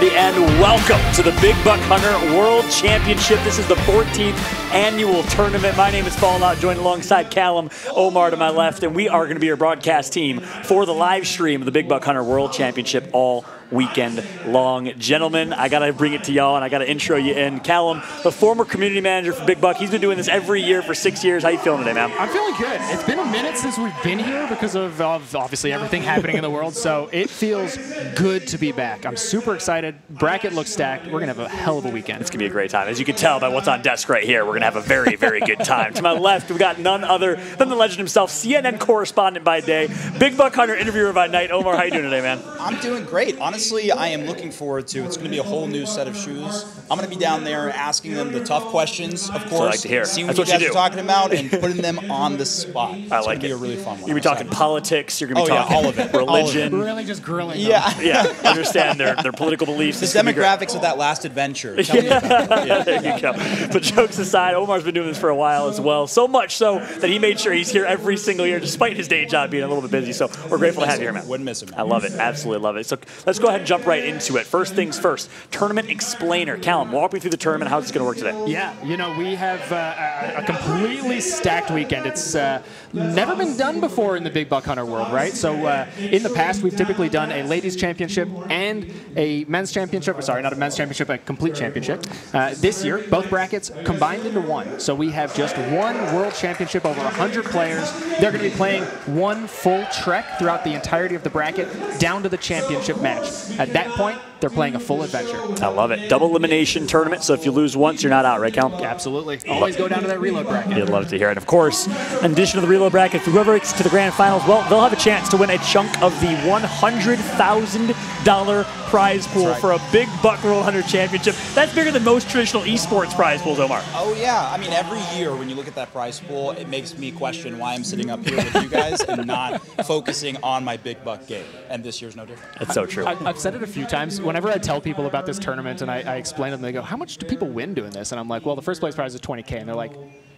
Everybody, and welcome to the Big Buck Hunter World Championship. This is the 14th annual tournament. My name is Fallout, joined alongside Callum Omar to my left, and we are going to be your broadcast team for the live stream of the Big Buck Hunter World Championship all weekend long. Gentlemen, I got to bring it to y'all and I got to intro you in. Callum, the former community manager for Big Buck, he's been doing this every year for six years. How you feeling today, man? I'm feeling good. It's been a minute since we've been here because of, of obviously everything happening in the world, so it feels good to be back. I'm super excited. Bracket looks stacked. We're going to have a hell of a weekend. It's going to be a great time. As you can tell by what's on desk right here, we're going to have a very, very good time. to my left, we got none other than the legend himself, CNN correspondent by day, Big Buck Hunter interviewer by night. Omar, how you doing today, man? I'm doing great. Honestly, I am looking looking forward to. It's going to be a whole new set of shoes. I'm going to be down there asking them the tough questions, of course. I like to hear. Seeing what you guys you are talking about and putting them on the spot. It's I like going to be it. a really fun one. You're going to be talking politics. You're going Oh, to be yeah, talking all of it. All of it. religion. Really just grilling. them. Yeah. Yeah, understand their, their political beliefs. The It's gonna be great. demographics of that last adventure. Tell me about it. Yeah. there you go. But jokes aside, Omar's been doing this for a while as well. So much so that he made sure he's here every single year, despite his day job being a little bit busy. So we're grateful to have you here, man. Wouldn't miss him. I love it. Absolutely love it. So let's go ahead and jump right into it. First things first, tournament explainer. Callum, walk me through the tournament. How's this going to work today? Yeah, you know, we have uh, a completely stacked weekend. It's uh, never been done before in the Big Buck Hunter world, right? So uh, in the past, we've typically done a ladies' championship and a men's championship. or Sorry, not a men's championship, a complete championship. Uh, this year, both brackets combined into one. So we have just one world championship over 100 players. They're going to be playing one full trek throughout the entirety of the bracket down to the championship match. At that point, they're playing a full adventure. I love it. Double elimination tournament. So if you lose once, you're not out, right, Callum? Absolutely. Always go down to that reload bracket. You'd love to hear it. Of course, in addition to the reload bracket, whoever gets to the grand finals, well, they'll have a chance to win a chunk of the $100,000 prize pool right. for a Big Buck World Hunter Championship. That's bigger than most traditional esports prize pools, Omar. Oh yeah, I mean every year when you look at that prize pool, it makes me question why I'm sitting up here with you guys and not focusing on my big buck game. And this year's no different. That's so true. I, I've said it a few times. Whenever I tell people about this tournament and I, I explain to them, they go, "How much do people win doing this?" And I'm like, "Well, the first place prize is 20k," and they're like,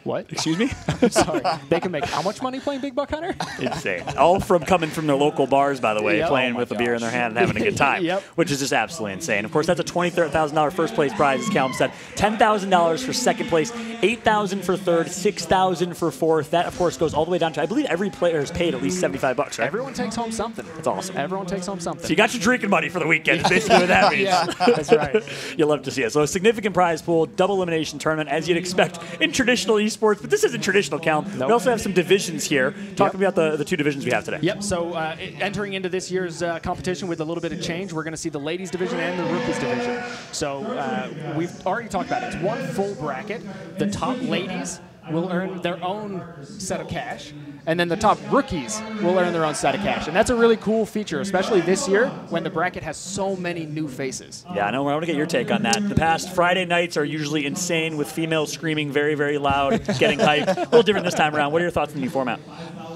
"What? Excuse me? Sorry. They can make how much money playing Big Buck Hunter? Insane. All from coming from their local bars, by the way, Yep. playing Oh with a beer in their hand and having a good time, Yep. which is just absolutely insane. Of course, that's a $23,000 first place prize, as Callum said. $10,000 for second place, 8,000 for third, 6,000 for fourth. That, of course, goes all the way down to, I believe every player is paid at least 75 bucks, right? Everyone takes home something. That's awesome. Everyone takes home something. So you got your drinking money for the weekend, basically what that means. yeah, that's right. You'll love to see it. So a significant prize pool, double elimination tournament, as you'd expect in traditional esports, but this isn't traditional, Cal. Nope. We also have some divisions here. Talk Yep. about the, the two divisions we have today. Yep. So uh, entering into this year's uh, competition with a little bit of change, we're going to see the ladies division and the rookies division. So uh, we've already talked about it. It's one full bracket. The top ladies will earn their own set of cash, and then the top rookies will earn their own set of cash. And that's a really cool feature, especially this year when the bracket has so many new faces. Yeah, I know. I want to get your take on that. The past Friday nights are usually insane with females screaming very, very loud, getting hyped. A little different this time around. What are your thoughts on the new format?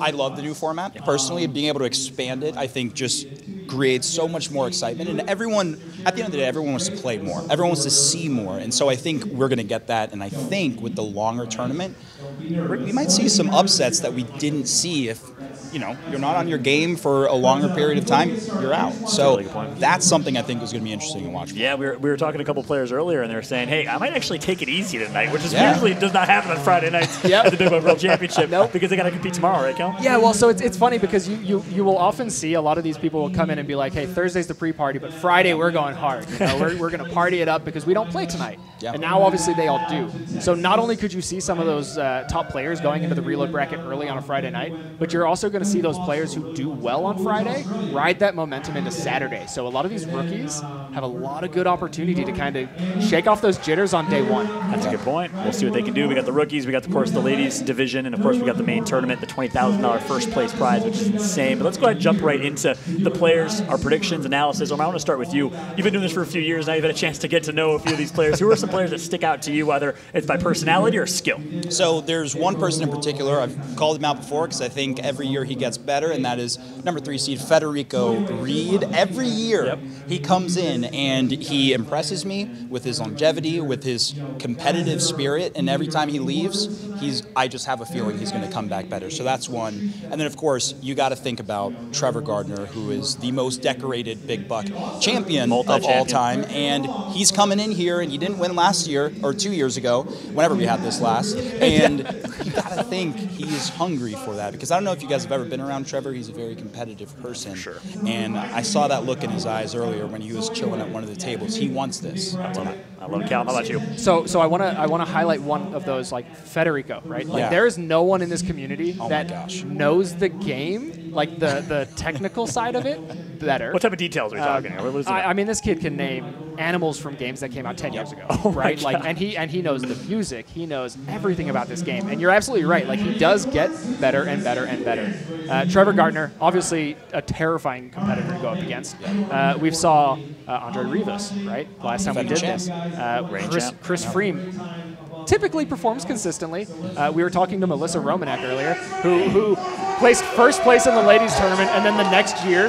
I love the new format. Personally, being able to expand it, I think just creates so much more excitement. And everyone, at the end of the day, everyone wants to play more. Everyone wants to see more. And so I think we're going to get that. And I think with the longer tournament, we're- we might see some upsets that we didn't see if, you know, you're not on your game for a longer period of time, you're out. So Really good point. that's something I think is going to be interesting to watch. Yeah, we were, we were talking to a couple players earlier, and they were saying, "Hey, I might actually take it easy tonight," which is Yeah. usually does not happen on Friday nights Yep. at the Big Buck World Championship Nope. because they got to compete tomorrow, right, Cal? Yeah, well, so it's, it's funny because you, you, you will often see a lot of these people will come in and be like, hey, Thursday's the pre party, but Friday we're going hard. You know, we're we're going to party it up because we don't play tonight. Yeah. And now obviously they all do. So not only could you see some of those uh, top players going into the reload bracket early on a Friday night, but you're also going to see those players who do well on Friday ride that momentum into Saturday. So a lot of these rookies have a lot of good opportunity to kind of shake off those jitters on day one. That's a good point. We'll see what they can do. We got the rookies, we got, of course, the ladies division, and of course, we got the main tournament, the $20,000 first place prize, which is insane. But let's go ahead and jump right into the players, our predictions, analysis. Omar, I want to start with you. You've been doing this for a few years now. You've had a chance to get to know a few of these players. Who are some players that stick out to you, whether it's by personality or skill? So there's one person in particular, I've called him out before because I think every year he gets better, and that is number three seed Federico Reed. Every year Yep. he comes in and he impresses me with his longevity, with his competitive spirit, and every time he leaves, he's I just have a feeling he's going to come back better. So that's one. And then of course you got to think about Trevor Gardner, who is the most decorated big buck champion of all time, and he's coming in here, and he didn't win last year or two years ago, whenever we had this last. And you got to think he's hungry for that because I don't know if you guys have ever been around Trevor. He's a very competitive person. Sure. And I saw that look in his eyes earlier when he was chilling at one of the tables. He wants this. I love it. I love it. Cal, how about you? So, so I want to I want to highlight one of those like Federico, right? Like Yeah. there is no one in this community Oh that knows the game, like the the technical side of it, better. What type of details are we talking? about? What is it? I, I mean, this kid can name animals from games that came out 10 years ago, right? Like, and he and he knows the music. He knows everything about this game. And you're absolutely right. Like, he does get better and better and better. Uh, Trevor Gardner, obviously a terrifying competitor to go up against. Uh, we saw uh, Andre Rivas, right? Last time we did this. Uh, Chris. Chris Freem typically performs consistently. Uh, we were talking to Melissa Romanek earlier, who, who placed first place in the ladies tournament, and then the next year,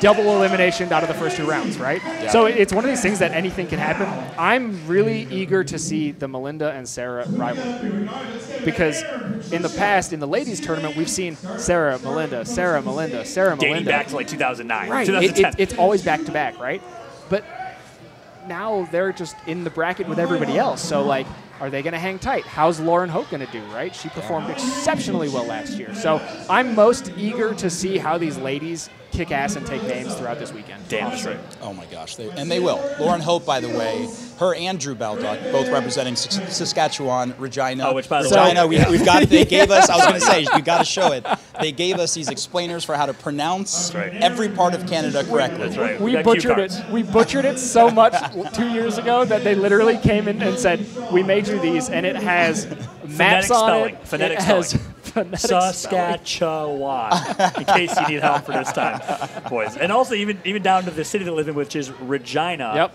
double elimination out of the first two rounds, right? So it's one of these things that anything can happen. I'm really eager to see the Melinda and Sarah rivalry because in the past, in the ladies tournament, we've seen Sarah, Melinda, Sarah, Melinda, Sarah, Dating Melinda. back to like 2009, Right. It, it, it's always back to back, right? But now they're just in the bracket with everybody else. So like, are they going to hang tight? How's Lauren Hope going to do? Right? She performed exceptionally well last year. So I'm most eager to see how these ladies kick ass and take names throughout this weekend. Damn honestly. straight. Oh my gosh, they, and they will. Lauren Hope, by the way, her and Drew Baldock, both representing Saskatchewan, Regina. Oh, which, by the Regina, way- we, we've got. They gave us. I was going to say, you got to show it. They gave us these explainers for how to pronounce right. every part of Canada correctly. That's right. We got cue butchered it. We butchered it so much two years ago that they literally came in and said, "We made you these," and it has maps on spelling. it. Phonetic it has spelling. Phonetic. Saskatchewan, in case you need help for this time, boys. And also even even down to the city they live in, which is Regina. Yep.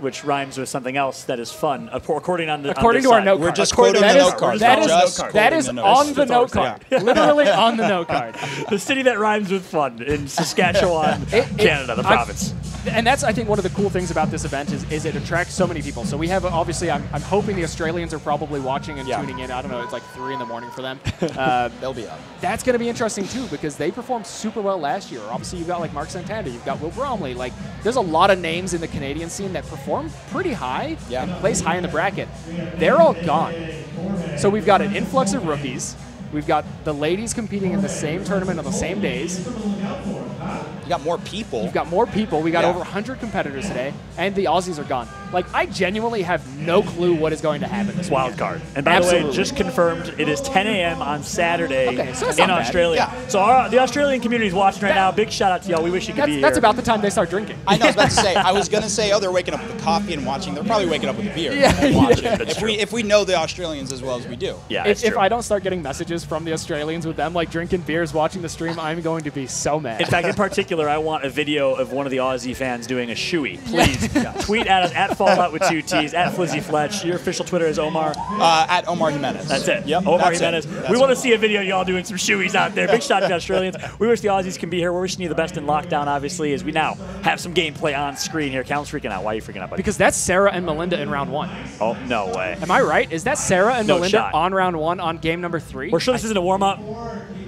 Which rhymes with something else that is fun, according on the According on to this our side. note We're card. just According- quoting the note card. That We're just that the on the note card. I'm Literally on the note card. the city that rhymes with fun in Saskatchewan, It- it- Canada, the I- province. And that's, I think, one of the cool things about this event is, is it attracts so many people. So we have, obviously, I'm, I'm hoping the Australians are probably watching and Yeah. tuning in. I don't know, it's like 3 in the morning for them. Uh, They'll be up. that's going to be interesting, too, because they performed super well last year. Obviously, you've got, like, Mark Santander, you've got Will Bromley. Like, there's a lot of names in the Canadian scene that perform pretty high Yeah. and place high in the bracket. They're all gone. So we've got an influx of rookies. We've got the ladies competing in the same tournament on the same days. You got more people. You've got more people. We got Yeah. over 100 competitors today, and the Aussies are gone. Like, I genuinely have no clue what is going to happen this Wild weekend. card. And by the way, just confirmed, it is 10 a.m. on Saturday Okay, so it's in. Australia. Yeah. So our, the Australian community is watching right That- now. Big shout out to y'all. We wish you could That's, be that's about the time they start drinking. I know. I was about to say. I was going to say, oh, they're waking up with coffee and watching. They're probably waking up with a beer Yeah, and watching. yeah. That's If true. we if we know the Australians as well as we do. yeah, if, it's if. I don't start getting messages from the Australians with them like drinking beers, watching the stream, I'm going to be so mad. In fact, in particular, I want a video of one of the Aussie fans doing a shoey. Please tweet at us at Fallout with two T's at Flizzy Fletch. Your official Twitter is Omar. Uh, at Omar Jimenez. That's it. Yep. Omar that's it. Jimenez. We want to see a video of y'all doing some shoeys out there. Big shout out to the Australians. We wish the Aussies can be here. We're wishing you the best in lockdown, obviously, as we now have some gameplay on screen here. Calum's freaking out. Why are you freaking out, buddy? because that's Sarah and Melinda in round one. oh, no way. Am I right? Is that Sarah and No Melinda shot. on round one on game number three? We're sure this isn't a warm up.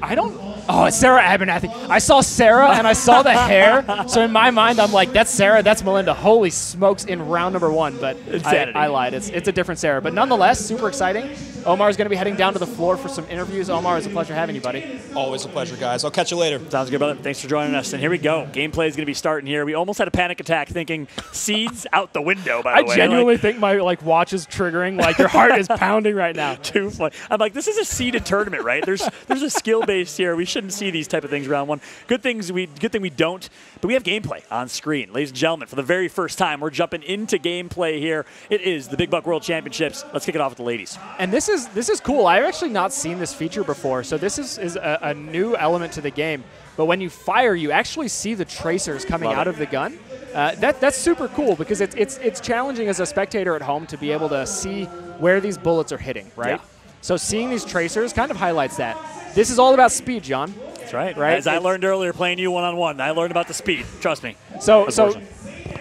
I don't. Oh, it's Sarah Abernathy. I saw Sarah and I saw the hair. So in my mind, I'm like, that's Sarah, that's Melinda. Holy smokes, in round number one. But I, I lied. It's, it's a different Sarah. But nonetheless, super exciting. Omar's going to be heading down to the floor for some interviews. Omar, it's a pleasure having you, buddy. Always a pleasure, guys. I'll catch you later. Sounds good, brother. Thanks for joining us. And here we go. Gameplay is going to be starting here. We almost had a panic attack thinking seeds out the window, by I the way. I genuinely Like, think my like watch is triggering. Like your heart is pounding right now. too funny. I'm like, this is a seeded tournament, right? There's there's a skill base here. We shouldn't see these type of things round one. Good things we good thing we don't, but we have gameplay on screen. Ladies and gentlemen, for the very first time, we're jumping into gameplay here. It is the Big Buck World Championships. Let's kick it off with the ladies. And this is this is cool. I've actually not seen this feature before, so this is, is a, a new element to the game. But when you fire, you actually see the tracers coming Love out it. of the gun. Uh, that that's super cool because it's it's it's challenging as a spectator at home to be able to see where these bullets are hitting, right? Yeah. So seeing these tracers kind of highlights that. This is all about speed, John. That's right. Right? As I It's- learned earlier playing you one on one, I learned about the speed. Trust me. So, so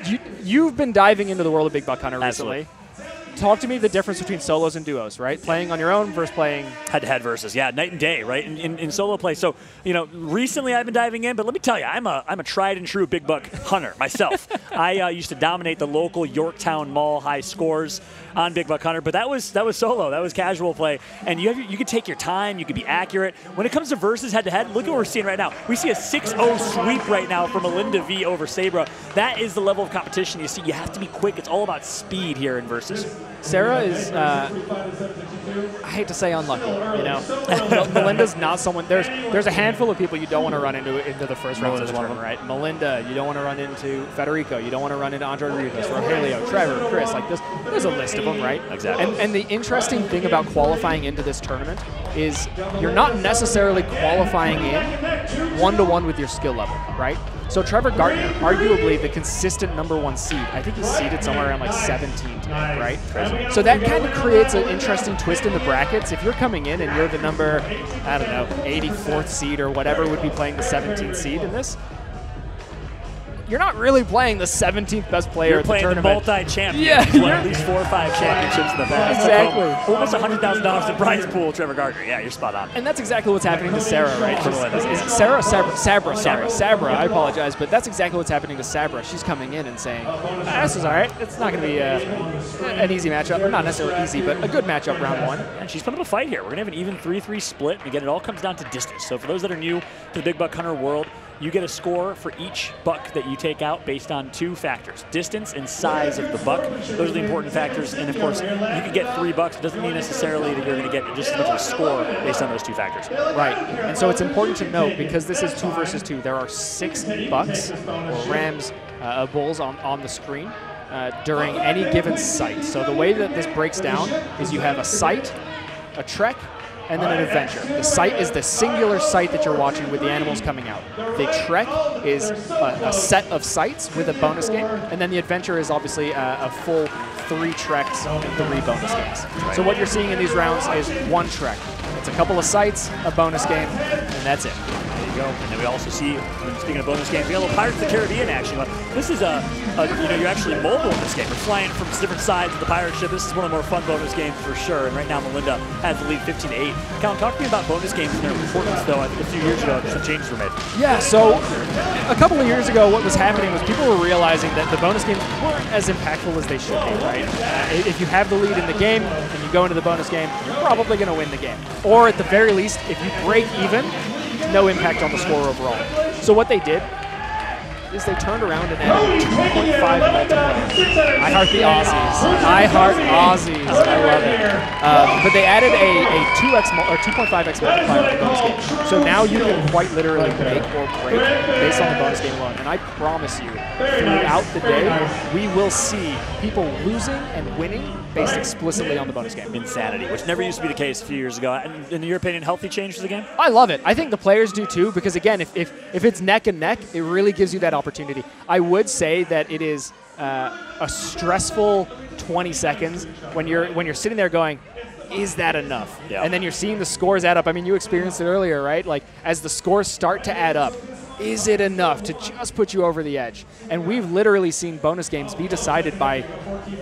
you, you've been diving into the world of Big Buck Hunter Absolutely. recently. Talk to me the difference between solos and duos, right? Playing on your own versus playing. head to head versus yeah night and day right in, in, in solo play so you know recently i've been diving in but let me tell you i'm a i'm a tried and true big buck hunter myself i uh, used to dominate the local yorktown mall high scores on big buck hunter but that was that was solo. That was casual play. And you have, you could take your time. You could be accurate. When it comes to versus head to head look at what we're seeing right now. We see a 6-0 sweep right now from melinda v over sabra. That is the level of competition you see. You have to be quick. It's all about speed here in versus Sarah is, uh, I hate to say unlucky, you know. Melinda's not someone. There's there's a handful of people you don't want to run into into the first round of the one of tournament, right? Melinda, you don't want to run into Federico, you don't want to run into Andre Rivas, Rogelio, Trevor, Chris. Like this, there's a list of them, right? Exactly. And and the interesting thing about qualifying into this tournament is you're not necessarily qualifying in one to one with your skill level, right? So Trevor Gardner, arguably the consistent number one seed. I think he's seeded somewhere around like 17 tonight, right? So that kind of creates an interesting twist in the brackets. If you're coming in and you're the number, I don't know, 84th seed or whatever would be playing the 17th seed in this, you're not really playing the 17th best player You're at the playing the tournament. multi-champion. Yeah, won at least four or five championships in the past. Exactly. Took Almost hundred thousand dollars to prize pool, Trevor Gardner. Yeah, you're spot on. And that's exactly what's happening to Sarah, right? Is Sarah, Sabra, Sabra, sorry, Sabra. I apologize, but that's exactly what's happening to Sabra. She's coming in and saying, "Ah, "This is all right. It's not going to be uh, an easy matchup, or not necessarily easy, but a good matchup round one." And she's putting up a fight here. We're gonna have an even three-three split. And again, it all comes down to distance. So for those that are new to the big buck hunter world, you get a score for each buck that you take out based on two factors: distance and size of the buck. Those are the important factors. And of course, you can get three bucks. It doesn't mean necessarily that you're going to get just as much of a score based on those two factors. Right. And so it's important to note because this is two versus two. There are six bucks or rams, uh, bulls on, on the screen uh, during any given site. So the way that this breaks down is you have a site, a trek, and then an adventure. The site is the singular site that you're watching with the animals coming out. The trek is a, a set of sites with a bonus game, and then the adventure is obviously a, a full three treks and three bonus games. So what you're seeing in these rounds is one trek. It's a couple of sites, a bonus game, and that's it. And then we also see, speaking of bonus games, we got a little Pirates of the Caribbean action. This is a, a, you know, you're actually mobile in this game. You're flying from different sides of the pirate ship. This is one of the more fun bonus games for sure. And right now, Melinda has the lead 15 to 8. Calvin, talk to me about bonus games and their importance, though. I think a few years ago, some changes were made. Yeah, so a couple of years ago, what was happening was people were realizing that the bonus games weren't as impactful as they should be, right? If you have the lead in the game and you go into the bonus game, you're probably going to win the game. Or at the very least, if you break even, no impact on the score overall. So what they did is they turned around and added 2.5 multiplayer. I heart the Aussies. I heart Aussies. I love it. Um, but they added a, a 2x or 2.5x multiplier to the bonus game. So now you can quite literally make or break based on the bonus game alone. And I promise you, throughout the day, we will see people losing and winning based explicitly on the bonus game. Insanity, which never used to be the case a few years ago. And in your opinion, healthy change to the game? I love it. I think the players do too, because again, if, if, if it's neck and neck, it really gives you that opportunity. I would say that it is uh, a stressful 20 seconds when you're when you're sitting there going, is that enough? Yeah. And then you're seeing the scores add up. I mean, you experienced it earlier, right? Like as the scores start to add up, is it enough to just put you over the edge? And we've literally seen bonus games be decided by,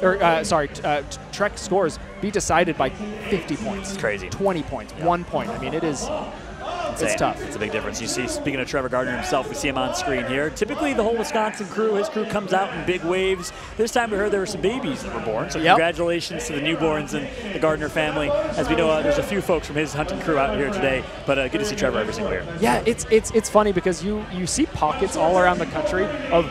or uh, sorry, uh, Trek scores be decided by 50 points. It's crazy. 20 points, one point. I mean, it is. It's Insane. tough. It's a big difference. You see, speaking of Trevor Gardner himself, we see him on screen here. Typically, the whole Wisconsin crew, his crew comes out in big waves. This time, we heard there were some babies that were born. So, Yep. congratulations to the newborns and the Gardner family. As we know, uh, there's a few folks from his hunting crew out here today, but uh, good to see Trevor every single year. Yeah, it's it's it's funny because you you see pockets all around the country of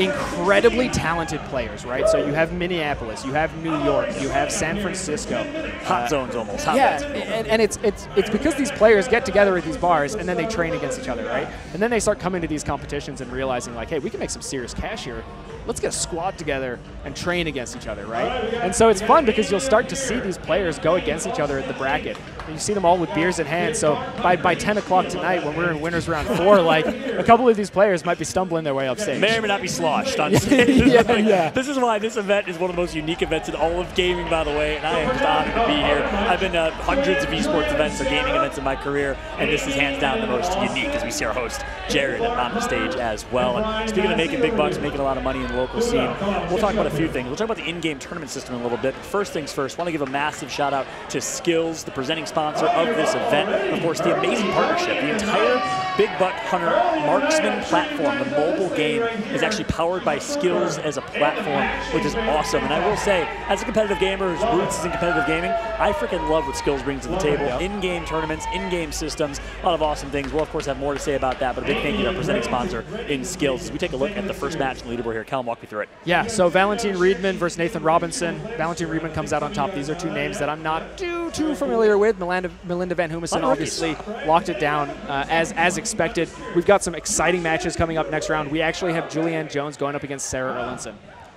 incredibly talented players, right? So you have Minneapolis, you have New York, you have San Francisco. Hot Uh, zones almost. Hot yeah, and, and it's it's it's because these players get together these bars and then they train against each other, right? And then they start coming to these competitions and realizing like, hey, we can make some serious cash here. Let's get a squad together and train against each other, right? And so it's fun because you'll start to see these players go against each other in the bracket. And you see them all with beers in hand. So by, by 10 o'clock tonight, when we're in winners round four, like a couple of these players might be stumbling their way up stage. May or may not be sloshed on stage. Yeah, Like, yeah. This is why this event is one of the most unique events in all of gaming, by the way, and I am just honored to be here. I've been to hundreds of esports events or gaming events in my career, and this is hands down the most unique as we see our host, Jared, on the stage as well. And speaking of making big bucks, making a lot of money in local scene, we'll talk about a few things. We'll talk about the in-game tournament system in a little bit. But first things first, want to give a massive shout out to Skillz, the presenting sponsor of this event. Of course, the amazing partnership. The entire Big Buck Hunter marksman platform, the mobile game, is actually powered by Skillz as a platform, which is awesome. And I will say, as a competitive gamer whose roots is in competitive gaming, I freaking love what Skillz brings to the table. In-game tournaments, in-game systems, a lot of awesome things. We'll of course have more to say about that, but a big thank you to our presenting sponsor in Skillz. As we take a look at the first match in the leaderboard here, Callum, walk me through it. Yeah, so Valentine Reedman versus Nathan Robinson. Valentine Reedman comes out on top. These are two names that I'm not too too familiar with. Melinda, Melinda Van Humison Lot of rookies. obviously locked it down uh, as as expected. We've got some exciting matches coming up next round. We actually have Julianne Jones going up against Sarah Erlinson.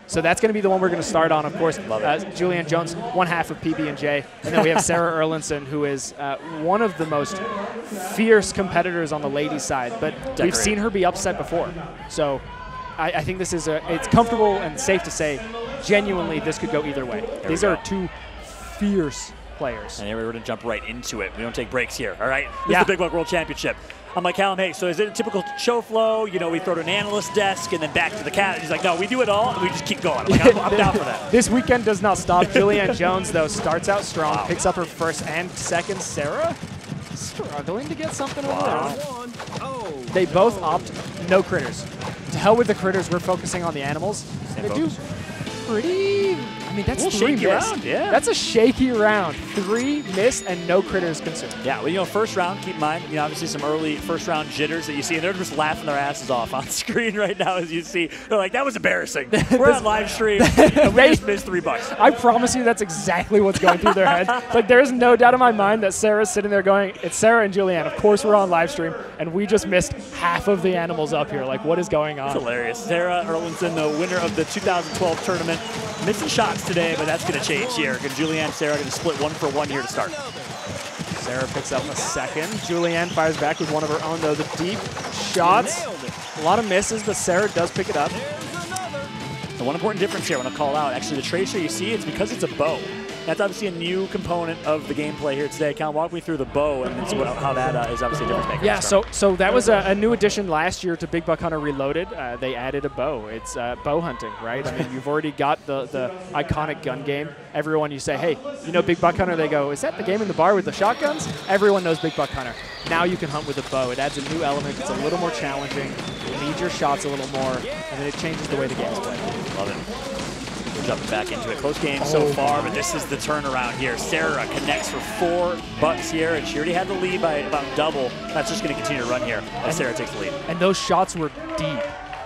So that's going to be the one we're going to start on, of course. Love it. Uh, Julianne Jones, one half of PB and J, and then we have Sarah Erlinson, who is uh, one of the most fierce competitors on the ladies' side. But we've seen her be upset before, so I, I think this is a. It's comfortable and safe to say, genuinely, this could go either way. we These go. are two fierce players. And here we're going to jump right into it. We don't take breaks here, all right? This Yeah. is the Big Buck World Championship. I'm like, Callum, hey, so is it a typical show flow? You know, we throw to an analyst desk and then back to the cat. He's like, no, we do it all and we just keep going. I'm like, I'm, I'm down for that. This weekend does not stop. Julianne Jones, though, starts out strong, picks up her first and second. Sarah struggling to get something over Wow. there. They both opt no critters. Hell with the critters, we're focusing on the animals. They do pretty. I mean, that's A three shaky missed. round, yeah. That's a shaky round. Three missed and no critters consumed. Yeah, well, you know, first round, keep in mind, you know, obviously some early first round jitters that you see, and they're just laughing their asses off on screen right now as you see. They're like, that was embarrassing. We're on live stream, and we just missed three bucks. I promise you that's exactly what's going through their head. Like there is no doubt in my mind that Sarah's sitting there going, It's Sarah and Julianne. Of course we're on live stream and we just missed half of the animals up here. Like what is going on? Hilarious. Sarah Erlinson, the winner of the 2012 tournament, missing shots today, but that's going to change here. Julianne Sarah going to split one for one here to start. Sarah picks up a second. Julianne fires back with one of her own though. The deep shots. A lot of misses, but Sarah does pick it up. The one important difference here, I want to call out, actually the tracer you see, it's because it's a bow. That's obviously a new component of the gameplay here today. Kind walk me through the bow and see what, how that uh, is obviously a difference maker. Yeah, so so that was a, a new addition last year to Big Buck Hunter Reloaded. Uh, they added a bow. It's uh, bow hunting, right? I mean, you've already got the, the iconic gun game. Everyone, you say, hey, you know Big Buck Hunter? They go, is that the game in the bar with the shotguns? Everyone knows Big Buck Hunter. Now you can hunt with a bow. It adds a new element. It's a little more challenging. You need your shots a little more, and then it changes the way the game's played. Love it. Jumping back into it. Close game so Oh, far, but this is the turnaround here. Sarah connects for four bucks here, and she already had the lead by about double. That's just going to continue to run here as Sarah takes the lead. And those shots were deep.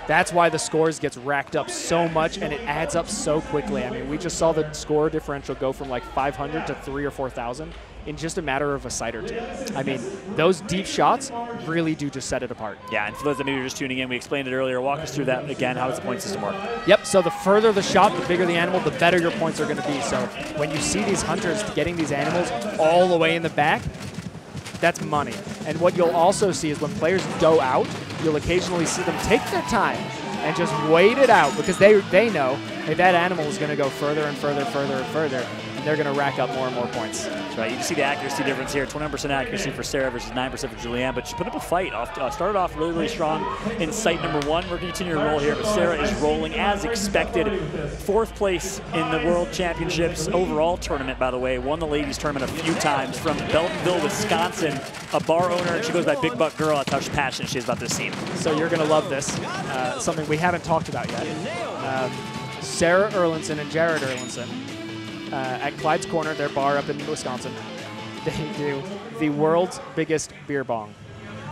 That's why the scores gets racked up so much and it adds up so quickly. I mean, we just saw the score differential go from like 500 to 3 or 4,000 in just a matter of a sight or two. I mean, those deep shots really do just set it apart. Yeah, and for those that maybe are just tuning in, we explained it earlier. Walk us through that again. How does the point system work? Yep, so the further the shot, the bigger the animal, the better your points are going to be. So when you see these hunters getting these animals all the way in the back, that's money. And what you'll also see is when players go out, you'll occasionally see them take their time and just wait it out because they they know hey, that animal is going to go further and further, further and further, they're going to rack up more and more points. That's right. You can see the accuracy difference here. 29% accuracy for Sarah versus 9% for Julianne, but she put up a fight. Off, uh, started off really, really strong in sight number one. We're going to continue to roll here, but Sarah is rolling as expected. Fourth place in the World Championships overall tournament, by the way. Won the ladies tournament a few times from Beldenville, Wisconsin. A bar owner, and she goes by Big Buck Girl. That's how passionate she is about this scene. So you're going to love this. Uh, something we haven't talked about yet. Um, Sarah Erlinson and Jared Erlinson uh, at Clyde's Corner, their bar up in Wisconsin, they do the world's biggest beer bong.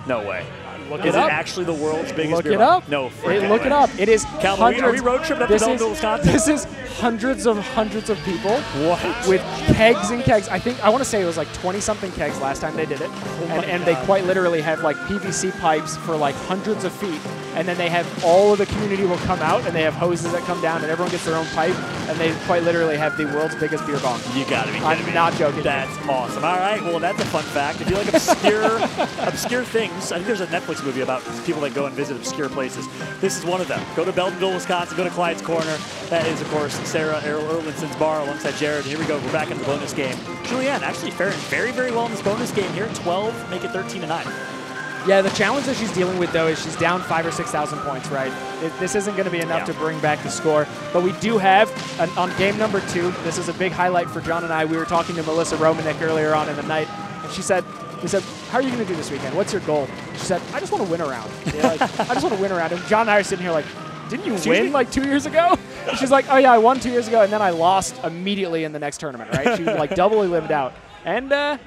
No way. Look Is it it actually the world's biggest Look beer it bong? up. No, freaking look way. it up. It is Calvin, hundreds. are we road tripping up to this Belleville, is, Wisconsin? This is hundreds of hundreds of people What? with kegs and kegs. I think I want to say it was like 20 something kegs last time they did it, Oh and, and they quite literally have like PVC pipes for like hundreds of feet and then they have all of the community will come out, and they have hoses that come down, and everyone gets their own pipe, and they quite literally have the world's biggest beer bong. You gotta be kidding I'm me. not joking. That's awesome. All right, well, that's a fun fact. If you like obscure, obscure things, I think there's a Netflix movie about people that go and visit obscure places. This is one of them. Go to Beldenville, Wisconsin. Go to Clyde's Corner. That is, of course, Sarah Errol Erlinson's bar alongside Jared. Here we go. We're back in the bonus game. Julianne actually faring very, very well in this bonus game here. 12, make it 13 to 9. Yeah, the challenge that she's dealing with though is she's down five or six thousand points. Right, it, this isn't going to be enough Yeah. to bring back the score. But we do have an, on game number two. This is a big highlight for John and I. We were talking to Melissa Romanek earlier on in the night, and she said, "We said, how are you going to do this weekend? What's your goal?" She said, "I just want to win around. Yeah, like, I just want to win around." And John and I are sitting here like, "Didn't you Excuse win me? like two years ago?" And she's like, "Oh yeah, I won two years ago, and then I lost immediately in the next tournament. Right? She like doubly lived out." And uh,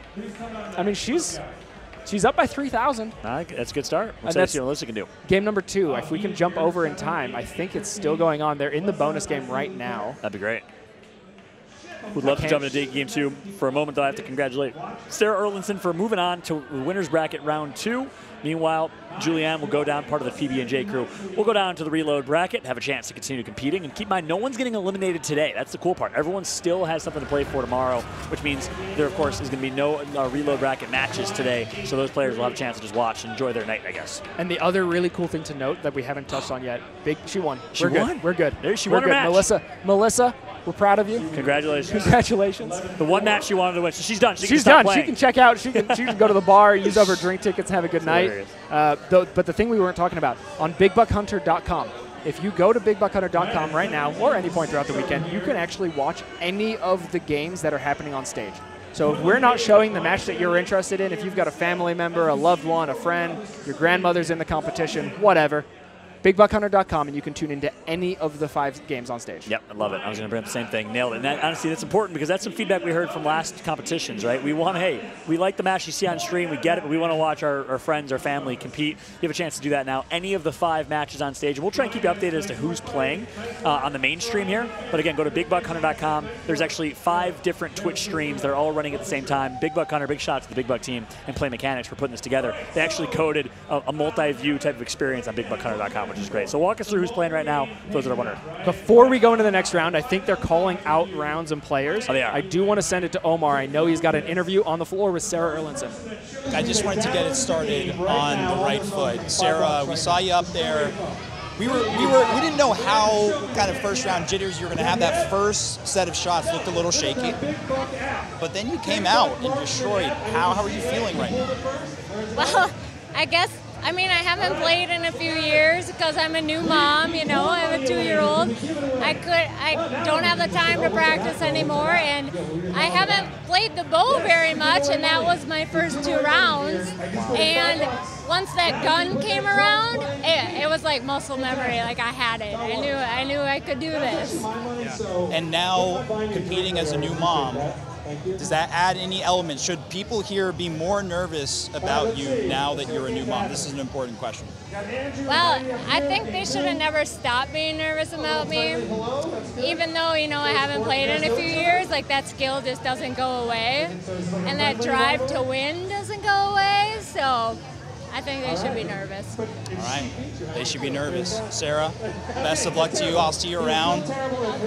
I mean, she's she's up by three thousand. All right, that's a good start. Let's that's- see what Melissa can do. Game number two, if we can jump over in time, I think it's still going on. They're in the bonus game right now. That'd be great. Would love to jump into game two. For a moment, though, I have to congratulate Sarah Erlinson for moving on to the winners bracket round two. Meanwhile, Julianne will go down part of the PB&J crew. We'll go down to the reload bracket, have a chance to continue competing, and keep in mind, no one's getting eliminated today. That's the cool part. Everyone still has something to play for tomorrow, which means there, of course, is going to be no uh, reload bracket matches today. So those players will have a chance to just watch and enjoy their night, I guess. And the other really cool thing to note that we haven't touched on yet, big, she won. She We're good. We're good. There, she We're won good. match. Melissa, Melissa, we're proud of you. Congratulations. Congratulations. the one match she wanted to win. So she's done. She She's done. Playing. She can check out. She can, she can go to the bar, use up her drink tickets, and have a good night. Uh, though, but the thing we weren't talking about on BigBuckHunter.com. If you go to BigBuckHunter.com right now, or any point throughout the weekend, you can actually watch any of the games that are happening on stage. So if we're not showing the match that you're interested in, if you've got a family member, a loved one, a friend, your grandmother's in the competition, whatever, BigBuckHunter.com, and you can tune into any of the five games on stage. Yep, I love it. I was going to bring up the same thing. Nailed it. And that, honestly, that's important because that's some feedback we heard from last competitions, right? We want, hey, we like the match you see on stream, we get it, but we want to watch our, our friends, our family compete. You have a chance to do that now. Any of the five matches on stage, and we'll try and keep you updated as to who's playing uh, on the main stream here. But again, go to BigBuckHunter.com. There's actually five different Twitch streams. They're all running at the same time. Big Buck Hunter, big shout to the Big Buck team and Play Mechanix for putting this together. They actually coded a, a multi-view type of experience on BigBuckHunter.com, which is great. So walk us through who's playing right now. for Those that are wondering. Before we go into the next round, I think they're calling out rounds and players. Oh, they are. I do want to send it to Omar. I know he's got an interview on the floor with Sarah Erlinson. I just wanted to get it started on the right foot. Sarah, we saw you up there. We were, we were, we didn't know how kind of first round jitters you were going to have. That first set of shots looked a little shaky, but then you came out and destroyed. How, how are you feeling right now? Well, I guess, I mean, I haven't played in a few years because I'm a new mom, you know, I have a two-year-old. I could, I don't have the time to practice anymore, and I haven't played the bow very much, and that was my first two rounds. And once that gun came around, it, it was like muscle memory, like I had it. I knew, I knew I could do this. And now competing as a new mom, does that add any element? Should people here be more nervous about you now that you're a new mom? This is an important question. Well, I think they should have never stopped being nervous about me. Even though, you know, I haven't played in a few years, like that skill just doesn't go away. And that drive to win doesn't go away. So I think they should be nervous. All right, they should be nervous. Sarah, best of luck to you. I'll see you around.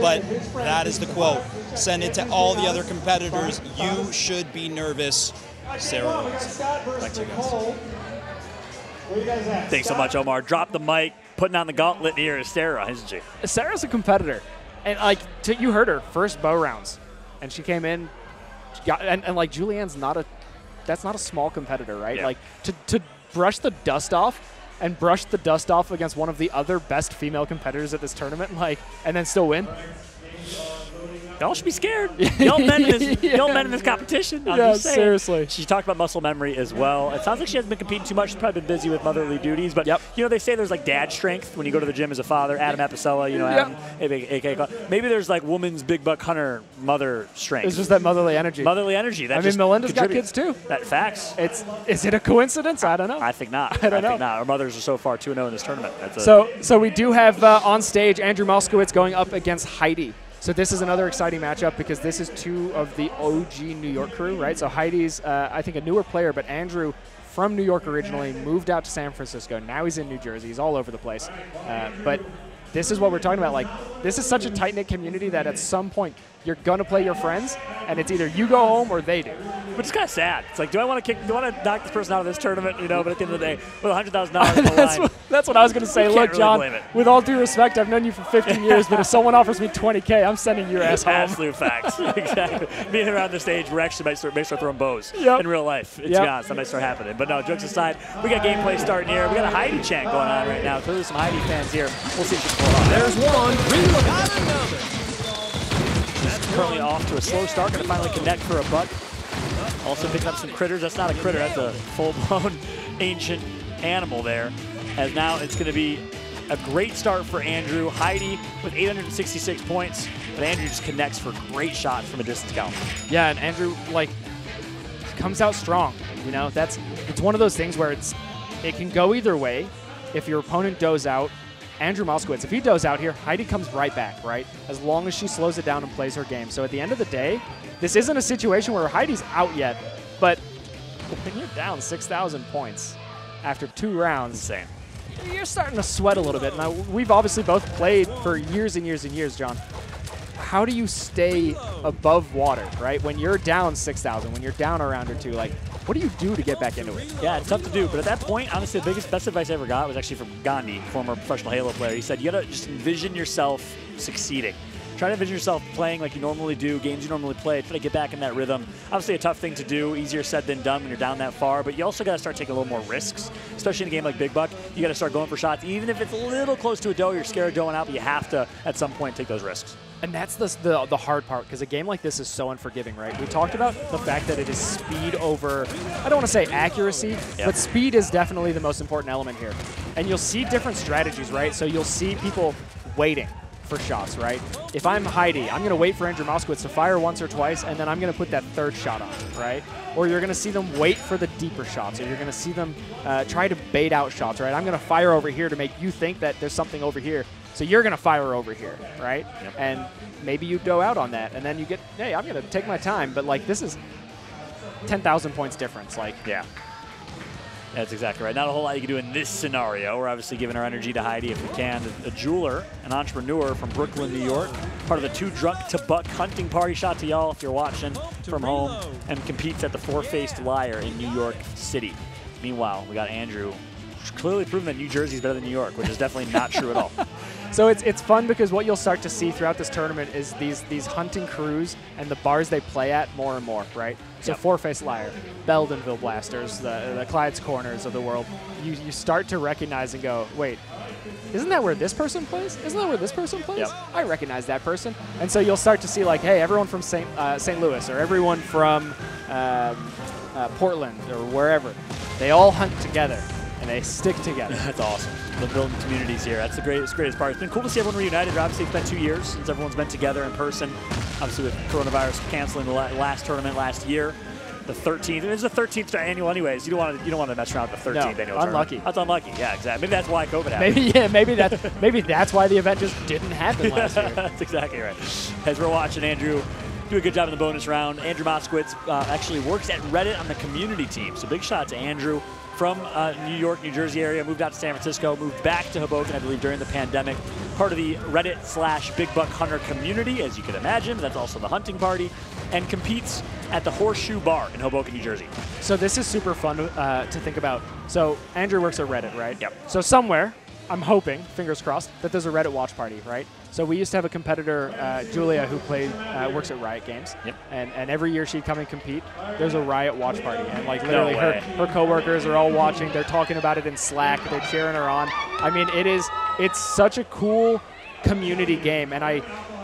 But that is the quote. Send it to all the other competitors. You should be nervous. Sarah Back to you guys. Thanks so much, Omar. Drop the mic, putting on the gauntlet here is Sarah, isn't she? Sarah's a competitor, and like to, you heard her first bow rounds, and she came in, she got, and, and like Julianne's not a, that's not a small competitor, right? Yeah. Like to to brush the dust off. And brush the dust off against one of the other best female competitors at this tournament, like, and then still win. Y'all should be scared. Y'all men in this, y'all men in this competition. I'm Yeah, seriously. She talked about muscle memory as well. It sounds like she hasn't been competing too much. She's probably been busy with motherly duties. But Yep. you know, they say there's like dad strength when you go to the gym as a father. Adam Apicella, you know, Yep. Adam, aka maybe there's like woman's big buck hunter mother strength. It's just that motherly energy. motherly energy. That I mean, Melinda's got kids too. That facts. It's is it a coincidence? I don't know. I think not. I don't think know. not. Our mothers are so far 2 0 in this tournament. That's So, so we do have uh, on stage Andrew Moskowitz going up against Heidi. So this is another exciting matchup because this is two of the OG New York crew, right? So Heidi's, uh, I think, a newer player, but Andrew, from New York originally, moved out to San Francisco. Now he's in New Jersey. He's all over the place. Uh, but this is what we're talking about. Like, this is such a tight knit community that at some point you're gonna play your friends, and it's either you go home or they do. Which is kind of sad. It's like, do I want to kick? Do I want to knock this person out of this tournament? You know, but at the end of the day, with hundred thousand dollars on the that's, line, what, that's what I was gonna say. Look, really John, with all due respect, I've known you for 15 years, but if someone offers me 20k, I'm sending your ass home. Absolute facts. exactly. Being around this stage, we're actually might start, may start throwing bows Yep. in real life. It's Yep. honest, that might start happening. But no, jokes aside, we got gameplay starting here. We got a Heidi chant going on right now. Clearly some Heidi fans here. We'll see if we can pull it off. There's one. Got another. currently off to a slow start. Going to finally connect for a buck. Also picking up some critters. That's not a critter. That's a full-blown ancient animal there. As now it's going to be a great start for Andrew. Heidi with 866 points. But Andrew just connects for great shots from a distance count. Yeah, and Andrew like comes out strong. You know, that's it's one of those things where it's it can go either way. If your opponent does out, Andrew Moskowitz, if he does out here, Heidi comes right back, right? As long as she slows it down and plays her game. So at the end of the day, this isn't a situation where Heidi's out yet, but when you're down 6,000 points after two rounds, Insane. you're starting to sweat a little bit. Now, we've obviously both played for years and years and years, John. How do you stay above water, right? When you're down 6,000, when you're down a round or two, like, what do you do to get back into it? Yeah, it's tough to do. But at that point, honestly, the biggest best advice I ever got was actually from Gandhi, former professional Halo player. He said you gotta just envision yourself succeeding. Try to envision yourself playing like you normally do, games you normally play. Try to get back in that rhythm. Obviously, a tough thing to do. Easier said than done when you're down that far. But you also got to start taking a little more risks, especially in a game like Big Buck. You got to start going for shots, even if it's a little close to a dough. You're scared of doing out, but you have to at some point take those risks. And that's the, the, the hard part because a game like this is so unforgiving, right? We talked about the fact that it is speed over, I don't want to say accuracy, but speed is definitely the most important element here. And you'll see different strategies, right? So you'll see people waiting for shots, right? If I'm Heidi, I'm going to wait for Andrew Moskowitz to fire once or twice, and then I'm going to put that third shot on, right? Or you're going to see them wait for the deeper shots, or you're going to see them uh, try to bait out shots, right? I'm going to fire over here to make you think that there's something over here. So you're going to fire over here, right? And maybe you go out on that, and then you get, hey, I'm going to take my time. But like this is 10,000 points difference. Like, Yeah. That's exactly right. Not a whole lot you can do in this scenario. We're obviously giving our energy to Heidi if we can. A jeweler, an entrepreneur from Brooklyn, New York, part of the Too Drunk to Buck hunting party. Shot to y'all if you're watching from home, and competes at the Four Faced Liar in New York City. Meanwhile, we got Andrew, clearly proving that New Jersey's better than New York, which is definitely not true at all. So it's it's fun because what you'll start to see throughout this tournament is these these hunting crews and the bars they play at more and more, right? So Yep. Four Face Liar, Beldenville Blasters, the the Clyde's Corners of the world. You you start to recognize and go, wait, isn't that where this person plays? Isn't that where this person plays? Yep. I recognize that person. And so you'll start to see like, hey, everyone from St. Uh, St. Louis or everyone from um, uh, Portland or wherever, they all hunt together and they stick together. That's awesome. The building communities here. That's the greatest, greatest part. It's been cool to see everyone reunited. Obviously, it's been two years since everyone's been together in person. Obviously, with coronavirus canceling the last tournament last year, the 13th. It was the 13th annual, anyways. You don't want to you don't want to mess around with the 13th No, annual. tournament. unlucky. That's unlucky. Yeah, exactly. Maybe that's why COVID happened. Maybe yeah, maybe that's maybe that's why the event just didn't happen last year. That's exactly right. As we're watching Andrew do a good job in the bonus round, Andrew Moskowitz uh, actually works at Reddit on the community team. So big shout out to Andrew from uh, New York, New Jersey area, moved out to San Francisco, moved back to Hoboken, I believe, during the pandemic. Part of the Reddit slash Big Buck Hunter community, as you can imagine. That's also the hunting party, and competes at the Horseshoe Bar in Hoboken, New Jersey. So this is super fun uh, to think about. So Andrew works at Reddit, right? Yep. So somewhere, I'm hoping, fingers crossed, that there's a Reddit watch party, right? So we used to have a competitor, uh, Julia, who played, uh, works at Riot Games. Yep. And and every year she'd come and compete. There's a Riot watch party, and like No literally her way. her coworkers are all watching. They're talking about it in Slack. They're cheering her on. I mean, it is it's such a cool community game, and I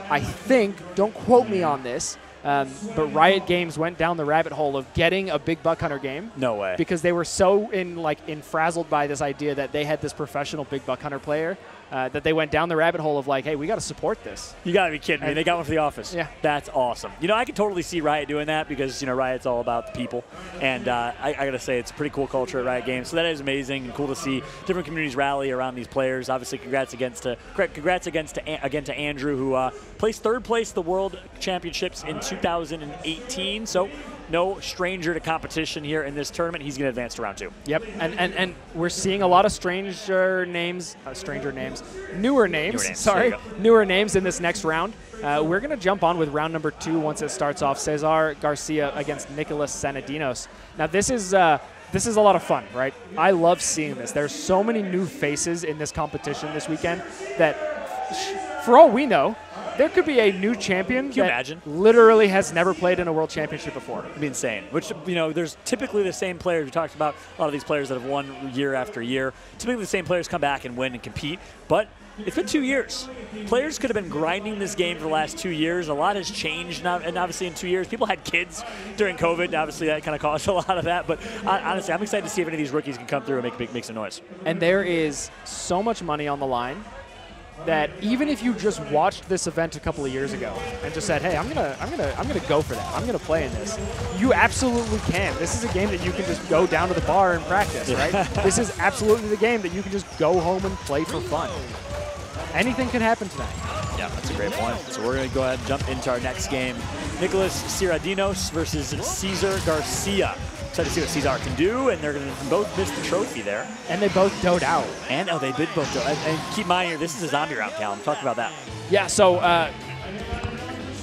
I think don't quote me on this. Um, but Riot Games went down the rabbit hole of getting a big buck hunter game No way. because they were so in like infrazzled by this idea that they had this professional big buck hunter player uh, that they went down the rabbit hole of like, hey, we got to support this. You gotta be kidding me. They got one for the office. Yeah. That's awesome. You know, I could totally see Riot doing that because, you know, Riot's all about the people. And uh, I, I gotta say, it's a pretty cool culture at Riot Games. So that is amazing and cool to see different communities rally around these players. Obviously, congrats against to, congrats against to, again to Andrew, who uh, placed third place the World Championships in 2018. So no stranger to competition here in this tournament. He's going to advance to round two. Yep, and, and and we're seeing a lot of stranger names, uh, stranger names, newer names. Newer names, Sorry, newer names in this next round. Uh, we're gonna jump on with round number two once it starts off. Cesar Garcia against Nicholas Sanadinos. Now this is. Uh, this is a lot of fun, right? I love seeing this. There's so many new faces in this competition this weekend that, for all we know, there could be a new champion Can you that imagine? literally has never played in a world championship before. It'd be insane. Which, you know, there's typically the same players. We talked about a lot of these players that have won year after year. Typically the same players come back and win and compete. But it's been two years. Players could have been grinding this game for the last two years. A lot has changed, now, and obviously in two years, people had kids during COVID. and Obviously, that kind of caused a lot of that. But uh, honestly, I'm excited to see if any of these rookies can come through and make make, make some noise. and there is so much money on the line that even if you just watched this event a couple of years ago and just said, "Hey, I'm gonna, I'm gonna, I'm gonna go for that. I'm gonna play in this," you absolutely can. This is a game that you can just go down to the bar and practice, right? this is absolutely the game that you can just go home and play for fun. Anything can happen tonight. Yeah, that's a great point. So we're to go ahead and jump into our next game. Nicholas Ciradinos versus Cesar Garcia. Excited to see what Cesar can do, and they're going to both miss the trophy there. And they both doed out. And oh, they did both. do- And, and keep in mind here, this is a zombie round, Callum. Talk about that. Yeah. So. Uh,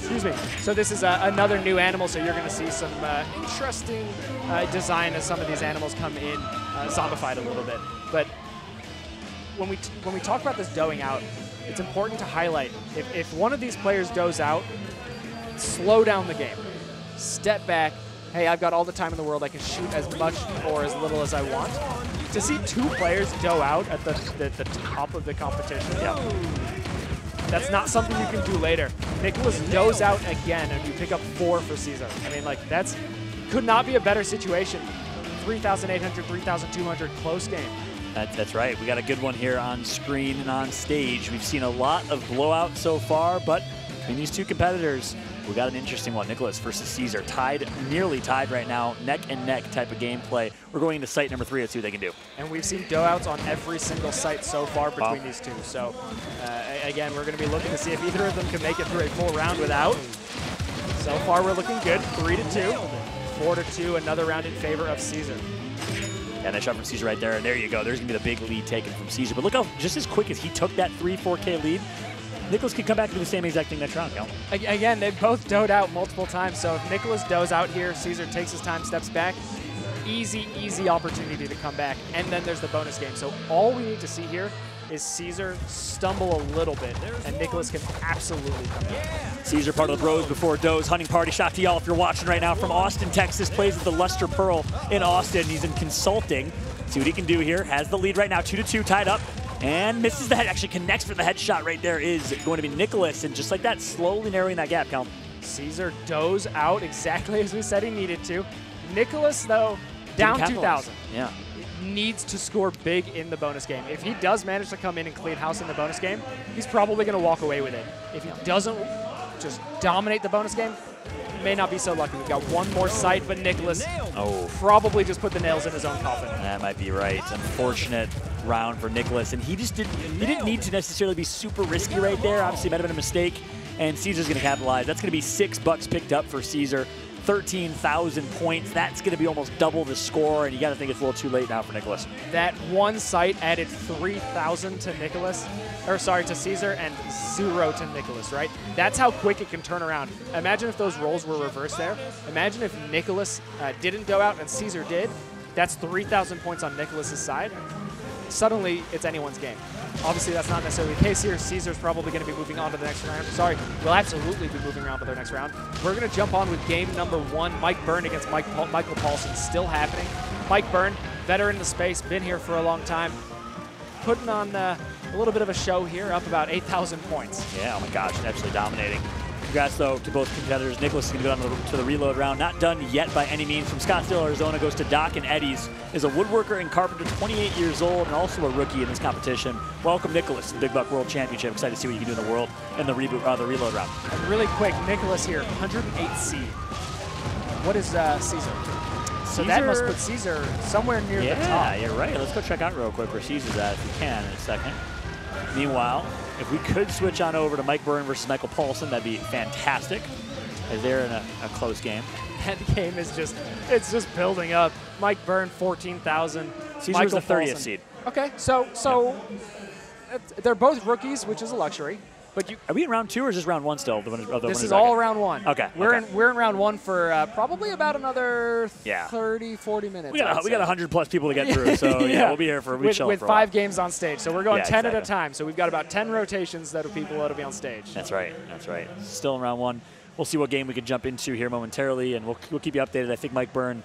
Excuse me. So this is uh, another new animal. So you're going to see some uh, interesting uh, design as some of these animals come in, uh, zombified a little bit. But when we t- when we talk about this doing out, it's important to highlight if, if one of these players does out, slow down the game, step back. Hey, I've got all the time in the world. I can shoot as much or as little as I want. To see two players doe out at the, the, the top of the competition, yeah, that's not something you can do later. Nicholas goes out again, and you pick up four for Cesar. I mean, like that's could not be a better situation. 3,800, 3,200, close game. That, that's right. We got a good one here on screen and on stage. We've seen a lot of blowout so far, but between these two competitors, we got an interesting one. Nicholas versus Cesar, tied, nearly tied right now, neck and neck type of gameplay. We're going into site number three. Let's see what they can do. And we've seen doe outs on every single site so far between Wow. these two. So uh, again, we're going to be looking to see if either of them can make it through a full round without. So far, we're looking good. Three to two, four to two. Another round in favor of Cesar. Yeah, nice shot from Cesar right there. And there you go. There's going to be the big lead taken from Caesar. But look how just as quick as he took that 3 4K lead, Nicholas could come back and do the same exact thing next round, Cal. Again, they've both doed out multiple times. So if Nicholas does out here, Cesar takes his time, steps back. Easy, easy opportunity to come back. And then there's the bonus game. So all we need to see here is Cesar stumble a little bit, and Nicholas can absolutely come back. Cesar part of the Rose before Doe's hunting party. Shout to y'all if you're watching right now from Austin, Texas. Plays with the Lustre Pearl in Austin. He's in consulting. See what he can do here. Has the lead right now, two to two, tied up, and misses the head. Actually connects for the headshot right there. Is going to be Nicholas, and just like that, slowly narrowing that gap. Cal. Cesar does out exactly as we said he needed to. Nicholas, though, down 2,000. Yeah. Needs to score big in the bonus game. If he does manage to come in and clean house in the bonus game, he's probably going to walk away with it. If he doesn't just dominate the bonus game, may not be so lucky. We've got one more sight, but Nicholas Oh. probably just put the nails in his own coffin. That might be right. Unfortunate round for Nicholas, and he just didn't. He didn't need to necessarily be super risky right there. Obviously, it might have been a mistake, and Cesar's going to capitalize. That's going to be six bucks picked up for Cesar. 13,000 points. That's going to be almost double the score, and you got to think it's a little too late now for Nicholas. That one site added 3,000 to Nicholas, or sorry, to Cesar, and zero to Nicholas, right? That's how quick it can turn around. Imagine if those roles were reversed there. Imagine if Nicholas uh, didn't go out and Cesar did. That's 3,000 points on Nicholas's side. Suddenly, it's anyone's game. Obviously, that's not necessarily the case here. Cesar's probably going to be moving on to the next round. Sorry, will absolutely be moving around to the next round. We're going to jump on with game number one. Mike Byrne against Mike Michael Paulson, still happening. Mike Byrne, veteran in the space, been here for a long time, putting on uh, a little bit of a show here, up about 8,000 points. Yeah, oh my gosh, absolutely dominating. Congrats, though, to both competitors. Nicholas is going to go down to the, to the reload round. Not done yet by any means. From Scottsdale, Arizona, goes to Doc and Eddie's. Is a woodworker and carpenter, 28 years old, and also a rookie in this competition. Welcome, Nicholas, to the Big Buck World Championship. Excited to see what you can do in the world in the reboot, uh, the reload round. And really quick, Nicholas here, 108 seed. What is uh, Cesar? So that must put Cesar somewhere near the Yeah, top. you're right. Let's go check out real quick where Cesar's at if we can in a second. Meanwhile, if we could switch on over to Mike Byrne versus Michael Paulson, that'd be fantastic. They're in a, a close game. that game is just it's just building up. Mike Byrne, fourteen thousand. Cesar was the 30th seed. Okay, so so they're both rookies, which is a luxury. But you, Are we in round two or is this round one still? The of the this is all round one. Okay, we're okay. in we're in round one for uh, probably about another Yeah. 30, 40 minutes. We got, we got say. 100 plus people to get through, so yeah, we'll be here for we with, chill with for five while. games on stage. So we're going Yeah, 10 at a time. So we've got about 10 rotations that are people that'll be on stage. That's right. That's right. Still in round one. We'll see what game we can jump into here momentarily, and we'll, we'll keep you updated. I think Mike Byrne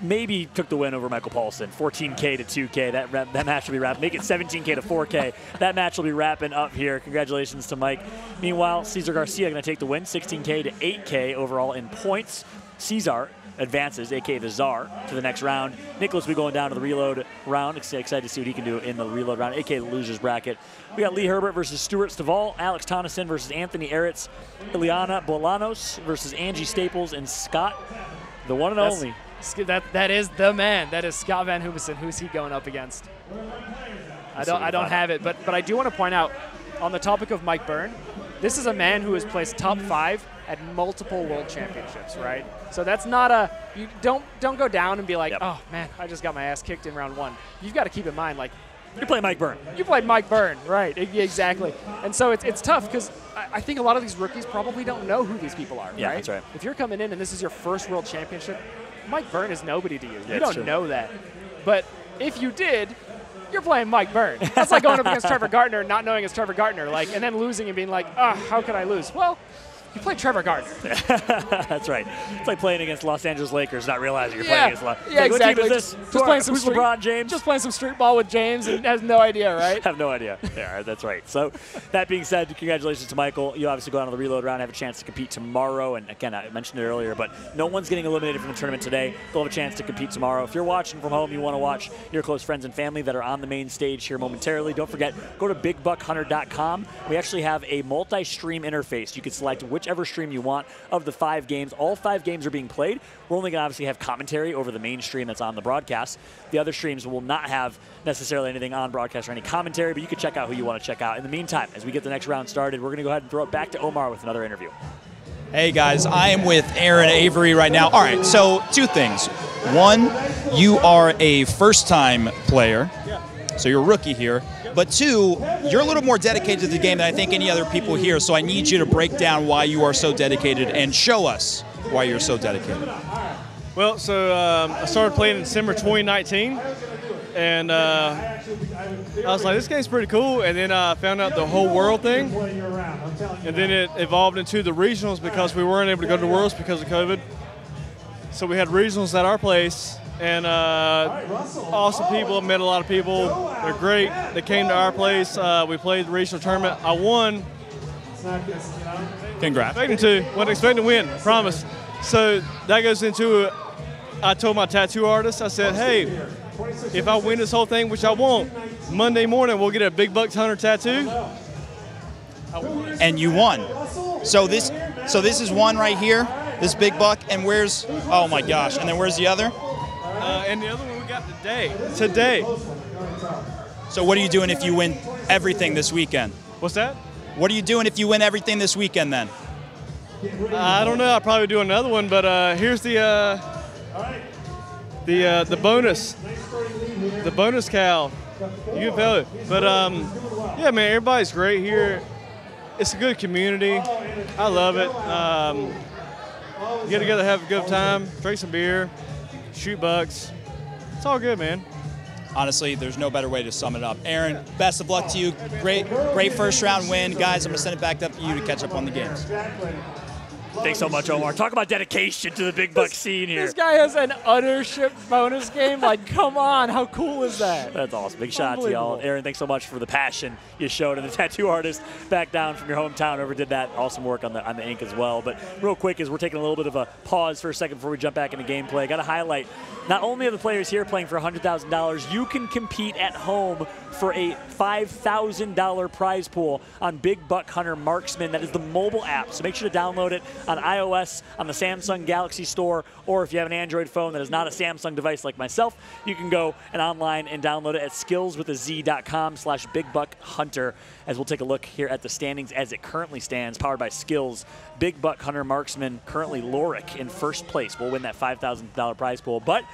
maybe took the win over Michael Paulson, 14K to 2K. That that match will be wrapped. Make it 17K to 4K. that match will be wrapping up here. Congratulations to Mike. Meanwhile, Cesar Garcia going to take the win, 16K to 8K overall in points. Cesar advances, aka the Czar, to the next round. Nicholas will be going down to the reload round. Excited to see what he can do in the reload round, aka the losers bracket. We got Lee Herbert versus Stuart Staval, Alex Tonneson versus Anthony Eritz, Ileana Bolanos versus Angie Staples, and Scott, the one and That's- only. That that is the man. That is Scott Van Hooverson. Who's he going up against? I don't I don't have it, but but I do want to point out on the topic of Mike Byrne, this is a man who has placed top five at multiple world championships, right? So that's not a you don't don't go down and be like, Yep. oh man, I just got my ass kicked in round one. You've got to keep in mind like You're playing Mike Byrne. you played Mike Byrne, right? Exactly. And so it's, it's tough because I, I think a lot of these rookies probably don't know who these people are, Yeah, right? that's right. If you're coming in and this is your first world championship, Mike Byrne is nobody to you. Yeah, you don't true. know that. But if you did, you're playing Mike Byrne. That's like going up against Trevor Gardner and not knowing it's Trevor Gardner, like, and then losing and being like, ah, how can I lose? Well, you play Trevor Gardner. That's right. It's like playing against Los Angeles Lakers, not realizing you're yeah, playing against Los yeah, like, exactly. What team is this? Just, just playing some street, LeBron James? Just playing some street ball with James and has no idea, right? have no idea. Yeah, that's right. So, that being said, congratulations to Michael. You obviously go on to the reload round, have a chance to compete tomorrow. And again, I mentioned it earlier, but no one's getting eliminated from the tournament today. They'll have a chance to compete tomorrow. If you're watching from home, you want to watch your close friends and family that are on the main stage here momentarily. Don't forget, go to bigbuckhunter.com. We actually have a multi-stream interface. You can select whichever stream you want of the five games. All five games are being played. We're only going to obviously have commentary over the main stream that's on the broadcast. The other streams will not have necessarily anything on broadcast or any commentary, but you can check out who you want to check out. In the meantime, as we get the next round started, we're going to go ahead and throw it back to Omar with another interview. Hey guys, I am with Aaron Avery right now. All right, so two things. One, you are a first time player, so you're a rookie here. But two, you're a little more dedicated to the game than I think any other people here, so I need you to break down why you are so dedicated and show us why you're so dedicated. Well, so um, I started playing in December 2019, and uh, I was like, this game's pretty cool. And then I found out the whole world thing, and then it evolved into the regionals because we weren't able to go to the worlds because of COVID. So we had regionals at our place, and uh, awesome people. Met a lot of people. They're great. They came to our place. Uh, we played the regional tournament. I won. Congrats. Expecting to. Wasn't expecting to win. Promise. So that goes into. I told my tattoo artist. I said, "Hey, if I win this whole thing, which I won't, Monday morning we'll get a big bucks hunter tattoo." And you won. So this so this is one right here, this big buck, and where's oh my gosh, and then where's the other? Uh, and the other one we got today. Today. So what are you doing if you win everything this weekend? What's that? What are you doing if you win everything this weekend then? I don't know. I'll probably do another one, but uh, here's the uh, the uh, the bonus, the bonus cow. You can feel it. But um, yeah, man, everybody's great here. It's a good community. I love it. Um, get together, have a good time, drink some beer, shoot bucks. It's all good, man. Honestly, there's no better way to sum it up. Aaron, best of luck to you. Great, great first round win, guys. I'm gonna send it back up to you to catch up on the games. Thanks so much, Omar. Talk about dedication to the big buck scene here. This guy has an ownership bonus game. Like, come on, how cool is that? That's awesome. Big shout out to y'all. Aaron, thanks so much for the passion you showed. And the tattoo artist back down from your hometown over did that awesome work on the on the ink as well. But real quick, as we're taking a little bit of a pause for a second before we jump back into gameplay, got to highlight not only are the players here playing for $100,000, you can compete at home for a $5,000 prize pool on Big Buck Hunter Marksman. That is the mobile app. So make sure to download it on iOS on the Samsung Galaxy Store, or if you have an Android phone that is not a Samsung device like myself, you can go and online and download it at skillswithaz.com slash bigbuckhunter as we'll take a look here at the standings as it currently stands, powered by Skillz. Big Buck Hunter Marksman, currently Lorik in first place, will win that $5,000 prize pool. But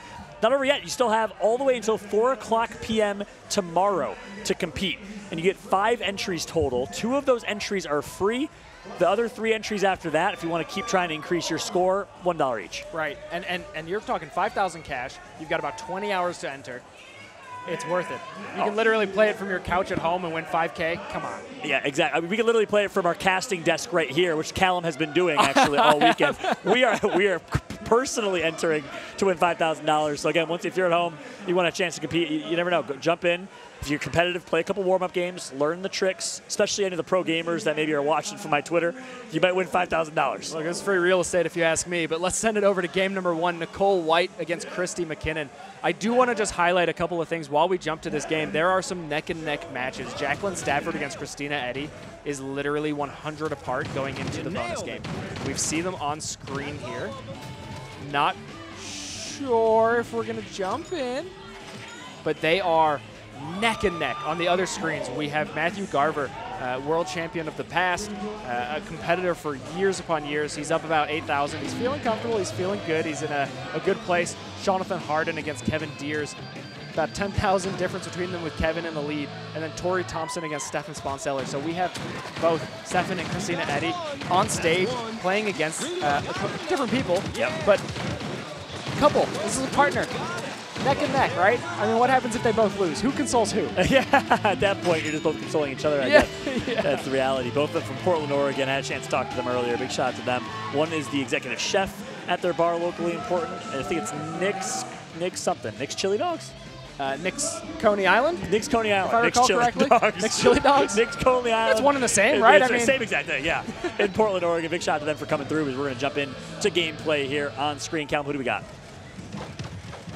not over yet. You still have all the way until 4 o'clock p.m. tomorrow to compete. And you get five entries total. Two of those entries are free. The other three entries after that, if you want to keep trying to increase your score, $1 each. Right, and, and, and you're talking 5,000 cash. You've got about 20 hours to enter. It's worth it. You can literally play it from your couch at home and win 5K. Come on. Yeah, exactly. I mean, we can literally play it from our casting desk right here, which Callum has been doing actually all weekend. We are we are personally entering to win five thousand dollars. So again, once if you're at home, you want a chance to compete. You, you never know. Go, jump in. If you're competitive, play a couple warm-up games, learn the tricks. Especially any of the pro gamers that maybe are watching from my Twitter, you might win five thousand dollars. Look, it's free real estate if you ask me. But let's send it over to game number one. Nicole White against Christy McKinnon. I do want to just highlight a couple of things while we jump to this game. There are some neck and neck matches. Jacqueline Stafford against Christina Eddy is literally 100 apart going into the bonus game. We've seen them on screen here. Not sure if we're going to jump in, but they are neck and neck. On the other screens, we have Matthew Garver, uh, world champion of the past, uh, a competitor for years upon years. He's up about 8,000. He's feeling comfortable. He's feeling good. He's in a, a good place. Jonathan Harden against Kevin Deers. About 10,000 difference between them with Kevin in the lead. And then Tori Thompson against Stefan Sponseller. So we have both Stefan and Christina Eddy on stage playing against uh, different people. Yep. But couple. This is a partner neck and neck, right? I mean, what happens if they both lose? Who consoles who? yeah, at that point, you're just both consoling each other. I Yeah, guess. yeah. That's the reality. Both of them from Portland, Oregon. I had a chance to talk to them earlier. Big shout out to them. One is the executive chef at their bar locally in Portland. And I think it's Nick's, Nick's something. Nick's Chili Dogs? Uh, Nick's Coney Island. Nick's Coney Island. I Nick's recall Chili correctly, Dogs. Nick's Chili Dogs? Nick's Coney Island. It's one and the same, It- right? It's I mean- same exact thing, yeah. in Portland, Oregon. Big shout out to them for coming through as we're going to jump in to gameplay here on screen. Callum, who do we got?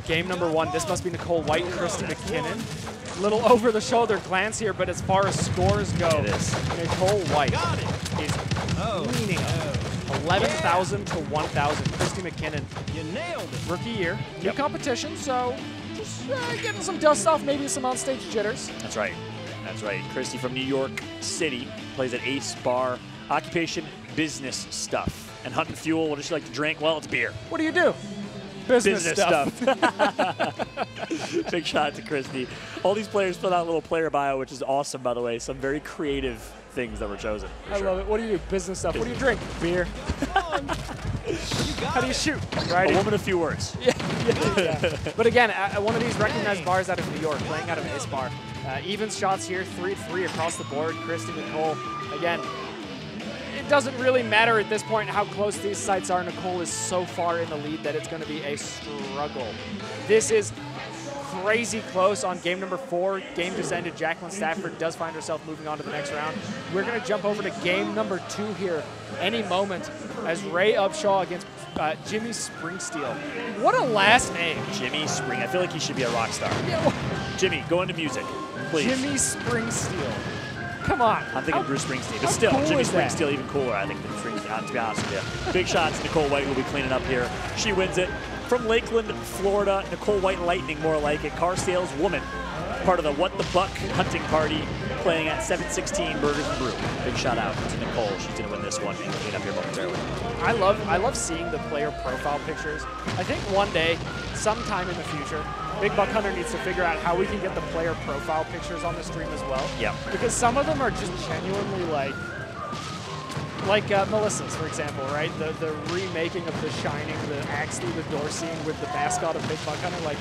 Game number one. This must be Nicole White, Christy McKinnon. Little over the shoulder glance here, but as far as scores go, It is. Nicole White Got it. is Oh, cleaning up. 11,000 to 1,000. Christy McKinnon, you nailed it. rookie year, new Yep. competition, so just uh, getting some dust off, maybe some onstage jitters. That's right. That's right. Christy from New York City plays at Ace Bar. Occupation, business stuff. And Hunt and Fuel, what does she like to drink? Well, it's beer. What do you do? Business, Business stuff. stuff. Big shout out to Christy. All these players filled out a little player bio, which is awesome, by the way. Some very creative things that were chosen. I sure. love it. What do you do? Business stuff. What do you drink? Beer. How do you shoot? Right. A woman, a few words. But again, at at one of these recognized bars out of New York, playing out of Ace Bar. Uh, even shots here, 3-3 across the board. Christy Nicole, again, it doesn't really matter at this point how close these sites are. Nicole is so far in the lead that it's going to be a struggle. This is crazy close on game number four. Game just ended. Jacqueline Stafford does find herself moving on to the next round. We're going to jump over to game number two here any moment as Ray Upshaw against uh, Jimmy Springsteel. What a last name. Jimmy Spring. I feel like he should be a rock star. Jimmy, go into music, please. Jimmy Springsteel. Come on. I'm thinking How- Bruce Springsteen, but still, cool Jimmy? Springsteen even cooler, I think, than Springsteen. To be honest with you, big shots. Nicole White will be cleaning up here. She wins it from Lakeland, Florida. Nicole White Lightning, more like it. Car sales woman, part of the What the Buck hunting party, playing at 716 Burgers and Brew. Big shout out to Nicole. She's gonna win this one and clean up here momentarily. I love I love seeing the player profile pictures. I think one day, sometime in the future, Big Buck Hunter needs to figure out how we can get the player profile pictures on the stream as well. Yep. Because some of them are just genuinely like like uh, Melissa's, for example, right? The the remaking of The Shining, the axe through the door scene with the mascot of Big Buck Hunter, like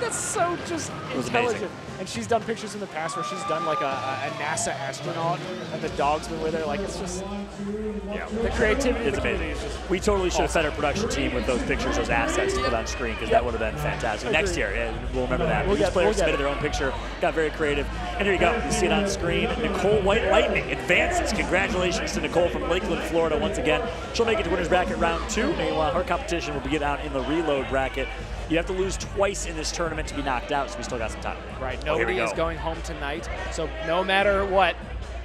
that's so just intelligent. And she's done pictures in the past where she's done like a, a, NASA astronaut, and the dog's been with her. Like it's just, yeah, the creativity. It's the amazing. just We totally should have fed our production team with those pictures, those assets to put on screen, because that would have been fantastic. Next year, yeah, we'll remember that. We'll Each get- player we'll submitted their own picture, got very creative. And here you go. You see it on screen. Nicole White Lightning advances. Congratulations to Nicole from Lakeland, Florida, once again. She'll make it to winner's bracket round two. Meanwhile, her competition will be out in the reload bracket. You have to lose twice in this tournament to be knocked out, so we still got some time. Right. Oh, here Nobody is go. going home tonight. So no matter what,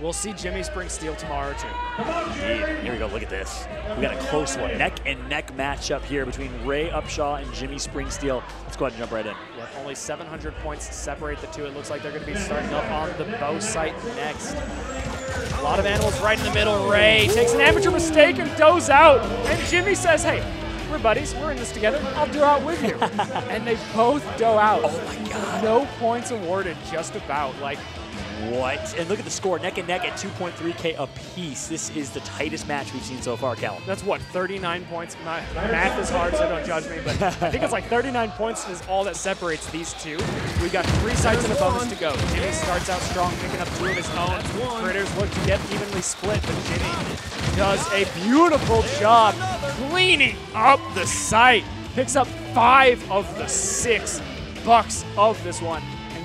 We'll see Jimmy Spring steal tomorrow too. Indeed. Here we go. Look at this. We got a close one. Neck and neck matchup here between Ray Upshaw and Jimmy Springsteel. Let's go ahead and jump right in. Yep, only 700 points to separate the two. It looks like they're going to be starting up on the bow site next. A lot of animals right in the middle. Ray takes an amateur mistake and does out. And Jimmy says, hey, we're buddies. We're in this together. I'll do out with you. and they both do out. Oh my God. No points awarded, just about. Like, What? And look at the score, neck and neck at 2.3K apiece. This is the tightest match we've seen so far, Callum. that's what, 39 points? My math is hard, so don't judge me. But I think it's like 39 points is all that separates these two. We've got three sides and a bonus to go. Jimmy starts out strong, picking up two of his own. Critters look to get evenly split, but Jimmy does a beautiful job cleaning up the site. Picks up five of the six bucks of this one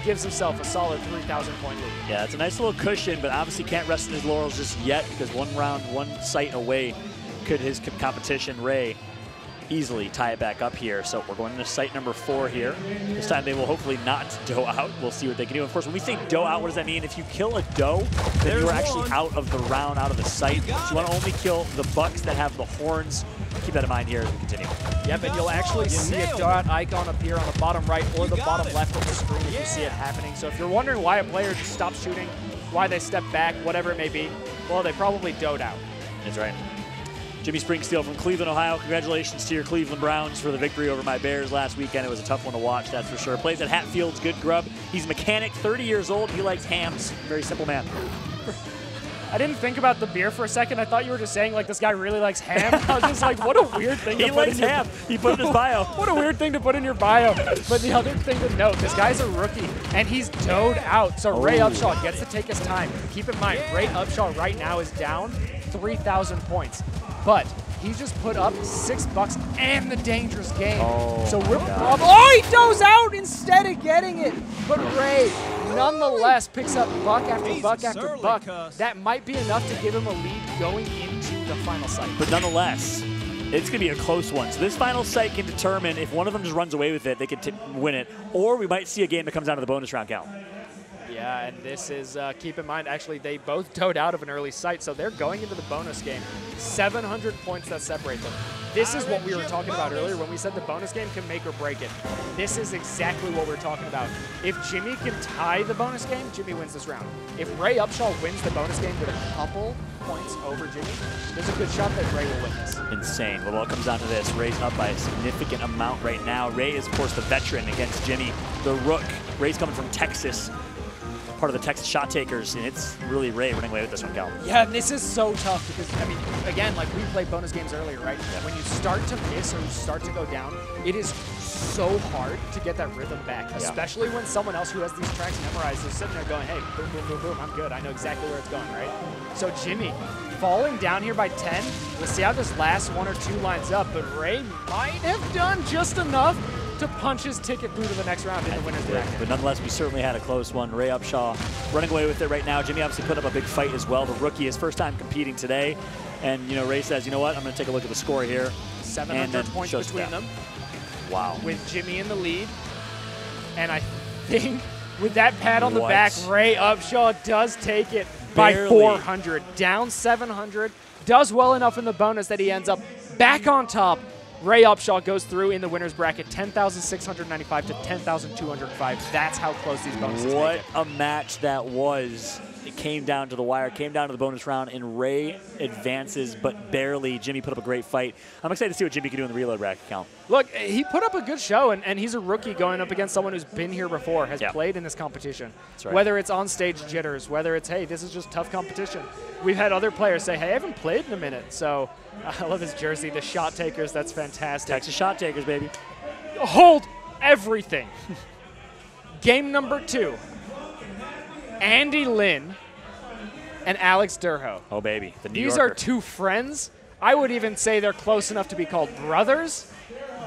gives himself a solid 3,000 point lead. Yeah, it's a nice little cushion, but obviously can't rest in his laurels just yet because one round, one sight away could his competition, Ray, easily tie it back up here. So we're going into site number four here. This time they will hopefully not doe out. We'll see what they can do. Of course, when we say doe out, what does that mean? If you kill a doe, then you're actually out of the round, out of the site. So you want to only kill the bucks that have the horns. Keep that in mind here as we continue. Yep, and you'll actually see a dot icon appear on the bottom right or the bottom left of the screen if you see it happening. So if you're wondering why a player just stops shooting, why they step back, whatever it may be, well, they probably doed out. That's right. Jimmy Springsteel from Cleveland, Ohio. Congratulations to your Cleveland Browns for the victory over my Bears last weekend. It was a tough one to watch, that's for sure. Plays at Hatfield's Goode Grub. He's a mechanic, 30 years old. He likes hams. Very simple man. I didn't think about the beer for a second. I thought you were just saying like this guy really likes ham. I was just like, what a weird thing He to put likes in your- ham. He put in his bio. What a weird thing to put in your bio. But the other thing to note, this guy's a rookie, and he's doed out. So Ray Oh. Upshaw gets to take his time. Keep in mind, Ray Upshaw right now is down 3,000 points. But he just put up six bucks and the dangerous game. Oh, so we're probably. Oh, he does out instead of getting it. But Ray, nonetheless, picks up buck after He's buck after buck. cuss. That might be enough to give him a lead going into the final site. But nonetheless, it's going to be a close one. So this final site can determine if one of them just runs away with it, they could win it. Or we might see a game that comes down to the bonus round count. Yeah, and this is, uh, keep in mind, actually, they both towed out of an early sight, so they're going into the bonus game. 700 points that separate them. This is what we were talking about earlier when we said the bonus game can make or break it. This is exactly what we're talking about. If Jimmy can tie the bonus game, Jimmy wins this round. If Ray Upshaw wins the bonus game with a couple points over Jimmy, there's a good shot that Ray will win this. Insane. Well, it comes down to this. Ray's up by a significant amount right now. Ray is, of course, the veteran against Jimmy, the rook. Ray's coming from Texas, part of the Texas shot takers, and it's really Ray running away with this one, Cal. Yeah, this is so tough because I mean, again, like we played bonus games earlier, right? When you start to miss or you start to go down, it is so hard to get that rhythm back, especially when someone else who has these tracks memorized is sitting there going, "Hey, boom, boom, boom, boom, I'm good. I know exactly where it's going." Right? So Jimmy falling down here by 10. We'll see how this last one or two lines up, but Ray might have done just enough to punch his ticket through to the next round in the winner's bracket. But nonetheless, we certainly had a close one. Ray Upshaw running away with it right now. Jimmy obviously put up a big fight as well. The rookie, his first time competing today. And, you know, Ray says, you know what, I'm going to take a look at the score here. 700 then points between them. Wow. with Jimmy in the lead. And I think with that pat on the back, Ray Upshaw does take it by 400, down 700. Does well enough in the bonus that he ends up back on top. Ray Upshaw goes through in the winner's bracket 10,695 to 10,205. That's how close these bonuses What a match that was. It came down to the wire, came down to the bonus round, and Ray advances, but barely. Jimmy put up a great fight. I'm excited to see what Jimmy can do in the reload bracket count. Look, he put up a good show, and, and he's a rookie going up against someone who's been here before, has Yeah. played in this competition. right. Whether it's on stage jitters, whether it's, hey, this is just tough competition. We've had other players say, hey, I haven't played in a minute. So I love his jersey, the shot takers, that's fantastic. Texas shot takers, baby. Hold everything. Game number two Andy Lynn and Alex Durho. Oh, baby. The New These Yorker. are two friends. I would even say they're close enough to be called brothers.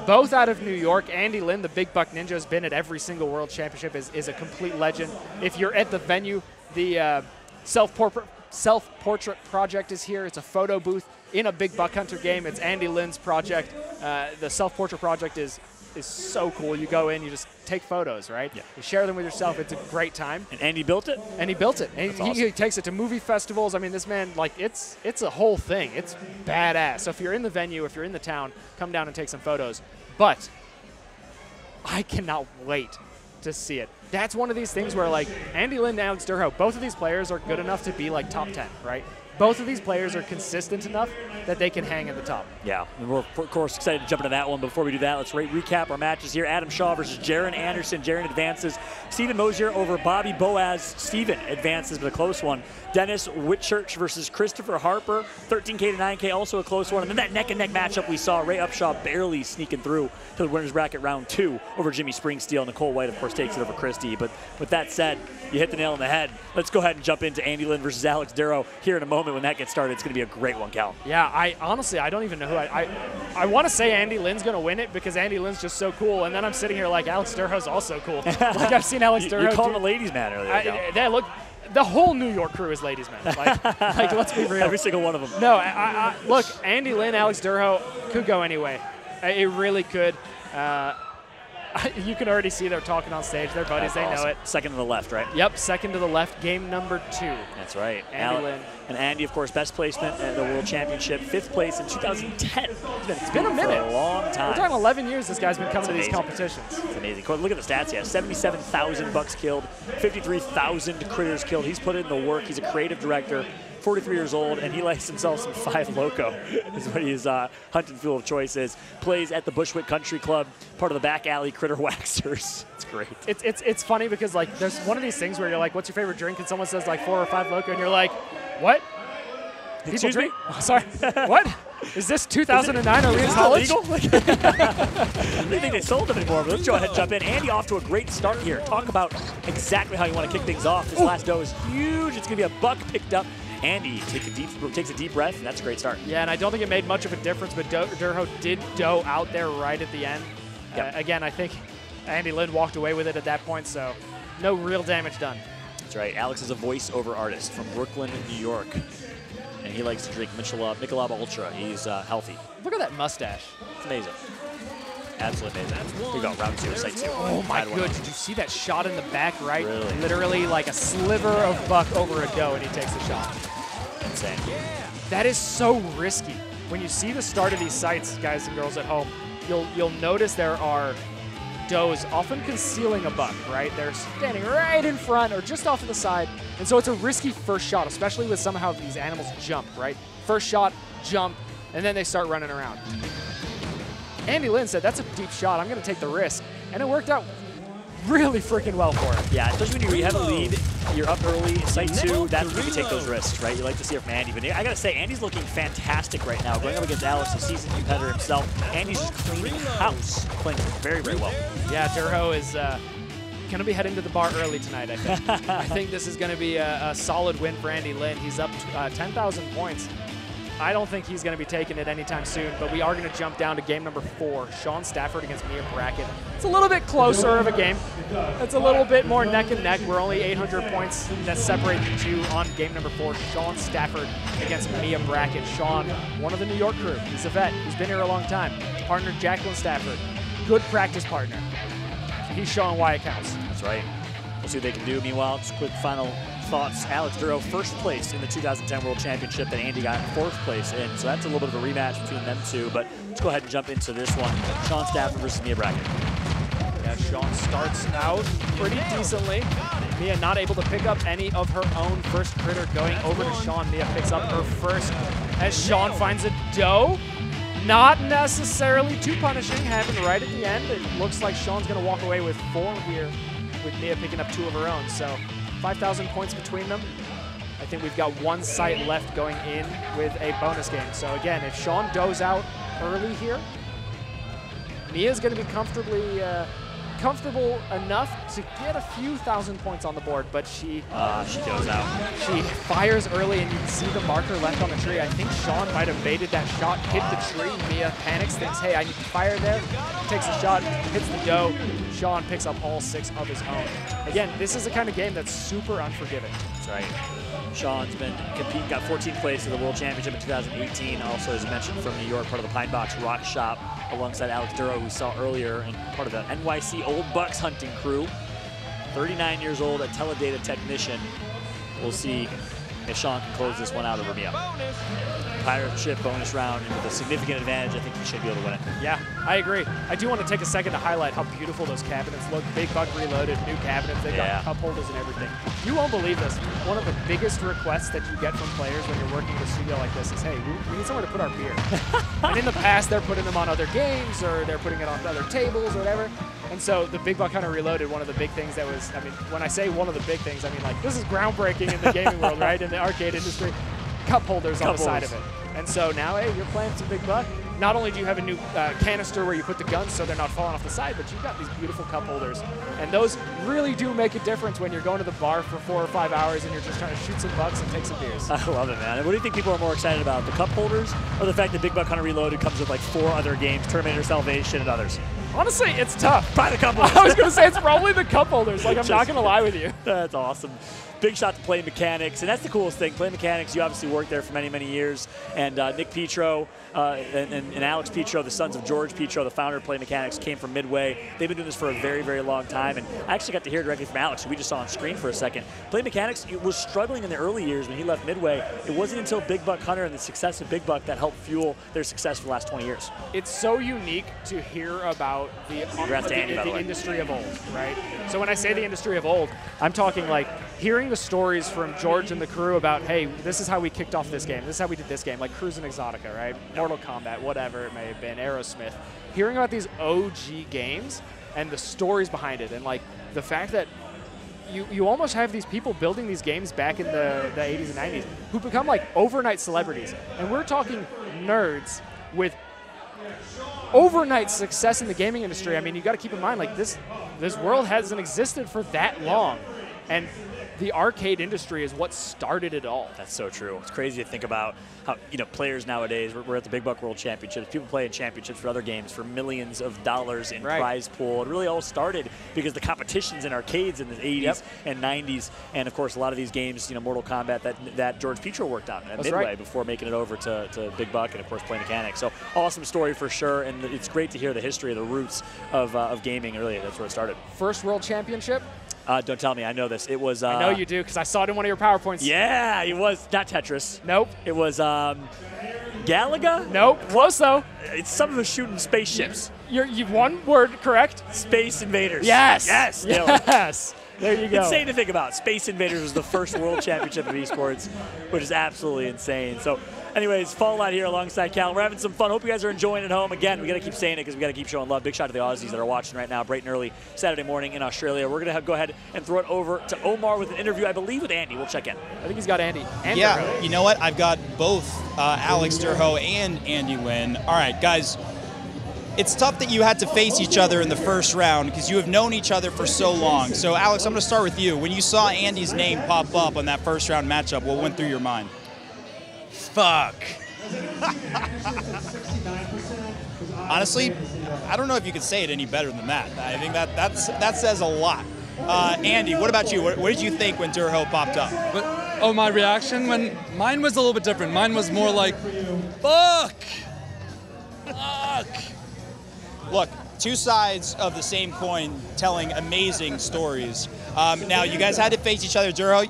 Both out of New York. Andy Lynn, the Big Buck Ninja, has been at every single World Championship, is, is a complete legend. If you're at the venue, the uh, self-portrait, self-portrait project is here. It's a photo booth in a Big Buck Hunter game. It's Andy Lynn's project. Uh, the self-portrait project is is so cool. You go in, you just take photos, right? Yeah. You share them with yourself. It's a great time. And Andy built it. And he built it. And he, awesome. he takes it to movie festivals. I mean, this man, like, it's it's a whole thing. It's badass. So if you're in the venue, if you're in the town, come down and take some photos. But I cannot wait to see it. That's one of these things where, like, Andy Lynn and Alex Durho, both of these players are good enough to be, like, top 10, right? Both of these players are consistent enough that they can hang at the top. Yeah, and we're of course excited to jump into that one. Before we do that, let's re- recap our matches here. Adam Shaw versus Jaron Anderson. Jaron advances. Steven Mosier over Bobby Boaz. Steven advances, but a close one. Dennis Whitchurch versus Christopher Harper. 13K to 9K, also a close one. And then that neck and neck matchup we saw. Ray Upshaw barely sneaking through to the winner's bracket round two over Jimmy Springsteel. Nicole White, of course, takes it over Christie. But with that said, you hit the nail on the head. Let's go ahead and jump into Andy Lynn versus Alex Darrow here in a moment. When that gets started, it's going to be a great one, Cal. Yeah, I honestly I don't even know who I I, I want to say Andy Lynn's gonna win it because Andy Lynn's just so cool, and then I'm sitting here like Alex Durho's also cool. like I've seen Alex You, Durho. you called him a ladies' man earlier. I, they look. The whole New York crew is ladies' men. Like, like let's be real. Every single one of them. No, I, I, look, Andy Lynn, Alex Durho could go anyway. Uh, It really could. Uh, you can already see they're talking on stage. They're buddies. That's they know it. Second to the left, right? Yep, second to the left, game number two. That's right. Andy Lynn. And Andy, of course, best placement at the World Championship, fifth place in 2010. It's been, it's been a minute. For a long time. We're talking 11 years this guy's been coming to these competitions. It's amazing. Look at the stats. yeah. 77,000 bucks killed, 53,000 critters killed. He's put in the work. He's a creative director. 43 years old, and he likes himself some Five Loco, is what his uh, hunting fuel of choice is. Plays at the Bushwick Country Club, part of the back alley Critter Waxers. It's great. It's, it's, it's funny because like there's one of these things where you're like, what's your favorite drink? And someone says like four or five loco, and you're like, what? People Excuse drink? me? Oh, sorry. what? Is this 2009? Are we in college? Legal? I don't think they sold them anymore, but let's go ahead and jump in. Andy off to a great start here. Talk about exactly how you want to kick things off. This last doe is huge. It's going to be a buck picked up. Andy take a deep, takes a deep breath, and that's a great start. Yeah, and I don't think it made much of a difference, but Do- Durho did doe out there right at the end. Yep. Uh, again, I think Andy Lynn walked away with it at that point, so no real damage done. That's right. Alex is a voiceover artist from Brooklyn, New York. And he likes to drink Michelob, Michelob Ultra. He's uh, healthy. Look at that mustache. It's amazing. Absolutely amazing. We go, round two, site two. Oh my good. Did you see that shot in the back right? Really? Literally like a sliver of buck over a doe, and he takes the shot. Insane. That is so risky. When you see the start of these sites, guys and girls at home, you'll you'll notice there are does often concealing a buck, right? They're standing right in front or just off to the side. And so it's a risky first shot, especially with somehow these animals jump, right? First shot, jump, and then they start running around. Andy Lynn said, that's a deep shot. I'm going to take the risk. And it worked out really freaking well for him. Yeah, especially when you have a lead, you're up early, site two, that's when you take those risks, right? You like to see it from Andy. But I got to say, Andy's looking fantastic right now. Going up against Alex, a seasoned competitor himself. Andy's just cleaning house, playing very, very well. Yeah, Durho is uh, going to be heading to the bar early tonight, I think. I think this is going to be a, a solid win for Andy Lynn. He's up uh, 10,000 points. I don't think he's going to be taking it anytime soon, but we are going to jump down to game number four. Sean Stafford against Mia Brackett. It's a little bit closer of a game. It's a little bit more neck and neck. We're only 800 points that separate the two on game number four. Sean Stafford against Mia Brackett. Sean, one of the New York crew. He's a vet. He's been here a long time. Partner Jacqueline Stafford. Good practice partner. He's showing why it counts. That's right. We'll see what they can do. Meanwhile, just quick final thoughts. Alex Duro, first place in the 2010 World Championship that Andy got fourth place in. So that's a little bit of a rematch between them two. But let's go ahead and jump into this one. Sean Stafford versus Mia Brackett. Yeah, Sean starts out pretty decently. Mia not able to pick up any of her own first critter going over to Sean. Mia picks up her first as Sean finds a doe. Not necessarily too punishing, happened right at the end. It looks like Sean's gonna walk away with four here with Mia picking up two of her own. So 5,000 points between them. I think we've got one site left going in with a bonus game. So again, if Sean does out early here, Mia's going to be comfortably uh, comfortable enough to get a few thousand points on the board, but she Uh, she goes out. she fires early, and you can see the marker left on the tree. I think Sean might have baited that shot, hit the tree. Mia panics, thinks, "Hey, I need to fire there." Takes a shot, hits the doe. Sean picks up all six of his own. Again, this is the kind of game that's super unforgiving. That's right. Sean's been competing, got 14th place at the World Championship in 2018. Also, as mentioned, from New York, part of the Pine Box Rock Shop, alongside Alex Duro, who we saw earlier, and part of the NYC Old Bucks hunting crew. 39 years old, a teledata technician. We'll see if Sean can close this one out over Mia. Pirate ship bonus round, and with a significant advantage, I think he should be able to win it. Yeah, I agree. I do want to take a second to highlight how beautiful those cabinets look. Big Buck Reloaded, new cabinets. They've Yeah. got cup holders and everything. You won't believe this. One of the biggest requests that you get from players when you're working in a studio like this is, hey, we, we need somewhere to put our beer. and in the past, they're putting them on other games or they're putting it on other tables or whatever. And so the Big Buck Hunter Reloaded, one of the big things that was, I mean, when I say one of the big things, I mean like this is groundbreaking in the gaming world, right? In the arcade industry. Cup holders on Cup the side of it. And so now, hey, you're playing some big buck. Not only do you have a new uh, canister where you put the guns so they're not falling off the side, but you've got these beautiful cup holders. And those really do make a difference when you're going to the bar for four or five hours and you're just trying to shoot some bucks and take some beers. I love it, man. And what do you think people are more excited about, the cup holders or the fact that Big Buck Hunter Reloaded comes with like four other games, Terminator Salvation and others? Honestly, it's tough. Probably the cup holders. I was going to say it's probably the cup holders. Like, I'm not going to lie with you. That's awesome. Big shot to Play Mechanix, and that's the coolest thing. Play Mechanix, you obviously worked there for many, many years, and uh, Nick Petro uh, and, and, and Alex Petro, the sons of George Petro, the founder of Play Mechanix, came from Midway. They've been doing this for a very, very long time, and I actually got to hear directly from Alex, who we just saw on screen for a second. Play Mechanix it was struggling in the early years when he left Midway. It wasn't until Big Buck Hunter and the success of Big Buck that helped fuel their success for the last 20 years. it's so unique to hear about the, the, Andy, by the industry of old, right? So when I say the industry of old, I'm talking like hearing the stories from George and the crew about, hey, this is how we kicked off this game, this is how we did this game, like Cruis'n Exotica, right? Mortal Kombat, whatever it may have been, Aerosmith. Hearing about these OG games and the stories behind it, and like the fact that you, you almost have these people building these games back in the, the 80s and 90s who become like overnight celebrities. And we're talking nerds with overnight success in the gaming industry. I mean, you got to keep in mind like this this world hasn't existed for that long. And the arcade industry is what started it all. That's so true. It's crazy to think about how you know players nowadays. We're, we're at the Big Buck World Championships. People play in championships for other games for millions of dollars in Right. prize pool. It really all started because the competitions in arcades in the 80s Yep. and 90s, and of course a lot of these games, you know, Mortal Kombat that that George Petro worked on at That's Midway right. before making it over to, to Big Buck and of course Play Mechanix. So awesome story for sure, and it's great to hear the history, of the roots of, uh, of gaming. Really, that's where it started. First world championship? Uh, don't tell me, I know this. It was. Uh, I know you do because I saw it in one of your PowerPoints. Yeah, it was not Tetris. Nope. It was um, Galaga. Nope. Close though. It's some of us shooting spaceships. You're you've one word correct. Space Invaders. Yes. Yes. Yes. There you go. Insane to think about. Space Invaders was the first world championship of esports, which is absolutely insane. So, anyways, Fall Out here alongside Cal. We're having some fun. Hope you guys are enjoying it at home. Again, we got to keep saying it because we got to keep showing love. Big shout to the Aussies that are watching right now, bright and early Saturday morning in Australia. We're going to go ahead and throw it over to Omar with an interview, I believe, with Andy. We'll check in. I think he's got Andy. And Yeah, Durho. you know what? I've got both uh, Alex Durho and Andy Wynn. All right, guys. It's tough that you had to face each other in the first round because you have known each other for so long. So, Alex, I'm going to start with you. When you saw Andy's name pop up on that first round matchup, what went through your mind? Fuck. Honestly, I don't know if you could say it any better than that. I think that that's, that says a lot. Uh, Andy, what about you? What, what did you think when Durho popped up? But oh, my reaction when mine was a little bit different. Mine was more like, fuck. Fuck. Look, two sides of the same coin telling amazing stories. Um, now, you guys had to face each other. Duro,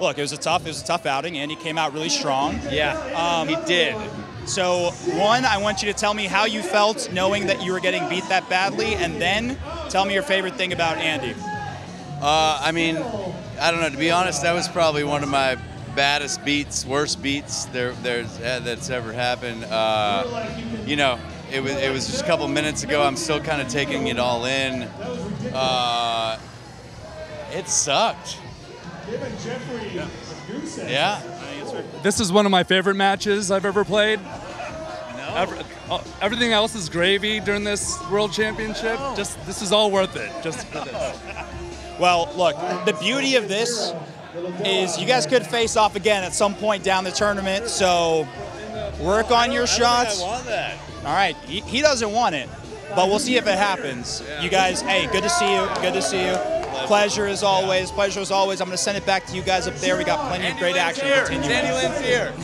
look, it was a tough, it was a tough outing. Andy came out really strong. Yeah. Um, he did. So, one, I want you to tell me how you felt knowing that you were getting beat that badly, and then tell me your favorite thing about Andy. Uh, I mean, I don't know. To be honest, that was probably one of my baddest beats, worst beats there there's uh, that's ever happened. Uh, you know, it was it was just a couple minutes ago. I'm still kind of taking it all in. Uh, it sucked. Yeah. This is one of my favorite matches I've ever played. Every, uh, everything else is gravy during this World Championship. Just this is all worth it. Just for this. Well, look, the beauty of this is you guys could face off again at some point down the tournament, so work on your shots. want that. All right, he, he doesn't want it, but we'll see if it happens. You guys, hey, good to see you. Good to see you. Pleasure as always. Pleasure as always. I'm going to send it back to you guys up there. We got plenty of great action Here. continue. Sandy Lynn's here.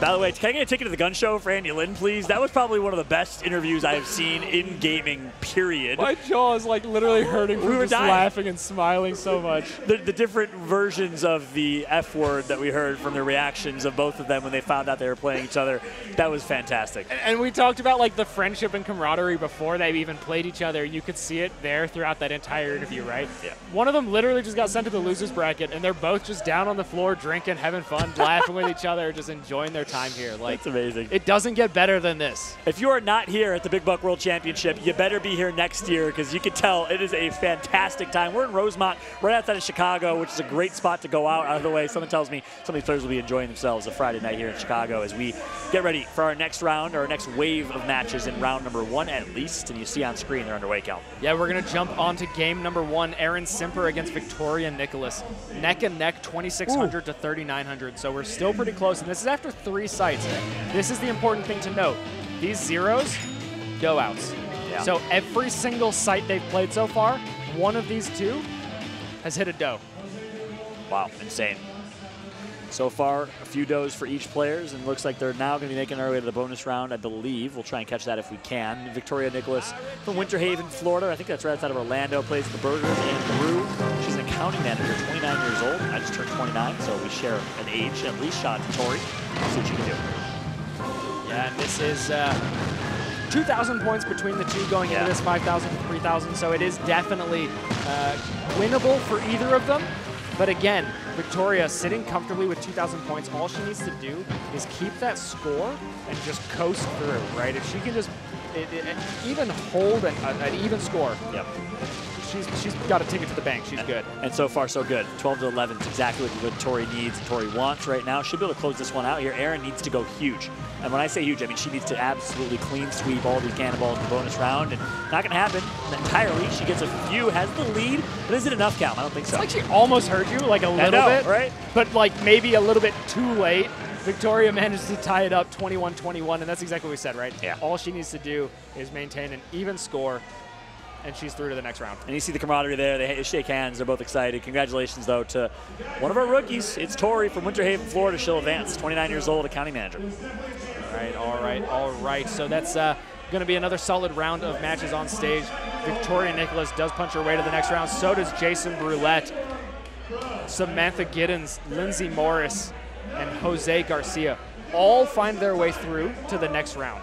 By the way, can I get a ticket to the gun show for Andy Lynn, please? That was probably one of the best interviews I have seen in gaming, period. My jaw is like literally hurting from We were just dying. laughing and smiling so much. The, the different versions of the F word that we heard from the reactions of both of them when they found out they were playing each other, that was fantastic. And we talked about like the friendship and camaraderie before they even played each other. You could see it there throughout that entire interview, right? Yeah. One of them literally just got sent to the losers bracket, and they're both just down on the floor drinking, having fun, laughing with each other, just enjoying their time here. Like That's amazing. it doesn't get better than this. If you are not here at the Big Buck World Championship, you better be here next year because you can tell it is a fantastic time. We're in Rosemont, right outside of Chicago, which is a great spot to go out. Out of the way, someone tells me some of these players will be enjoying themselves a Friday night here in Chicago as we get ready for our next round or our next wave of matches in round number one at least. And you see on screen they're underway, Cal. Yeah, we're gonna jump on to game number one. Aaron Simper against Victoria Nicholas, neck and neck, 2,600 to 3,900. So we're still pretty close, and this is after three sites. This is the important thing to note. These zeros, go outs. Yeah. So every single site they've played so far, one of these two has hit a dough. Wow, insane. So far, a few does for each players, and looks like they're now going to be making their way to the bonus round, I believe. We'll try and catch that if we can. Victoria Nicholas from Winter Haven, Florida. I think that's right outside of Orlando. Plays the Burgers and Brew. She's accounting manager, 29 years old. I just turned 29, so we share an age. At least shot to Tori. See what you can do. Yeah, and this is uh, 2,000 points between the two going Yeah. into this 5,000 to 3,000, so it is definitely uh, winnable for either of them. But again, Victoria sitting comfortably with 2,000 points, all she needs to do is keep that score and just coast through, right? If she can just it, it, even hold an, an even score, Yep. She's she's got a ticket to the bank. She's good. And so far, so good. 12 to 11 is exactly what Tori needs and Tori wants right now. She'll be able to close this one out here. Erin needs to go huge. And when I say huge, I mean she needs to absolutely clean sweep all these cannonballs in the bonus round. And not going to happen entirely. She gets a few, has the lead, but is it enough, Cal? I don't think so. It's like she almost heard you, like a little know, bit, right? But like maybe a little bit too late. Victoria managed to tie it up 21-21, and that's exactly what we said, right? Yeah. All she needs to do is maintain an even score, and she's through to the next round. And you see the camaraderie there. They shake hands. They're both excited. Congratulations, though, to one of our rookies. It's Tori from Winter Haven, Florida. She'll advance. 29 years old, accounting manager. All right, all right, all right. So that's uh, going to be another solid round of matches on stage. Victoria Nicholas does punch her way to the next round. So does Jason Brulette, Samantha Giddens, Lindsay Morris, and Jose Garcia. All find their way through to the next round.